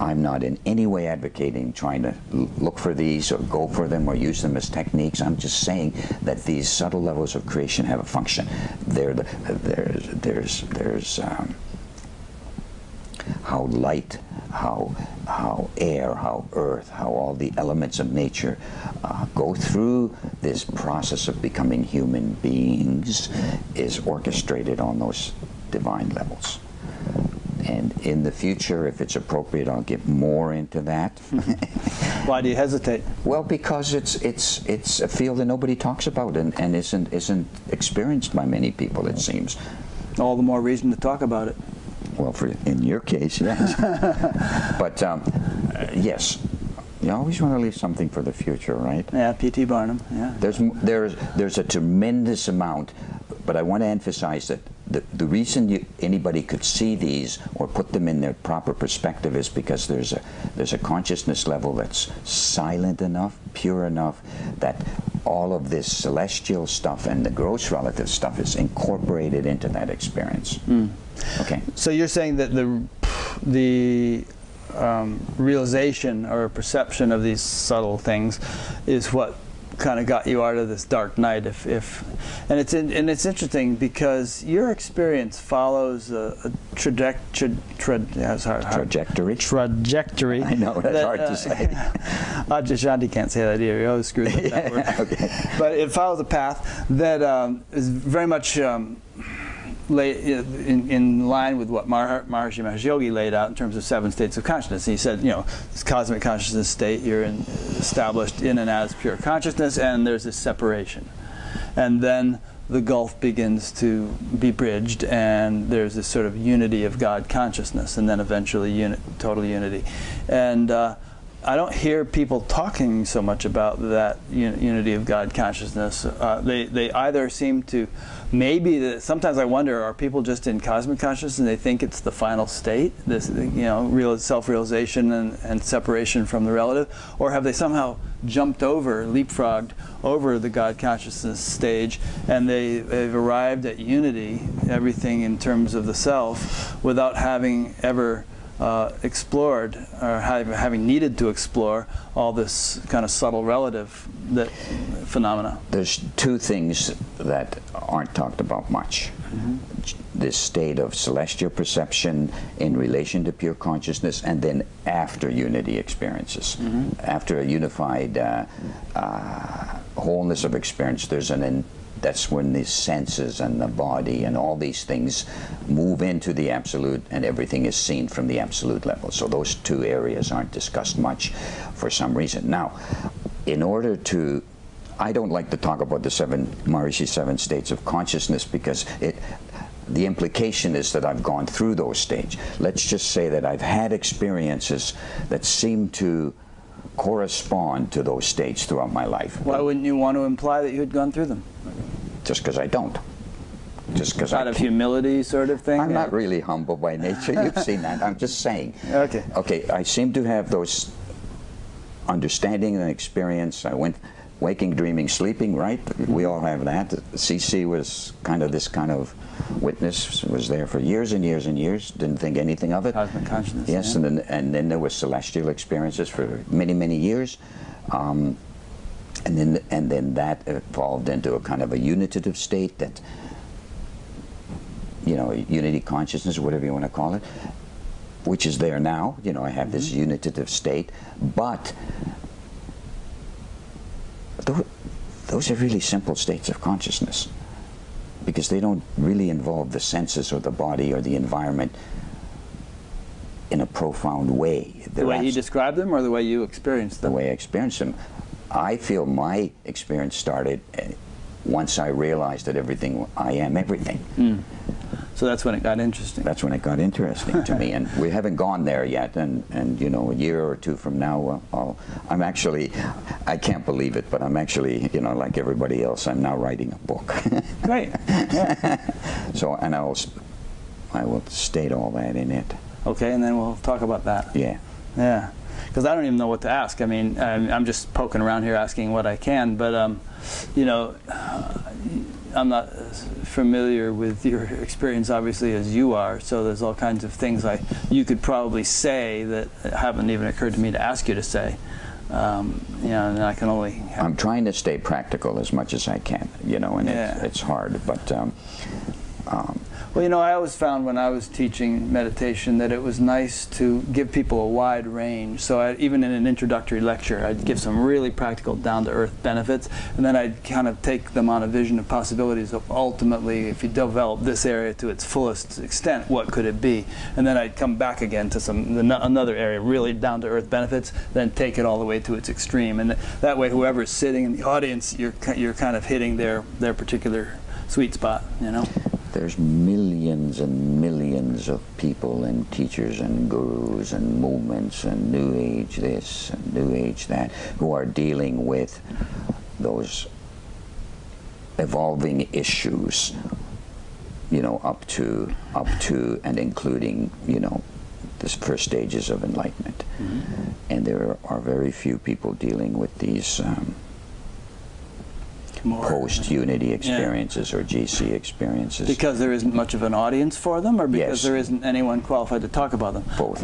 I'm not in any way advocating trying to look for these or go for them or use them as techniques. I'm just saying that these subtle levels of creation have a function. They're the, there's there's there's um, how light, how how air, how earth, how all the elements of nature uh, go through this process of becoming human beings is orchestrated on those divine levels. And in the future, if it's appropriate, I'll get more into that. Why do you hesitate? well, because it's it's it's a field that nobody talks about and, and isn't isn't experienced by many people. It seems. All the more reason to talk about it. Well, for in your case, yes. but um, uh, yes, you always want to leave something for the future, right? Yeah, P.T. Barnum. Yeah. There's there's there's a tremendous amount, but I want to emphasize that the, the reason you, anybody could see these or put them in their proper perspective is because there's a there's a consciousness level that's silent enough, pure enough that all of this celestial stuff and the gross relative stuff is incorporated into that experience. Okay. So you're saying that the the um, realization or perception of these subtle things is what kind of got you out of this dark night. If, if and it's in, and it's interesting because your experience follows a, a trajectory. Tra, yeah, it's hard, hard. Trajectory. Trajectory. I know, that's hard to say. Adyashanti can't say that either. He always screws up that word. okay. But it follows a path that um, is very much um, lay, in, in line with what Mar- Maharishi Mahesh Yogi laid out in terms of seven states of consciousness. He said, you know, this cosmic consciousness state, you're in, established in and as pure consciousness, and there's this separation. And then the gulf begins to be bridged, and there's this sort of unity of God consciousness, and then eventually uni- total unity. And uh, I don't hear people talking so much about that un- unity of God consciousness. Uh, they they either seem to, maybe the, sometimes I wonder, are people just in cosmic consciousness and they think it's the final state, this you know real self-realization and, and separation from the relative, or have they somehow jumped over, leapfrogged over the God consciousness stage, and they they've arrived at unity, everything in terms of the self, without having ever uh, explored or have, having needed to explore all this kind of subtle relative that phenomena. There's two things that aren't talked about much. This state of celestial perception in relation to pure consciousness, and then after unity experiences. After a unified uh, uh, wholeness of experience, there's an that's when the senses and the body and all these things move into the absolute and everything is seen from the absolute level. So those two areas aren't discussed much for some reason. Now, in order to I don't like to talk about the seven Maharishi seven states of consciousness because it the implication is that I've gone through those stages. Let's just say that I've had experiences that seem to correspond to those states throughout my life. Why wouldn't you want to imply that you had gone through them? Just because I don't. Just because Out I of can't. humility, sort of thing? I'm Yeah. not really humble by nature. You've seen that. I'm just saying. Okay. Okay, I seem to have those understanding and experience. I went waking, dreaming, sleeping, right? We all have that. CC was kind of this kind of witness, was there for years and years and years, didn't think anything of it. Cosmic consciousness. Yes, yeah. and then, and then there was celestial experiences for many, many years. Um, and then, and then that evolved into a kind of a unitative state that, you know, unity consciousness, or whatever you want to call it, which is there now. You know, I have this unitative state, but those are really simple states of consciousness because they don't really involve the senses or the body or the environment in a profound way. the They're way you describe them or the way you experience them? the way I experience them. I feel my experience started uh, once I realized that everything, I am everything. So that's when it got interesting. That's when it got interesting to me, and we haven't gone there yet. And, and you know, a year or two from now, uh, I'll, I'm actually, I can't believe it, but I'm actually, you know, like everybody else, I'm now writing a book. Great. so, and I'll, I will state all that in it. Okay, and then we'll talk about that. Yeah. Yeah. because I don't even know what to ask. I mean, I'm, I'm just poking around here asking what I can, but um, you know, I'm not as familiar with your experience, obviously, as you are. So there's all kinds of things I you could probably say that haven't even occurred to me to ask you to say. Um, you know, and I can only. I'm trying to stay practical as much as I can, you know, and Yeah. it's, it's hard. But um, um, Well, you know, I always found when I was teaching meditation that it was nice to give people a wide range. So I, even in an introductory lecture, I'd give some really practical, down-to-earth benefits, and then I'd kind of take them on a vision of possibilities of ultimately, if you develop this area to its fullest extent, what could it be? And then I'd come back again to some the, another area, really down-to-earth benefits, then take it all the way to its extreme. And that way, whoever's sitting in the audience, you're you're kind of hitting their their particular sweet spot. You know. There's millions and millions of people and teachers and gurus and movements and new age this and new age that who are dealing with those evolving issues you know up to up to and including you know the first stages of enlightenment. And there are very few people dealing with these um, More. post unity experiences or gc experiences Because there isn't much of an audience for them, or because Yes. there isn't anyone qualified to talk about them? both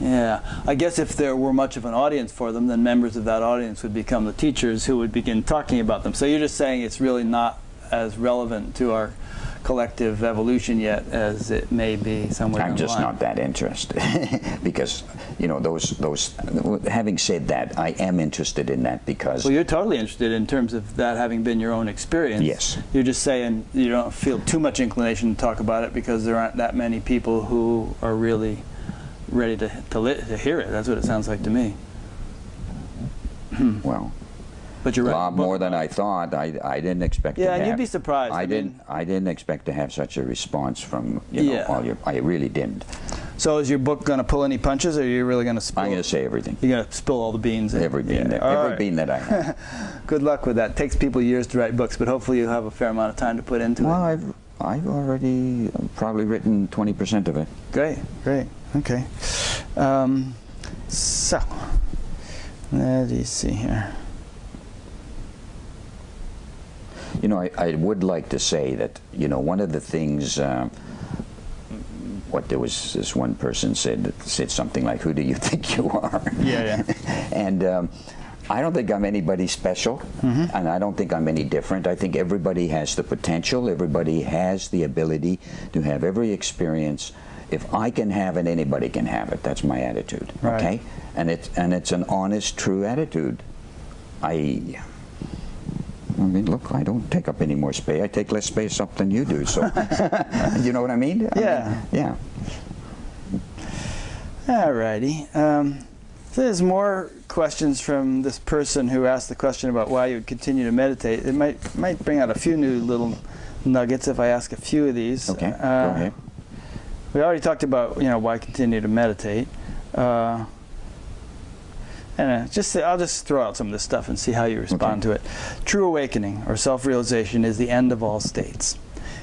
Yeah. I guess if there were much of an audience for them, then members of that audience would become the teachers who would begin talking about them. So you're just saying it's really not as relevant to our collective evolution yet as it may be somewhere I'm just not that interested because you know those those. Having said that, I am interested in that because Well, you're totally interested in terms of that having been your own experience. Yes. You're just saying you don't feel too much inclination to talk about it because there aren't that many people who are really ready to to, li- to hear it. That's what it sounds like to me. well, But you're a lot more than I thought. I, I didn't expect. Yeah, to and have, you'd be surprised. I, I didn't. mean- I didn't expect to have such a response from you know Yeah. all your. I really didn't. So is your book going to pull any punches, or are you really going to spill? I'm going to say everything. You're going to spill all the beans. Every bean Yeah. that every right. bean that I have. Good luck with that. takes people years to write books, but hopefully you have a fair amount of time to put into well, it. I've I've already probably written 20% of it. Great, great. Okay. Um, so, let me see here. You know, I, I would like to say that, you know, one of the things, uh, what there was this one person said, said something like, who do you think you are? Yeah, yeah. and um, I don't think I'm anybody special, and I don't think I'm any different. I think everybody has the potential, everybody has the ability to have every experience. If I can have it, anybody can have it. That's my attitude. Right. Okay? And it's, and it's an honest, true attitude. I. I mean, look, I don't take up any more space. I take less space up than you do. So, you know what I mean? I Yeah. mean, yeah. Alrighty. Um, so there's more questions from this person who asked the question about why you would continue to meditate. It might might bring out a few new little nuggets if I ask a few of these. Okay. Uh, go ahead. We already talked about you know why continue to meditate. Uh, and uh, just say, I'll just throw out some of this stuff and see how you respond to it. True awakening or self-realization is the end of all states.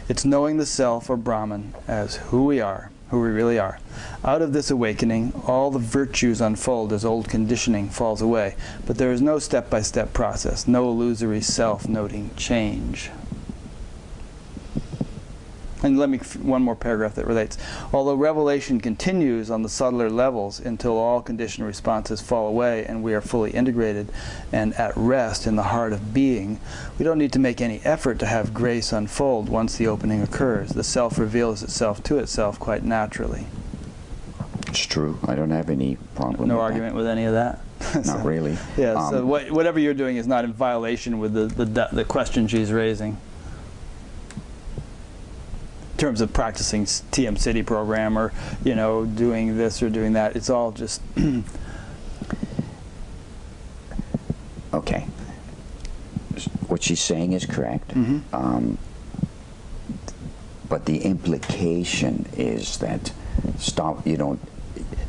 It's knowing the self or Brahman as who we are, who we really are. Out of this awakening, all the virtues unfold as old conditioning falls away, but there is no step-by-step process, no illusory self-noting change. And let me one more paragraph that relates. Although revelation continues on the subtler levels until all conditioned responses fall away and we are fully integrated and at rest in the heart of being, we don't need to make any effort to have grace unfold once the opening occurs. The self reveals itself to itself quite naturally. It's true. I don't have any problem. No with argument with any of that. That. So- Not really. Yeah. so Um, what, whatever you're doing is not in violation with the the, the question she's raising. In terms of practicing TM-Sidhi program or you know doing this or doing that, it's all just Okay. What she's saying is correct. Mhm. Um, but the implication is that stop, you don't,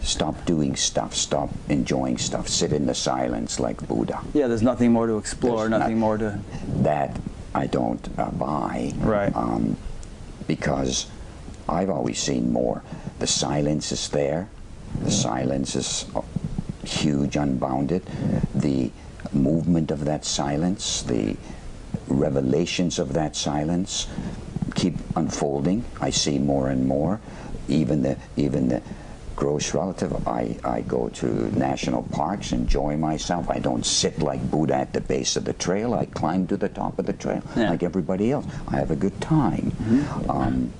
stop doing stuff, stop enjoying stuff, sit in the silence like Buddha. yeah. There's nothing more to explore, There's not- nothing more to That I don't uh, buy. Right. Um, because I've always seen more. The silence is there. The silence is, uh, huge, unbounded. The movement of that silence, the revelations of that silence keep unfolding. I see more and more. Even the even the gross relative. I, I go to national parks, enjoy myself. I don't sit like Buddha at the base of the trail. I climb to the top of the trail Yeah. like everybody else. I have a good time. Um,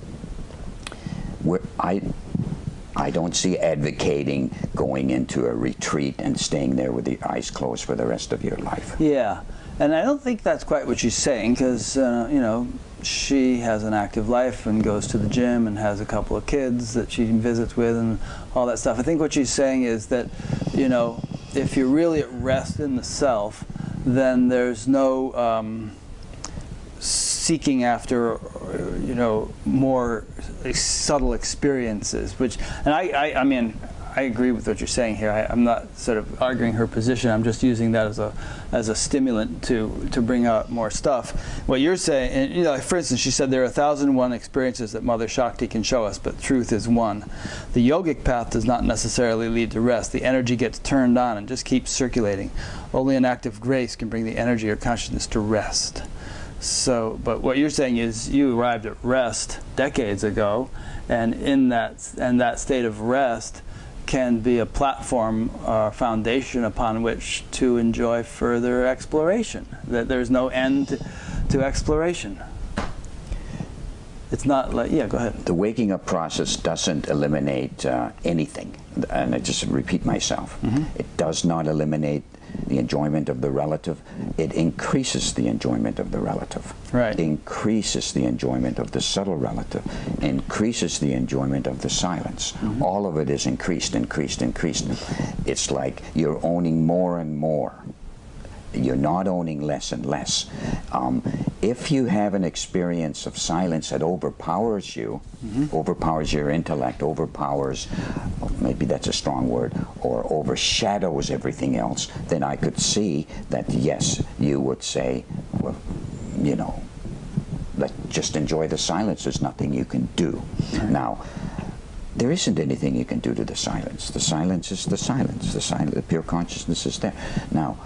where I, I don't see advocating going into a retreat and staying there with the eyes closed for the rest of your life. Yeah, and I don't think that's quite what she's saying because uh, you know she has an active life and goes to the gym and has a couple of kids that she visits with and all that stuff. I think what she's saying is that you know if you're really at rest in the self, then there's no um, seeking after you know more subtle experiences which and I, I, I mean I agree with what you're saying here. I, I'm not sort of arguing her position. I'm just using that as a as a stimulant to to bring out more stuff. What you're saying and you know for instance she said there are a thousand and one experiences that Mother Shakti can show us but truth is one. The yogic path does not necessarily lead to rest. The energy gets turned on and just keeps circulating. Only an act of grace can bring the energy or consciousness to rest. So, but what you're saying is you arrived at rest decades ago, and in that and that state of rest can be a platform or foundation upon which to enjoy further exploration. That there's no end to exploration. It's not like yeah. Go ahead. The waking up process doesn't eliminate uh, anything, and I just repeat myself. It does not eliminate the enjoyment of the relative. It increases the enjoyment of the relative. Right. Increases the enjoyment of the subtle relative. Increases the enjoyment of the silence. Mm-hmm. All of it is increased, increased, increased. It's like you're owning more and more you're not owning less and less. Um, if you have an experience of silence that overpowers you, overpowers your intellect, overpowers, maybe that's a strong word, or overshadows everything else, then I could see that yes, you would say, well, you know, let just enjoy the silence. There's nothing you can do. Now, there isn't anything you can do to the silence. The silence is the silence. The silence, the pure consciousness is there. Now,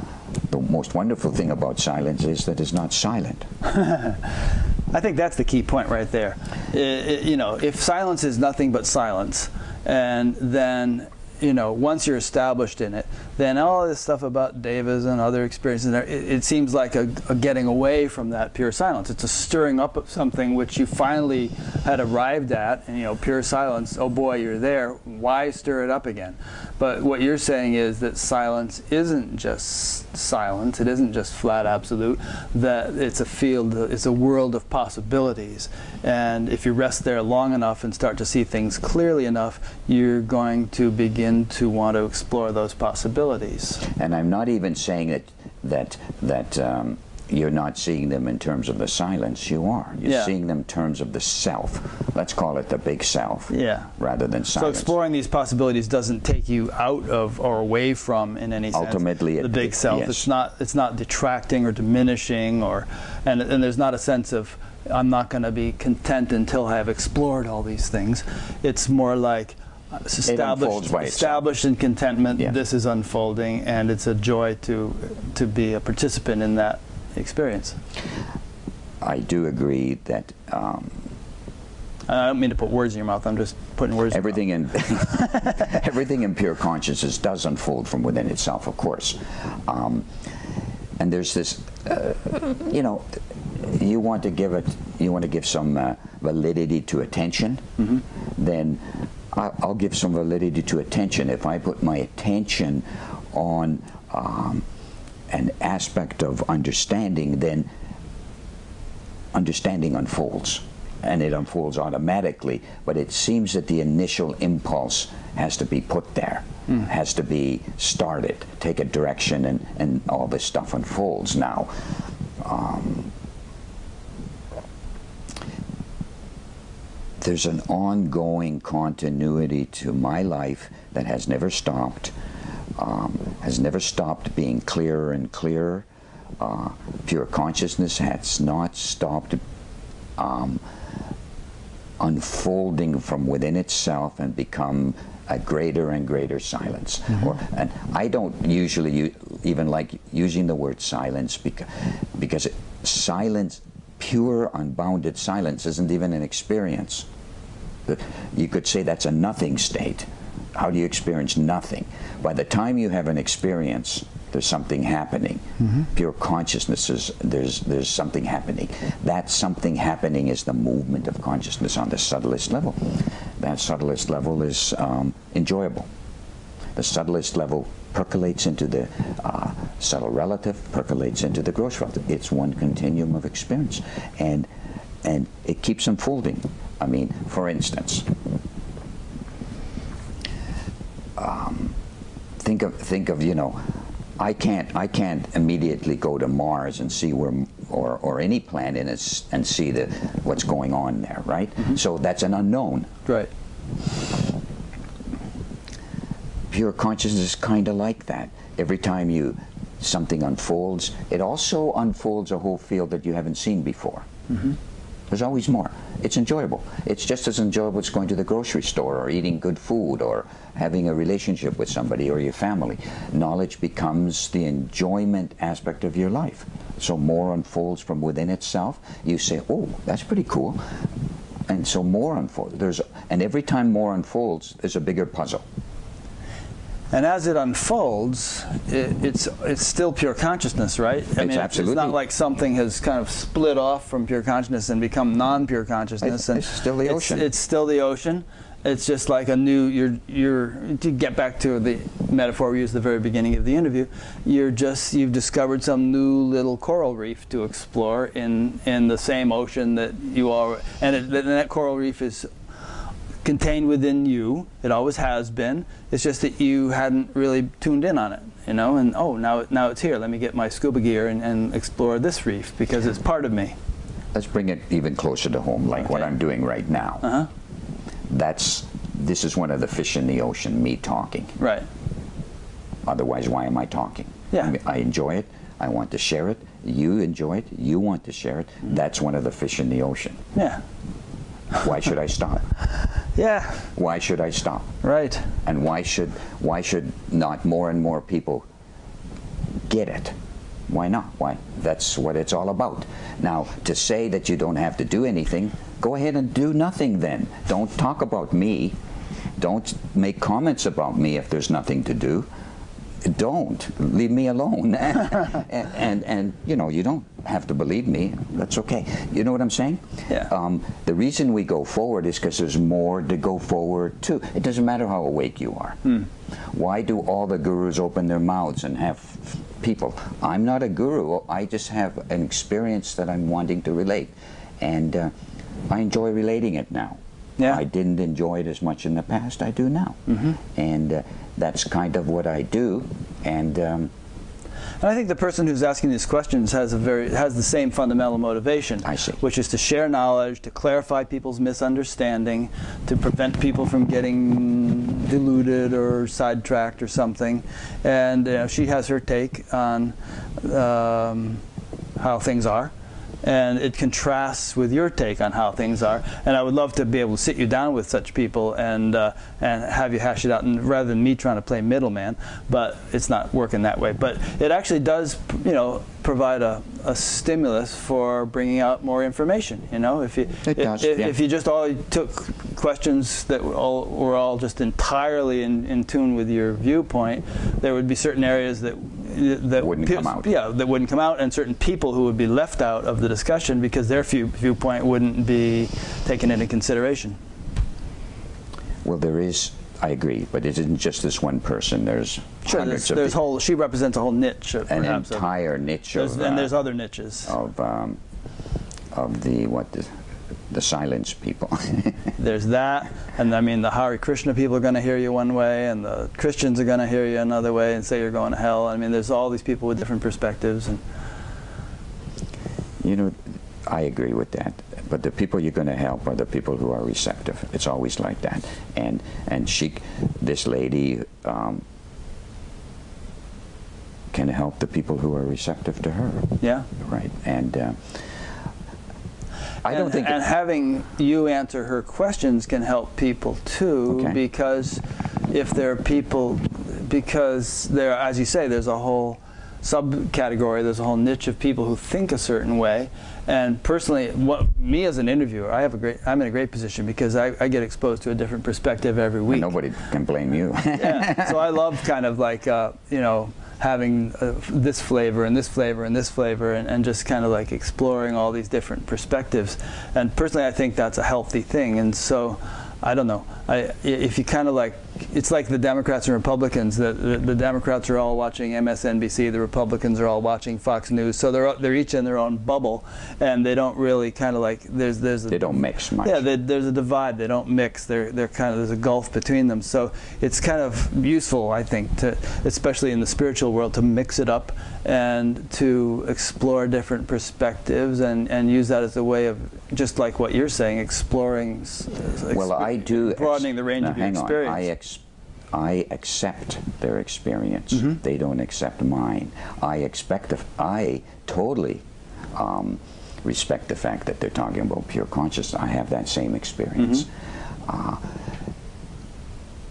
the most wonderful thing about silence is that it's not silent. I think that's the key point right there. I- I- you know, if silence is nothing but silence, and then you know, once you're established in it, then all this stuff about devas and other experiences, it, it seems like a, a getting away from that pure silence. It's a stirring up of something which you finally had arrived at, and you know, pure silence. Oh boy, you're there. Why stir it up again? But what you're saying is that silence isn't just silence. It isn't just flat absolute. That it's a field. It's a world of possibilities. And if you rest there long enough and start to see things clearly enough, you're going to begin to want to explore those possibilities. And I'm not even saying that that that um, you're not seeing them in terms of the silence. You are. You're Yeah. seeing them in terms of the self. Let's call it the big self. Yeah. Rather than silence. So exploring these possibilities doesn't take you out of or away from, in any sense, Ultimately, the it- big self. yes. It's not. It's not detracting or diminishing, or and and there's not a sense of I'm not going to be content until I have explored all these things. It's more like established, established in contentment. Yeah. This is unfolding, and it's a joy to to be a participant in that experience. I do agree that um, I don't mean to put words in your mouth. I'm just putting words. in your everything in everything in pure consciousness does unfold from within itself, of course. Um, and there's this, uh, you know, you want to give it, you want to give some uh, validity to attention, then I- I'll give some validity to attention. If I put my attention on um, an aspect of understanding, then understanding unfolds and it unfolds automatically. But it seems that the initial impulse has to be put there has to be started take a direction and, and all this stuff unfolds now. Um, there's an ongoing continuity to my life that has never stopped, um, has never stopped being clearer and clearer. Uh, pure consciousness has not stopped um, unfolding from within itself and become a greater and greater silence. Or, and I don't usually u- even like using the word silence because, because it, silence, pure, unbounded silence, isn't even an experience. You could say that's a nothing state. How do you experience nothing? By the time you have an experience, there's something happening. Pure consciousness is there's there's something happening. That something happening is the movement of consciousness on the subtlest level. That subtlest level is um, enjoyable. The subtlest level percolates into the uh, subtle relative, percolates into the gross relative. It's one continuum of experience, and and it keeps unfolding. I mean, for instance, um, think of think of you know, I can't I can't immediately go to Mars and see where or or any planet is and see the what's going on there, right? So that's an unknown. Right. Pure consciousness is kind of like that. Every time you something unfolds, it also unfolds a whole field that you haven't seen before. Mm-hmm. There's always more. It's enjoyable. It's just as enjoyable as going to the grocery store or eating good food or having a relationship with somebody or your family. Knowledge becomes the enjoyment aspect of your life. So more unfolds from within itself. You say, "Oh, that's pretty cool," and so more unfolds. There's and every time more unfolds, there's a bigger puzzle. And as it unfolds, it, it's it's still pure consciousness, right? I It's It's absolutely- not like something has kind of split off from pure consciousness and become non-pure consciousness. It's- and it's still the it's- ocean. It's, still the ocean. It's just like a new. You're you're to get back to the metaphor we used at the very beginning of the interview. You're just you've discovered some new little coral reef to explore in in the same ocean that you are, and, it, and that coral reef is contained within you. It always has been. It's just that you hadn't really tuned in on it, you know. And oh, now now it's here. Let me get my scuba gear and, and explore this reef because it's part of me. Let's bring it even closer to home, like what I'm doing right now. Uh huh. That's this is one of the fish in the ocean. Me talking. Right. Otherwise, why am I talking? Yeah. I, mean, I enjoy it. I want to share it. You enjoy it. You want to share it. Mm-hmm. That's one of the fish in the ocean. Yeah. Why should I stop? Yeah. Why should I stop? Right. And why should why should not more and more people get it? Why not? Why? That's what it's all about. Now, to say that you don't have to do anything, go ahead and do nothing then. Don't talk about me. Don't make comments about me if there's nothing to do. Don't leave me alone. and, and and you know you don't have to believe me. That's okay. You know what I'm saying? Yeah. Um, the reason we go forward is because there's more to go forward to. It doesn't matter how awake you are. Why do all the gurus open their mouths and have people? I'm not a guru. I just have an experience that I'm wanting to relate, and uh, I enjoy relating it now. Yeah. I didn't enjoy it as much in the past. I do now, and uh, that's kind of what I do. And um, And I think the person who's asking these questions has a very has the same fundamental motivation. I see. Which is to share knowledge, to clarify people's misunderstanding, to prevent people from getting deluded or sidetracked or something. And uh, she has her take on um, how things are. And it contrasts with your take on how things are. And I would love to be able to sit you down with such people and uh, and have you hash it out, and rather than me trying to play middleman. But it's not working that way. But it actually does, you know, provide a, a stimulus for bringing out more information. You know, if you It if, does, if, yeah. if you just all took questions that were all, were all just entirely in, in tune with your viewpoint, there would be certain areas that that Wouldn't come out. Yeah, that wouldn't come out, and certain people who would be left out of the discussion because their view, viewpoint wouldn't be taken into consideration. well, there is. I agree, but it isn't just this one person. There's Sure, hundreds there's, of there's whole. She represents a whole niche, of, an perhaps, of- entire niche there's, of, and uh, there's other niches. of um, of the what the, the silence people. There's that, and I mean the Hare Krishna people are going to hear you one way, and the Christians are going to hear you another way, and say you're going to hell. I mean, there's all these people with different perspectives, and you know, I agree with that. But the people you're going to help are the people who are receptive. It's always like that. And and she, this lady, um, can help the people who are receptive to her. yeah. Right. And uh, I don't and, think. and having you answer her questions can help people too Okay. because if there are people, because there, as you say, there's a whole subcategory, there's a whole niche of people who think a certain way. And personally, what, me as an interviewer, I have a great, I'm in a great position because I, I get exposed to a different perspective every week. Nobody can blame you. yeah. So I love kind of like, uh, you know, having uh, this flavor and this flavor and this flavor and, and just kind of like exploring all these different perspectives. And personally, I think that's a healthy thing. And so, I don't know. I, if you kind of like, it's like the Democrats and Republicans. The, the, the, Democrats are all watching MSNBC. The Republicans are all watching Fox News. So they're they're each in their own bubble, and they don't really kind of like there's there's a, they don't mix much. Yeah, they, there's a divide. They don't mix. They're they're kind of there's a gulf between them. So it's kind of useful, I think, to especially in the spiritual world, to mix it up and to explore different perspectives and and use that as a way of just like what you're saying, exploring. Well, I do broadening the range now, of your hang experience. On. I, I accept their experience. Mm -hmm. They don't accept mine. I expect. The, I totally um, respect the fact that they're talking about pure consciousness. I have that same experience. Mm -hmm. uh,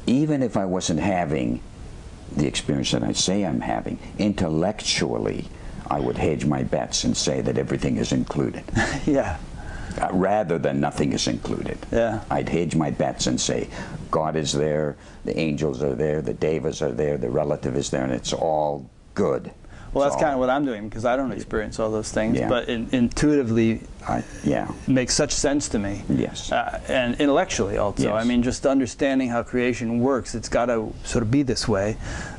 even if I wasn't having the experience that I say I'm having, intellectually, I would hedge my bets and say that everything is included. yeah. Uh, rather than nothing is included. Yeah. I'd hedge my bets and say, God is there, the angels are there, the devas are there, the relative is there, and it's all good. Well, that's kind of what I'm doing because I don't experience all those things, Yeah. but in, intuitively, I, yeah. makes such sense to me. Yes. Uh, and intellectually also. I mean, just understanding how creation works, it's got to sort of be this way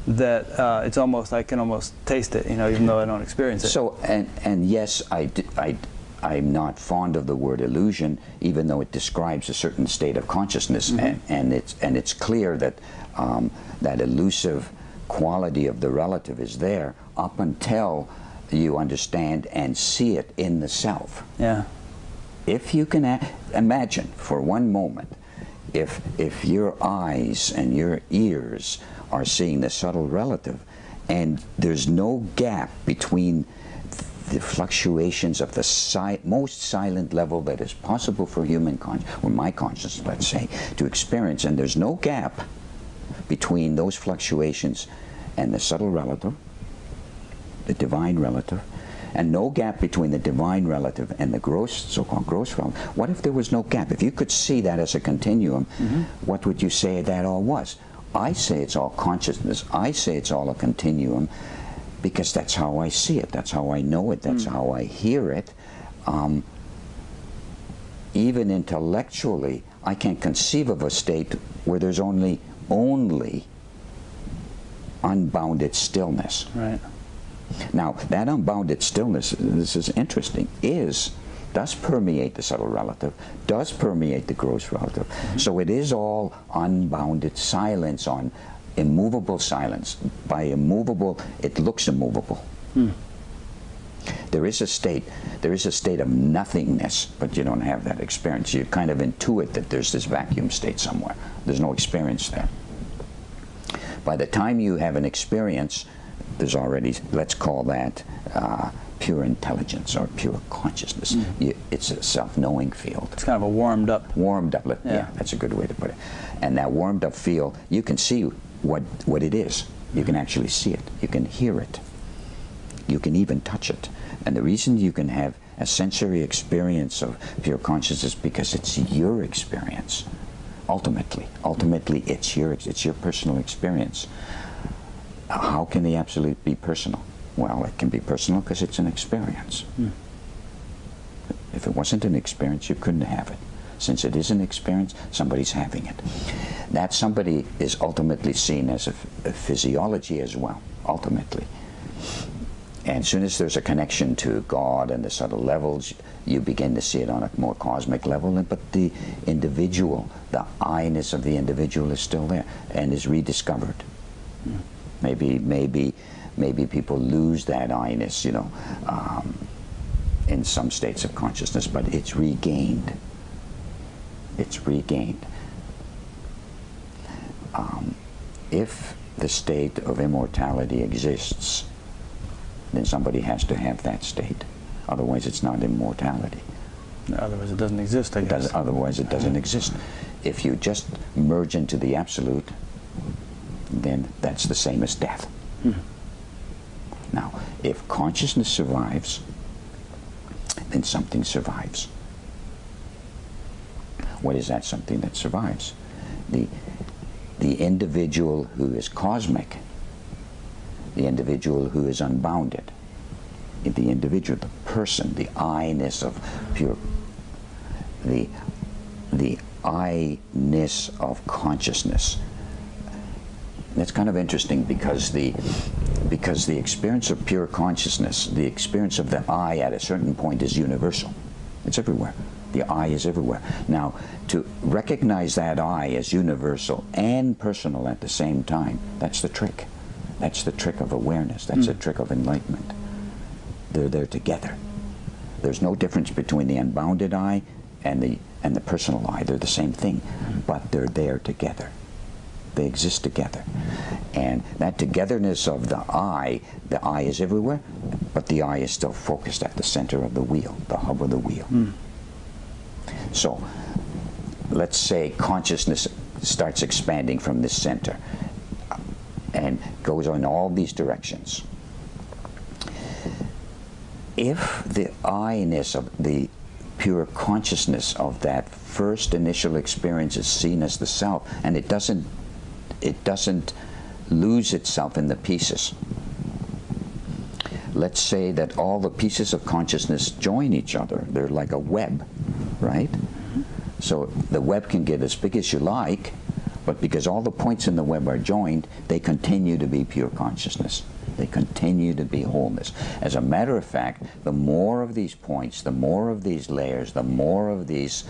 that uh, it's almost, I can almost taste it, you know, even though I don't experience it. So, and, and yes, I, d- I, I'm not fond of the word illusion, even though it describes a certain state of consciousness, and, and, it's, and it's clear that um, that elusive quality of the relative is there up until you understand and see it in the self. yeah. If you can a- imagine for one moment, if, if your eyes and your ears are seeing the subtle relative, and there's no gap between the fluctuations of the si- most silent level that is possible for human con- or my consciousness, let's say, to experience, and there's no gap between those fluctuations and the subtle relative, the divine relative, and no gap between the divine relative and the gross, so-called gross relative. What if there was no gap? If you could see that as a continuum, mm-hmm. what would you say that all was? I say it's all consciousness. I say it's all a continuum because that's how I see it. That's how I know it. That's how I hear it. Um, even intellectually, I can't conceive of a state where there's only only unbounded stillness. Right. Now, that unbounded stillness, this is interesting, is does permeate the subtle relative, does permeate the gross relative. So it is all unbounded silence on immovable silence. By immovable, it looks immovable. There is a state, there is a state of nothingness, but you don't have that experience. You kind of intuit that there's this vacuum state somewhere. There's no experience there. By the time you have an experience, there's already, let's call that uh, pure intelligence or pure consciousness. You, it's a self-knowing field. It's kind of a warmed up. Warmed up, yeah. Yeah. that's a good way to put it. And that warmed up field, you can see what, what it is. You can actually see it. You can hear it. You can even touch it. And the reason you can have a sensory experience of pure consciousness is because it's your experience. Ultimately, ultimately, it's your it's your personal experience. How can the absolute be personal? Well, it can be personal because it's an experience. Hmm. If it wasn't an experience, you couldn't have it. Since it is an experience, somebody's having it. That somebody is ultimately seen as a, a physiology as well, ultimately. And as soon as there's a connection to God and the subtle levels, you begin to see it on a more cosmic level. But the individual, the I-ness of the individual is still there and is rediscovered. Maybe, maybe, maybe people lose that I-ness, you know, um, in some states of consciousness, but it's regained. It's regained. Um, if the state of immortality exists, then somebody has to have that state. Otherwise, it's not immortality. Otherwise, it doesn't exist, I guess. does, otherwise, it doesn't exist. If you just merge into the absolute, then that's the same as death. Now, if consciousness survives, then something survives. What is that something that survives? The, the individual who is cosmic, the individual who is unbounded, the individual, the person, the I-ness of pure, the, the I-ness of consciousness. That's kind of interesting because the, because the experience of pure consciousness, the experience of the I at a certain point is universal. It's everywhere. The I is everywhere. Now, to recognize that I as universal and personal at the same time, that's the trick. That's the trick of awareness. That's the hmm. trick of enlightenment. They're there together. There's no difference between the unbounded I and the and the personal I. They're the same thing, hmm. but they're there together. They exist together. And that togetherness of the I, the I is everywhere, but the I is still focused at the center of the wheel, the hub of the wheel. Hmm. So, let's say consciousness starts expanding from this center and goes in all these directions. If the I-ness of the pure consciousness of that first initial experience is seen as the self and it doesn't it doesn't lose itself in the pieces. Let's say that all the pieces of consciousness join each other. They're like a web, right? So the web can get as big as you like, but because all the points in the web are joined, they continue to be pure consciousness. They continue to be wholeness. As a matter of fact, the more of these points, the more of these layers, the more of these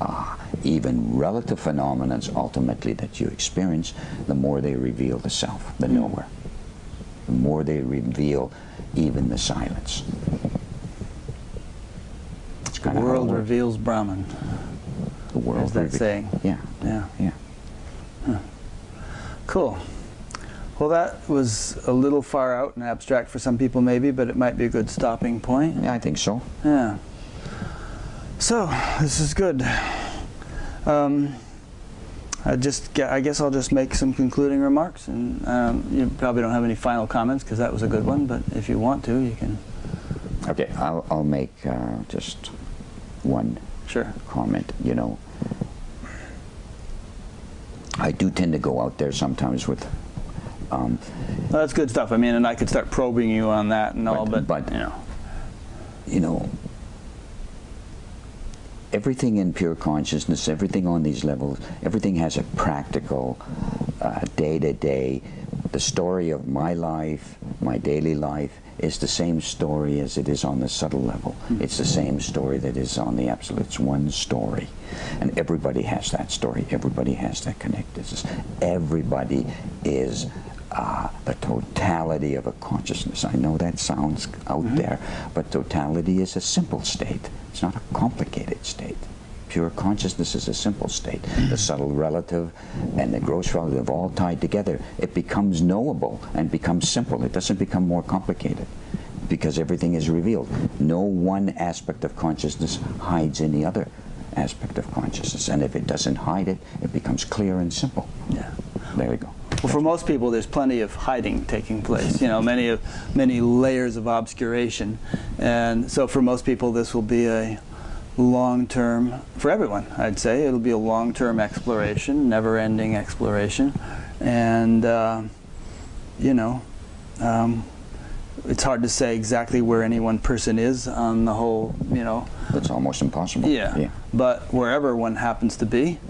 uh, even relative phenomena ultimately that you experience, the more they reveal the self, the nowhere. The more they reveal even the silence. It's The kind of world reveals Brahman. the world There's that saying. Yeah, Yeah. yeah. Cool. Well, that was a little far out and abstract for some people, maybe, but it might be a good stopping point. Yeah, I think so. Yeah. So this is good. Um, I just, I guess I'll just make some concluding remarks, and um, you probably don't have any final comments because that was a good one. But if you want to, you can. Okay, I'll, I'll make uh, just one Sure. comment. You know, I do tend to go out there sometimes with, um, Well, that's good stuff. I mean, and I could start probing you on that and all, But- but, but- you know, you know, everything in pure consciousness, everything on these levels, everything has a practical, day to day. The story of my life, my daily life, is the same story as it is on the subtle level. Mm-hmm. It's the same story that is on the absolute. It's one story. And everybody has that story. Everybody has that connectedness. Everybody is uh, the totality of a consciousness. I know that sounds out there, but totality is a simple state. It's not a complicated state. Pure consciousness is a simple state. The subtle relative and the gross relative all tied together. It becomes knowable and becomes simple. It doesn't become more complicated because everything is revealed. No one aspect of consciousness hides any other aspect of consciousness. And if it doesn't hide it, it becomes clear and simple. yeah. There you go. Well, for most people, there's plenty of hiding taking place. You know, many of many layers of obscuration, and so for most people, this will be a long-term for everyone. I'd say it'll be a long-term exploration, never-ending exploration, and uh, you know, um, it's hard to say exactly where any one person is on the whole. You know, It's almost impossible. yeah. Yeah. But wherever one happens to be,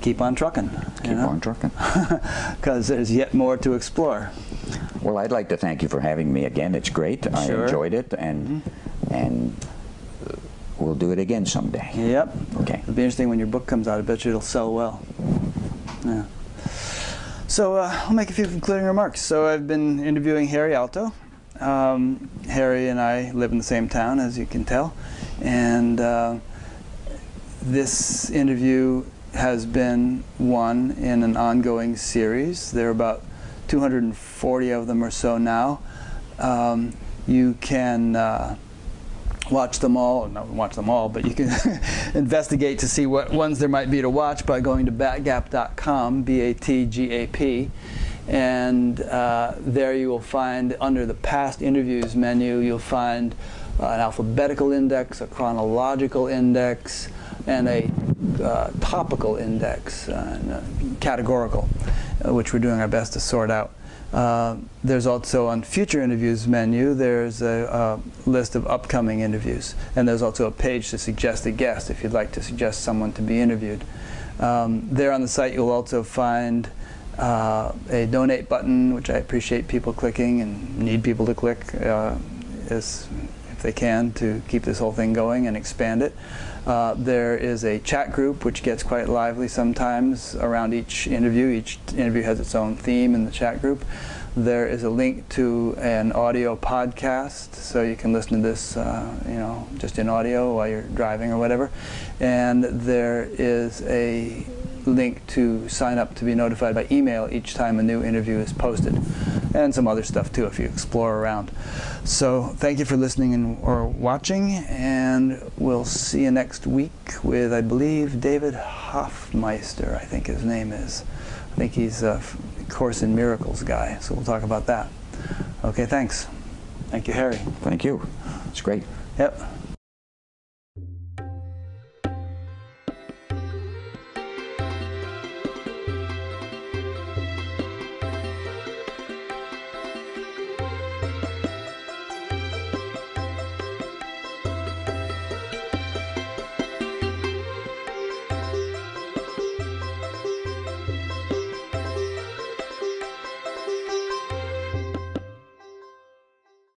keep on trucking. Keep on trucking. because there's yet more to explore. Well, I'd like to thank you for having me again. It's great. I enjoyed it, and and uh, we'll do it again someday. Yep. Okay. It'll be interesting when your book comes out. I bet you it'll sell well. Yeah. So uh, I'll make a few concluding remarks. So I've been interviewing Harri Aalto. Um, Harri and I live in the same town, as you can tell, and uh, this interview has been one in an ongoing series. There are about 240 of them or so now. Um, you can uh, watch them all, not watch them all, but you can investigate to see what ones there might be to watch by going to batgap.com, B A T G A P. And uh, there you will find, under the past interviews menu, you'll find an alphabetical index, a chronological index, and a uh, topical index, uh, uh, categorical, uh, which we're doing our best to sort out. Uh, there's also on future interviews menu, there's a, a list of upcoming interviews. And there's also a page to suggest a guest if you'd like to suggest someone to be interviewed. Um, there on the site you'll also find uh, a donate button, which I appreciate people clicking and need people to click uh, if they can to keep this whole thing going and expand it. Uh, there is a chat group which gets quite lively sometimes around each interview. Each interview has its own theme in the chat group. There is a link to an audio podcast, so you can listen to this, uh, you know, just in audio while you're driving or whatever. And there is a link to sign up to be notified by email each time a new interview is posted, and some other stuff too if you explore around. So thank you for listening and or watching, and we'll see you next week with I believe David Hoffmeister. I think his name is. I think he's a Course in Miracles guy. So we'll talk about that. Okay, thanks. Thank you, Harri. Thank you. It's great. Yep.